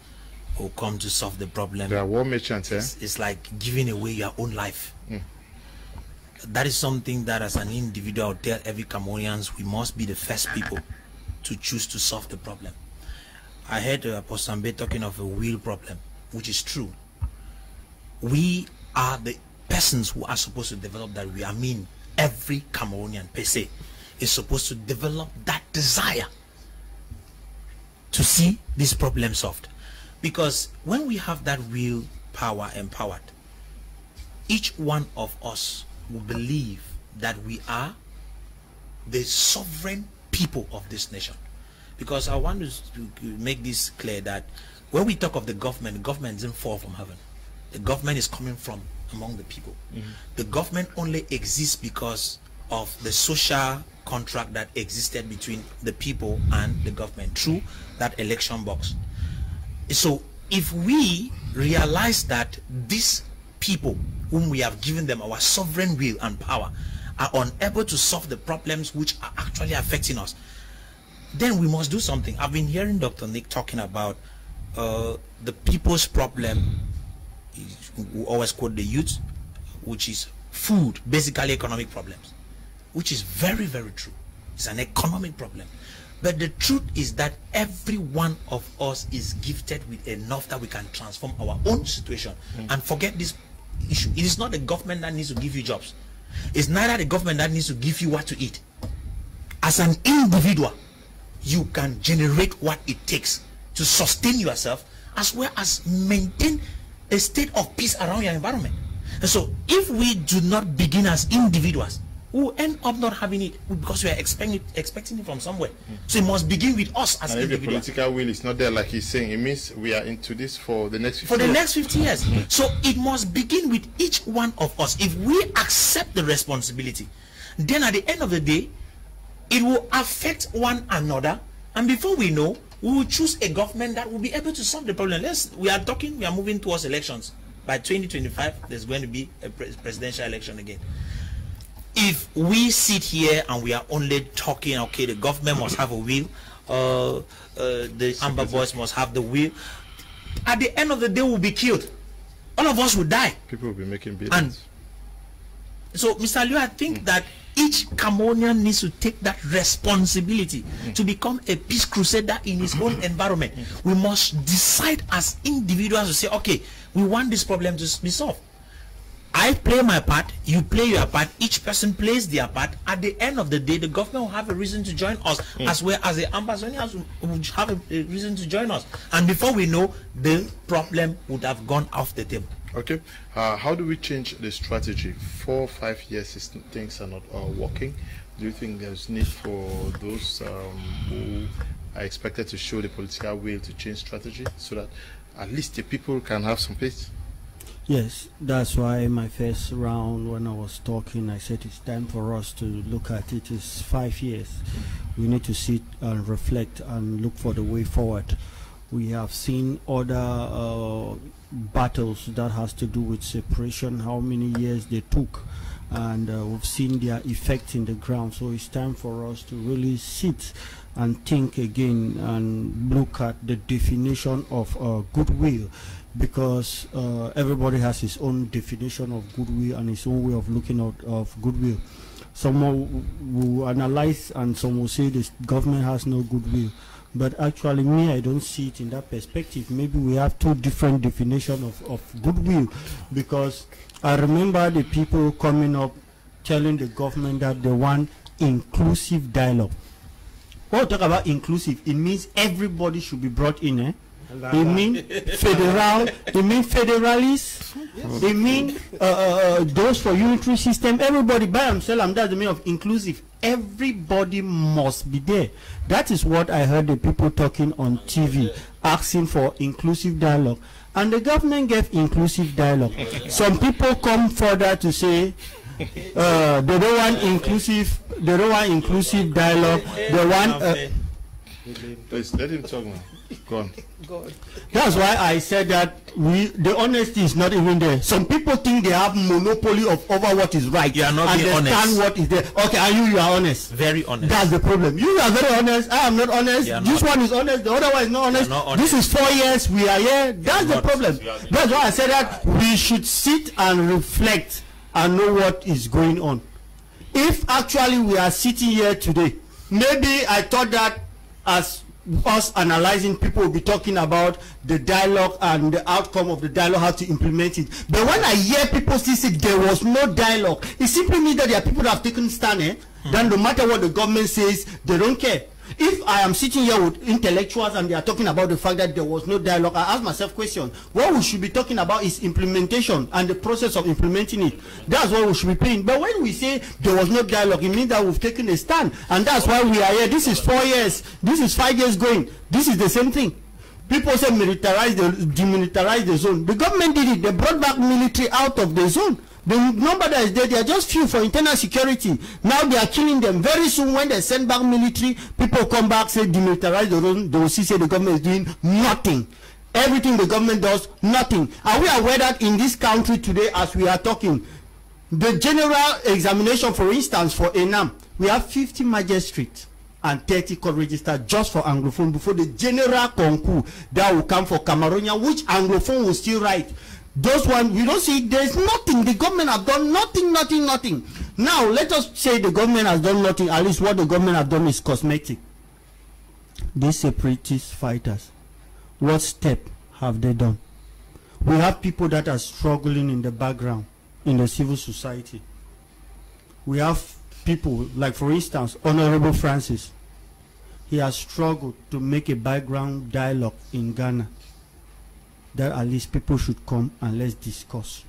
S4: or come to solve the problem.
S1: They are war merchants, eh?
S4: It's, it's like giving away your own life. Mm. That is something that as an individual, tell every Cameroonians, we must be the first people to choose to solve the problem. I heard uh, Apostle talking of a will problem, which is true. We are the persons who are supposed to develop that we I mean every Cameroonian per se is supposed to develop that desire to see this problem solved. Because when we have that will power empowered, each one of us will believe that we are the sovereign people of this nation. Because I want to make this clear that when we talk of the government, the government doesn't fall from heaven. The government is coming from among the people. Mm -hmm. The government only exists because of the social contract that existed between the people and the government through that election box. So if we realize that these people whom we have given them our sovereign will and power are unable to solve the problems which are actually affecting us, then we must do something. I've been hearing Dr. Nick talking about uh, the people's problem we always quote the youth, which is food, basically economic problems, which is very, very true. It's an economic problem. But the truth is that every one of us is gifted with enough that we can transform our own situation. Mm. And forget this issue. It is not the government that needs to give you jobs. It's neither the government that needs to give you what to eat. As an individual, you can generate what it takes to sustain yourself as well as maintain a state of peace around your environment. And so if we do not begin as individuals, we will end up not having it because we are expecting it, expecting it from somewhere. Mm. So it must begin with us as and individuals.
S1: if the political will is not there, like he's saying, it means we are into this for the next 50
S4: For the years. next 50 years. so it must begin with each one of us. If we accept the responsibility, then at the end of the day, it will affect one another, and before we know, we will choose a government that will be able to solve the problem. Let's, we are talking, we are moving towards elections. By 2025, there's going to be a presidential election again. If we sit here and we are only talking, okay, the government must have a will, uh, uh, the Amba Boys must have the will, at the end of the day, we'll be killed. All of us will die.
S1: People will be making billions.
S4: And so, Mr. Leo, I think mm. that each Cameroonian needs to take that responsibility mm. to become a peace crusader in his own environment. Mm. We must decide as individuals to say, okay, we want this problem to be solved. I play my part, you play your part, each person plays their part. At the end of the day, the government will have a reason to join us, mm. as well as the ambassadors will have a, reason to join us. And before we know, the problem would have gone off the table.
S1: Okay. Uh, how do we change the strategy? Four, five years, things are not uh, working. Do you think there's need for those um, who are expected to show the political will to change strategy so that at least the people can have some peace?
S5: Yes, that's why in my first round when I was talking, I said it's time for us to look at it. It's five years. We need to sit and reflect and look for the way forward. We have seen other uh, battles that has to do with separation, how many years they took, and uh, we've seen their effect in the ground. So it's time for us to really sit and think again and look at the definition of uh, goodwill because uh, everybody has his own definition of goodwill and his own way of looking at of goodwill. Some will analyze and some will say the government has no goodwill. But actually, me, I don't see it in that perspective. Maybe we have two different definitions of, of goodwill because I remember the people coming up telling the government that they want inclusive dialogue. When we talk about inclusive, it means everybody should be brought in. Eh? It mean federal. It mean federalists. Yes. It mean uh, uh, uh, those for unitary system. Everybody by themselves. That's the meaning of inclusive. Everybody must be there. That is what I heard the people talking on TV, asking for inclusive dialogue. And the government gave inclusive dialogue. Some people come further to say uh, they don't want inclusive. They don't want inclusive dialogue. They want. Uh,
S1: Please let him talk now. Go on.
S5: That's why I said that we the honesty is not even there. Some people think they have monopoly of over what is right.
S4: You are not being
S5: honest. what is there. Okay, and you you are honest.
S4: Very honest.
S5: That's the problem. You are very honest. I am not honest. This not. one is honest. The other one is not honest.
S4: Not honest.
S5: This is four years. We are here. That's the problem. That's why I said that we should sit and reflect and know what is going on. If actually we are sitting here today, maybe I thought that as us analyzing people will be talking about the dialogue and the outcome of the dialogue how to implement it but when i hear people still say there was no dialogue it simply means that there are people that have taken stand eh? Mm. then no matter what the government says they don't care if I am sitting here with intellectuals and they are talking about the fact that there was no dialogue, I ask myself questions. What we should be talking about is implementation and the process of implementing it. That's what we should be paying. But when we say there was no dialogue, it means that we've taken a stand. And that's why we are here. This is four years. This is five years going. This is the same thing. People say militarize the demilitarize the zone. The government did it. They brought back military out of the zone. The number that is there, they are just few for internal security. Now they are killing them. Very soon, when they send back military, people come back, say demilitarize the zone. They will see, say the government is doing nothing. Everything the government does, nothing. Are we aware that in this country today, as we are talking, the general examination, for instance, for ENAM, we have 50 magistrates and 30 court registered just for Anglophone before the general concours that will come for Cameroonian, which Anglophone will still write those one you don't see there's nothing. The government have done nothing nothing nothing. Now let us say the government has done nothing. At least what the government have done is cosmetic. These separatist fighters what step have they done? We have people that are struggling in the background in the civil society. We have people like for instance honorable francis. He has struggled to make a background dialogue in ghana that at least people should come and let's discuss.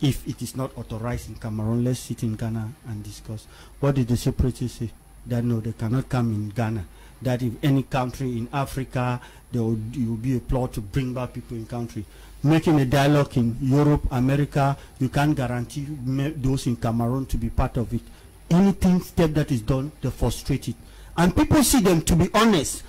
S5: If it is not authorized in Cameroon, let's sit in Ghana and discuss. What did the separatists say? That no, they cannot come in Ghana. That if any country in Africa, there will, will be a plot to bring back people in country. Making a dialogue in Europe, America, you can't guarantee those in Cameroon to be part of it. anything step that is done, they frustrate it. And people see them to be honest.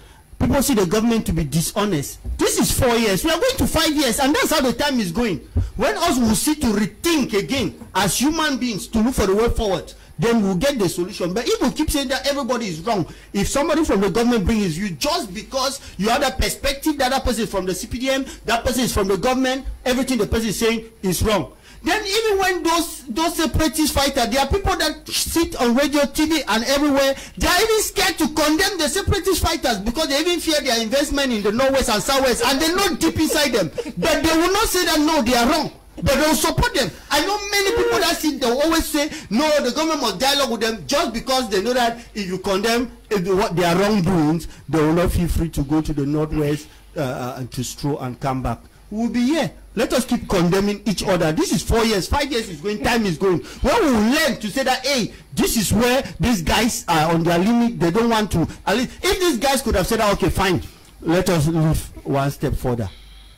S5: People see the government to be dishonest. This is four years. We are going to five years, and that's how the time is going. When us will see to rethink again as human beings to look for the way forward, then we'll get the solution. But if we keep saying that everybody is wrong, if somebody from the government brings you just because you have that perspective that that person is from the CPDM, that person is from the government, everything the person is saying is wrong. Then even when those those separatist fighters, there are people that sit on radio, TV, and everywhere. They are even scared to condemn the separatist fighters because they even fear their investment in the northwest and southwest, and they know deep inside them. But they will not say that no, they are wrong. But they will support them. I know many people that sit they will always say no, the government must dialogue with them just because they know that if you condemn if they, what their wrongdoings, they will not feel free to go to the northwest uh, uh, and to stroll and come back. We will be here. Let us keep condemning each other. This is four years, five years is going, time is going. When we learn to say that, hey, this is where these guys are on their limit, they don't want to. At least, if these guys could have said, okay, fine, let us move one step further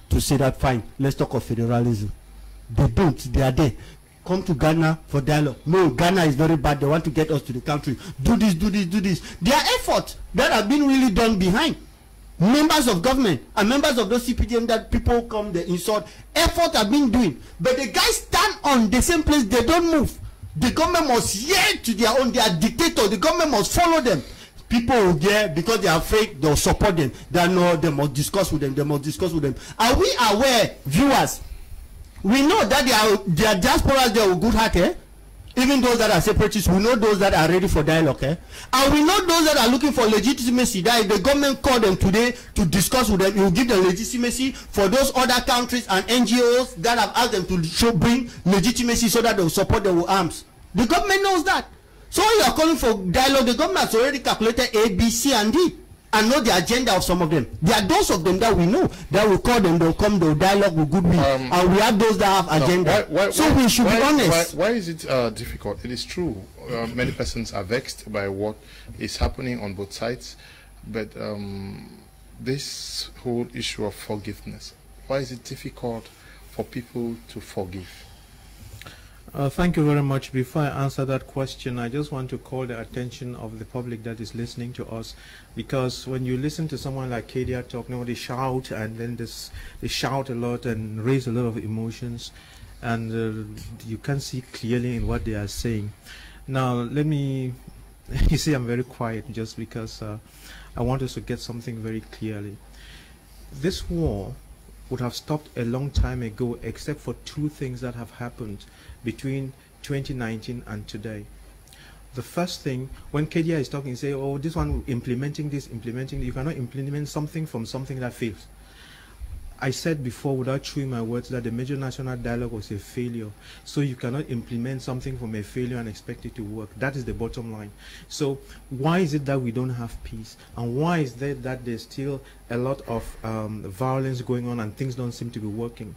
S5: to say that, fine, let's talk of federalism. They don't, they are there. Come to Ghana for dialogue. No, Ghana is very bad. They want to get us to the country. Do this, do this, do this. their are efforts that have been really done behind members of government and members of those CPDM that people come they insult. Effort have been doing. But the guys stand on the same place they don't move. The government must hear to their own they are dictator the government must follow them. People will get because they are afraid they'll support them. They know they must discuss with them they must discuss with them. Are we aware viewers? We know that they are their diaspora they are good heart eh even those that are separatists, we know those that are ready for dialogue. Eh? And we know those that are looking for legitimacy. That if the government called them today to discuss with them, it will give them legitimacy for those other countries and NGOs that have asked them to show, bring legitimacy so that they will support them with arms. The government knows that. So you are calling for dialogue. The government has already calculated A, B, C, and D and know the agenda of some of them. There are those of them that we know that will call them, they'll come, they'll dialogue with goodwill, um, and we have those that have agenda. No, why, why, so why, we should be honest.
S1: Why, is it uh, difficult? It is true. Uh, many persons are vexed by what is happening on both sides, but um, this whole issue of forgiveness, why is it difficult for people to forgive?
S2: Uh, thank you very much. Before I answer that question, I just want to call the attention of the public that is listening to us, because when you listen to someone like Kedia talk, you know, they shout and then this, they shout a lot and raise a lot of emotions, and uh, you can see clearly in what they are saying. Now, let me, you see, I'm very quiet just because uh, I want us to get something very clearly. This war would have stopped a long time ago, except for two things that have happened between 2019 and today. The first thing, when Kedia is talking, say, oh, this one implementing this, implementing, you cannot implement something from something that fails. I said before, without chewing my words, that the major national dialogue was a failure. So you cannot implement something from a failure and expect it to work. That is the bottom line. So why is it that we don't have peace? And why is it that there's still a lot of um, violence going on and things don't seem to be working?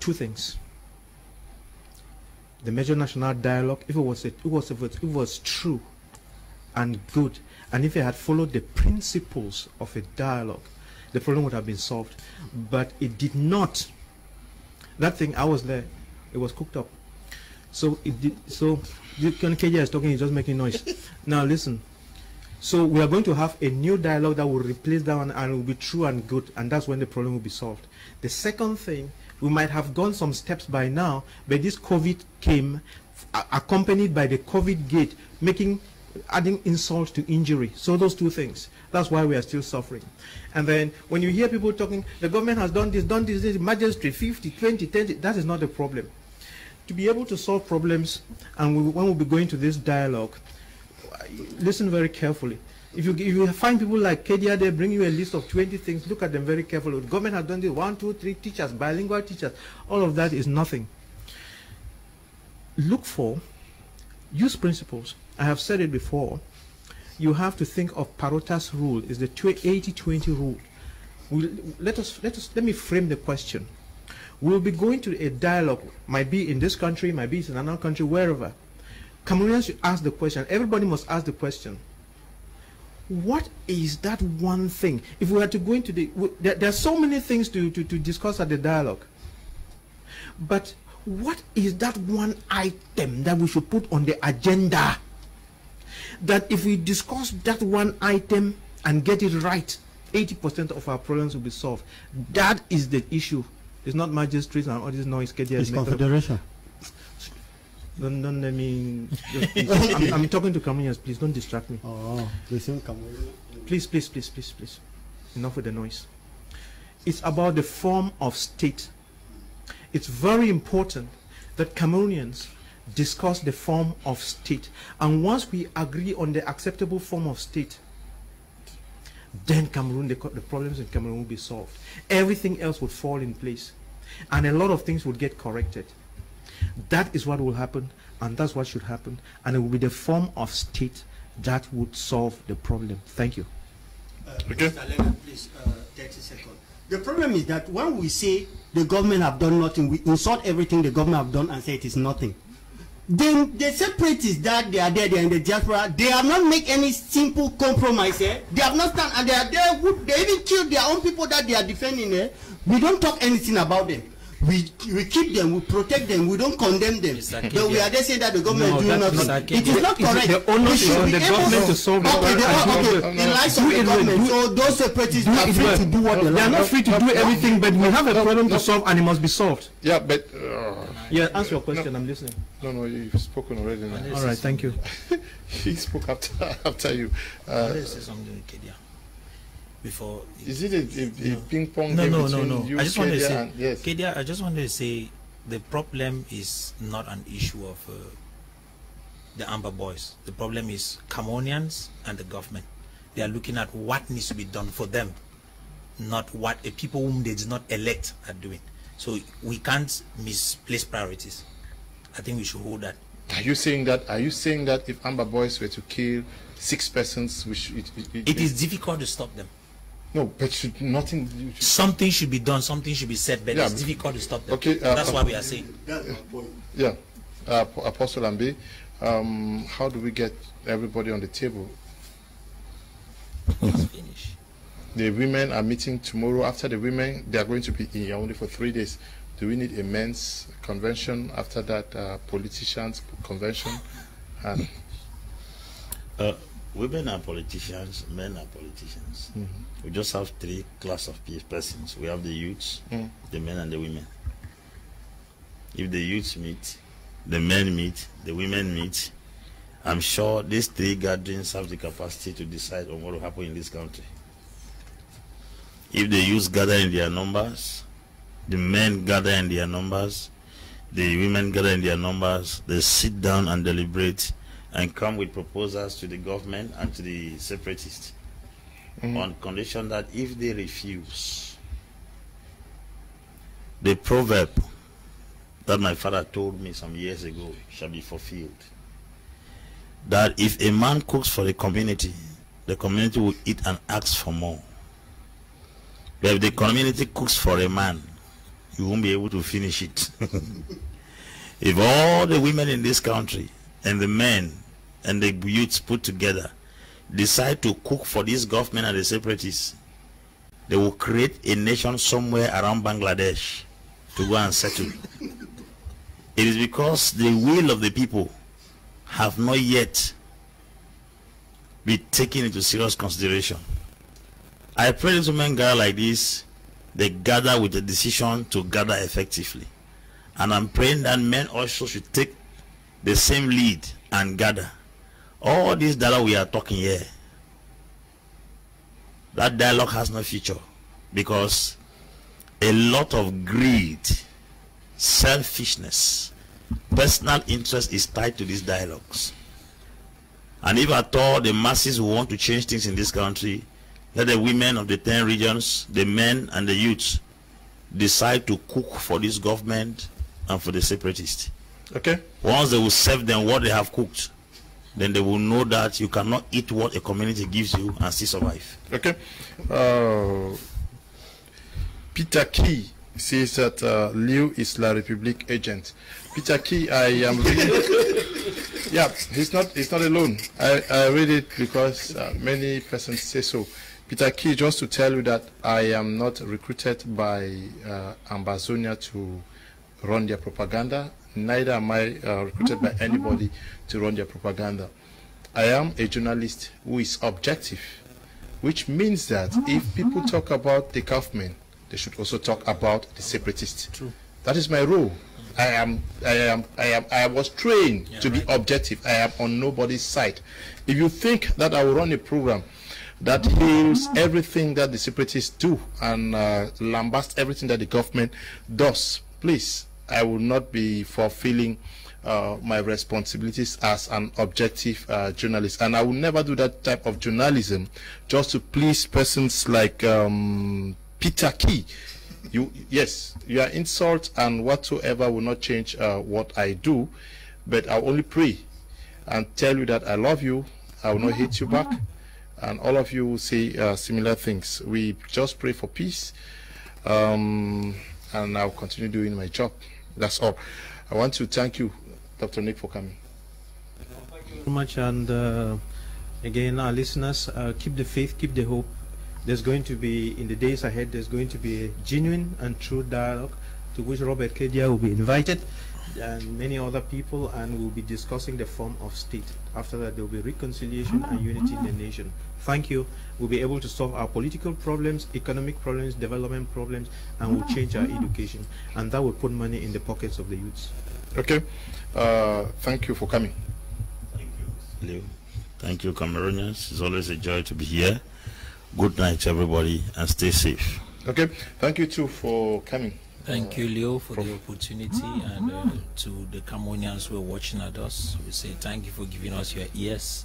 S2: Two things the major national dialogue, if it was, a, it was, if it was true and good, and if it had followed the principles of a dialogue, the problem would have been solved. But it did not. That thing, I was there. It was cooked up. So it did. So can Kedia is talking. He's just making noise. now listen. So we are going to have a new dialogue that will replace that one and will be true and good, and that's when the problem will be solved. The second thing we might have gone some steps by now, but this COVID came accompanied by the COVID gate, making adding insult to injury. So those two things. That's why we are still suffering. And then when you hear people talking, the government has done this, done this, this magistrate, 50, 20, 10, that is not the problem. To be able to solve problems, and we, when we'll be going to this dialogue, listen very carefully. If you, if you find people like Kedia, they bring you a list of 20 things, look at them very carefully. Government has done this, one, two, three teachers, bilingual teachers. All of that is nothing. Look for, use principles. I have said it before. You have to think of Pareto's rule, is the 80-20 rule. We'll, let, us, let, us, let me frame the question. We'll be going to a dialogue, might be in this country, might be in another country, wherever. Cameroonians should ask the question. Everybody must ask the question what is that one thing? If we were to go into the, there, there, are so many things to, to, to discuss at the dialogue. But what is that one item that we should put on the agenda? That if we discuss that one item and get it right, 80% of our problems will be solved. That is the issue. It's not magistrates and all this noise.
S5: It's confederation.
S2: Don't, don't let me. I'm, I'm talking to Cameroonians. Please don't distract me.
S5: Oh, listen, Cameroon.
S2: Please, please, please, please, please. Enough with the noise. It's about the form of state. It's very important that Cameroonians discuss the form of state. And once we agree on the acceptable form of state, then Cameroon, the, the problems in Cameroon will be solved. Everything else would fall in place. And a lot of things would get corrected. That is what will happen, and that's what should happen. And it will be the form of state that would solve the problem. Thank you.
S5: Uh, okay. Mr. Leonard, please, uh, 30 seconds. The problem is that when we say the government have done nothing, we insult everything the government have done and say it is nothing. Then the separatists that they are there, they are in the diaspora, they have not make any simple compromise. Eh? They have not stand and they are there. They even killed their own people that they are defending. Eh? We don't talk anything about them we we keep them, we protect them, we don't condemn them. But we are just saying that the government no, do nothing. It is not correct.
S2: The onus is on the government to solve the
S5: okay,
S2: problem.
S5: Okay, in light of the government, so those separatists are free to do what they like.
S2: They are not free to do everything, but we have a problem to solve and it must be solved.
S1: Yeah, but... Uh,
S2: yeah, answer your question, I'm listening.
S1: No, no, you've spoken already. Now.
S2: All right, thank you.
S1: he spoke after, after you. Uh,
S4: before.
S1: Is it a, a, a ping pong
S4: no,
S1: game
S4: no, no, no.
S1: I
S4: just want to say,
S1: and, yes.
S4: Kedia, I just wanted to say the problem is not an issue of uh, the Amba Boys. The problem is Cameroonians and the government. They are looking at what needs to be done for them, not what the people whom they did not elect are doing. So we can't misplace priorities. I think we should hold that.
S1: Are you saying that? Are you saying that if Amba Boys were to kill six persons, we should, it,
S4: it, it, it is difficult to stop them.
S1: No, but should nothing.
S4: Something should be done. Something should be said, but yeah, it's difficult to stop them. Okay, uh, that's uh, why we are saying.
S1: Yeah, uh, Apostle Ambe, um, how do we get everybody on the table?
S4: finish.
S1: The women are meeting tomorrow. After the women, they are going to be in Yaoundé for three days. Do we need a men's convention after that? Uh, politicians convention, and.
S3: Uh, women are politicians, men are politicians. Mm -hmm. We just have three class of persons. We have the youths, mm. the men, and the women. If the youths meet, the men meet, the women meet, I'm sure these three gatherings have the capacity to decide on what will happen in this country. If the youths gather in their numbers, the men gather in their numbers, the women gather in their numbers, they sit down and deliberate and come with proposals to the government and to the separatists mm. on condition that if they refuse, the proverb that my father told me some years ago shall be fulfilled. That if a man cooks for the community, the community will eat and ask for more. But if the community cooks for a man, you won't be able to finish it. if all the women in this country and the men and the youths put together decide to cook for this government and the separatists, they will create a nation somewhere around Bangladesh to go and settle. it is because the will of the people have not yet been taken into serious consideration. I pray that men gather like this, they gather with a decision to gather effectively. And I'm praying that men also should take the same lead and gather all this dialogue we are talking here, that dialogue has no future because a lot of greed, selfishness, personal interest is tied to these dialogues. And if at all the masses who want to change things in this country, let the women of the 10 regions, the men and the youths decide to cook for this government and for the separatists.
S1: Okay.
S3: Once they will serve them what they have cooked, then they will know that you cannot eat what a community gives you and still survive.
S1: Okay. Uh, Peter Key says that uh, Leo is La République agent. Peter Key, I am yeah, he's not. He's not alone. I, I read it because uh, many persons say so. Peter Key, just to tell you that I am not recruited by uh, Ambazonia to run their propaganda. Neither am I uh, recruited by anybody to run their propaganda. I am a journalist who is objective, which means that if people talk about the government, they should also talk about the separatists.
S4: True.
S1: That is my role. I am, I am, I am, I was trained
S4: Yeah,
S1: to be objective. I am on nobody's side. If you think that I will run a program that heals everything that the separatists do and uh, lambast everything that the government does, please, I will not be fulfilling uh, my responsibilities as an objective uh, journalist. And I will never do that type of journalism just to please persons like um, Peter Key. You, yes, your insult and whatsoever will not change uh, what I do, but I'll only pray and tell you that I love you. I will not hate you back. And all of you will say uh, similar things. We just pray for peace. Um, and I'll continue doing my job. That's all. I want to thank you, Dr. Nick, for coming.
S2: Thank you very much and uh, again our listeners uh, keep the faith keep the hope there's going to be in the days ahead there's going to be a genuine and true dialogue to which robert kedia will be invited and many other people and we'll be discussing the form of state after that there will be reconciliation and unity in the nation thank you we'll be able to solve our political problems economic problems development problems and we'll change our education and that will put money in the pockets of the youths
S1: Okay? Uh, thank you for coming.
S3: thank Leo. Thank you, Cameroonians. It's always a joy to be here. Good night, everybody, and stay safe.
S1: Okay? Thank you, too, for coming.
S4: Thank you, Leo, for the opportunity, and uh, to the Cameroonians who are watching at us, we say thank you for giving us your ears.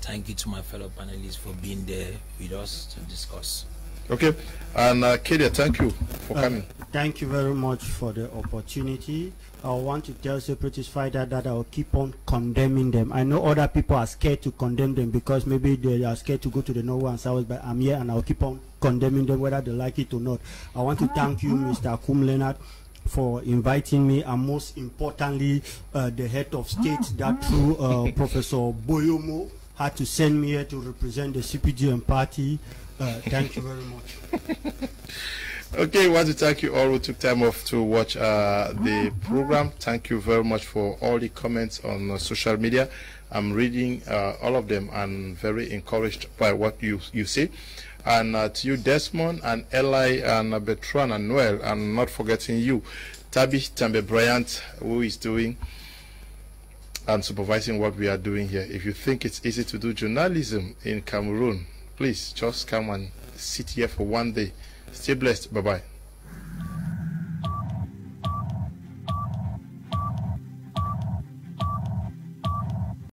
S4: Thank you to my fellow panelists for being there with us to discuss.
S1: Okay? And uh, Kedia, thank you for
S5: Uh,
S1: coming.
S5: Thank you very much for the opportunity. I want to tell separatist fighters that I will keep on condemning them. I know other people are scared to condemn them because maybe they are scared to go to the North and South, but I'm here and I'll keep on condemning them whether they like it or not. I want to thank you, Mr. Akum Leonard, for inviting me, and most importantly, uh, the head of state that through uh, Professor Boyomo had to send me here to represent the CPDM party. Uh, thank you very much.
S1: Okay, I want to thank you all who took time off to watch uh, the program. Thank you very much for all the comments on uh, social media. I'm reading uh, all of them and very encouraged by what you you say. And uh, to you, Desmond and Eli and uh, Bertrand and Noel, and not forgetting you, Tabi Tambe Bryant, who is doing and supervising what we are doing here. If you think it's easy to do journalism in Cameroon, please just come and sit here for one day. Stay blessed. Bye bye.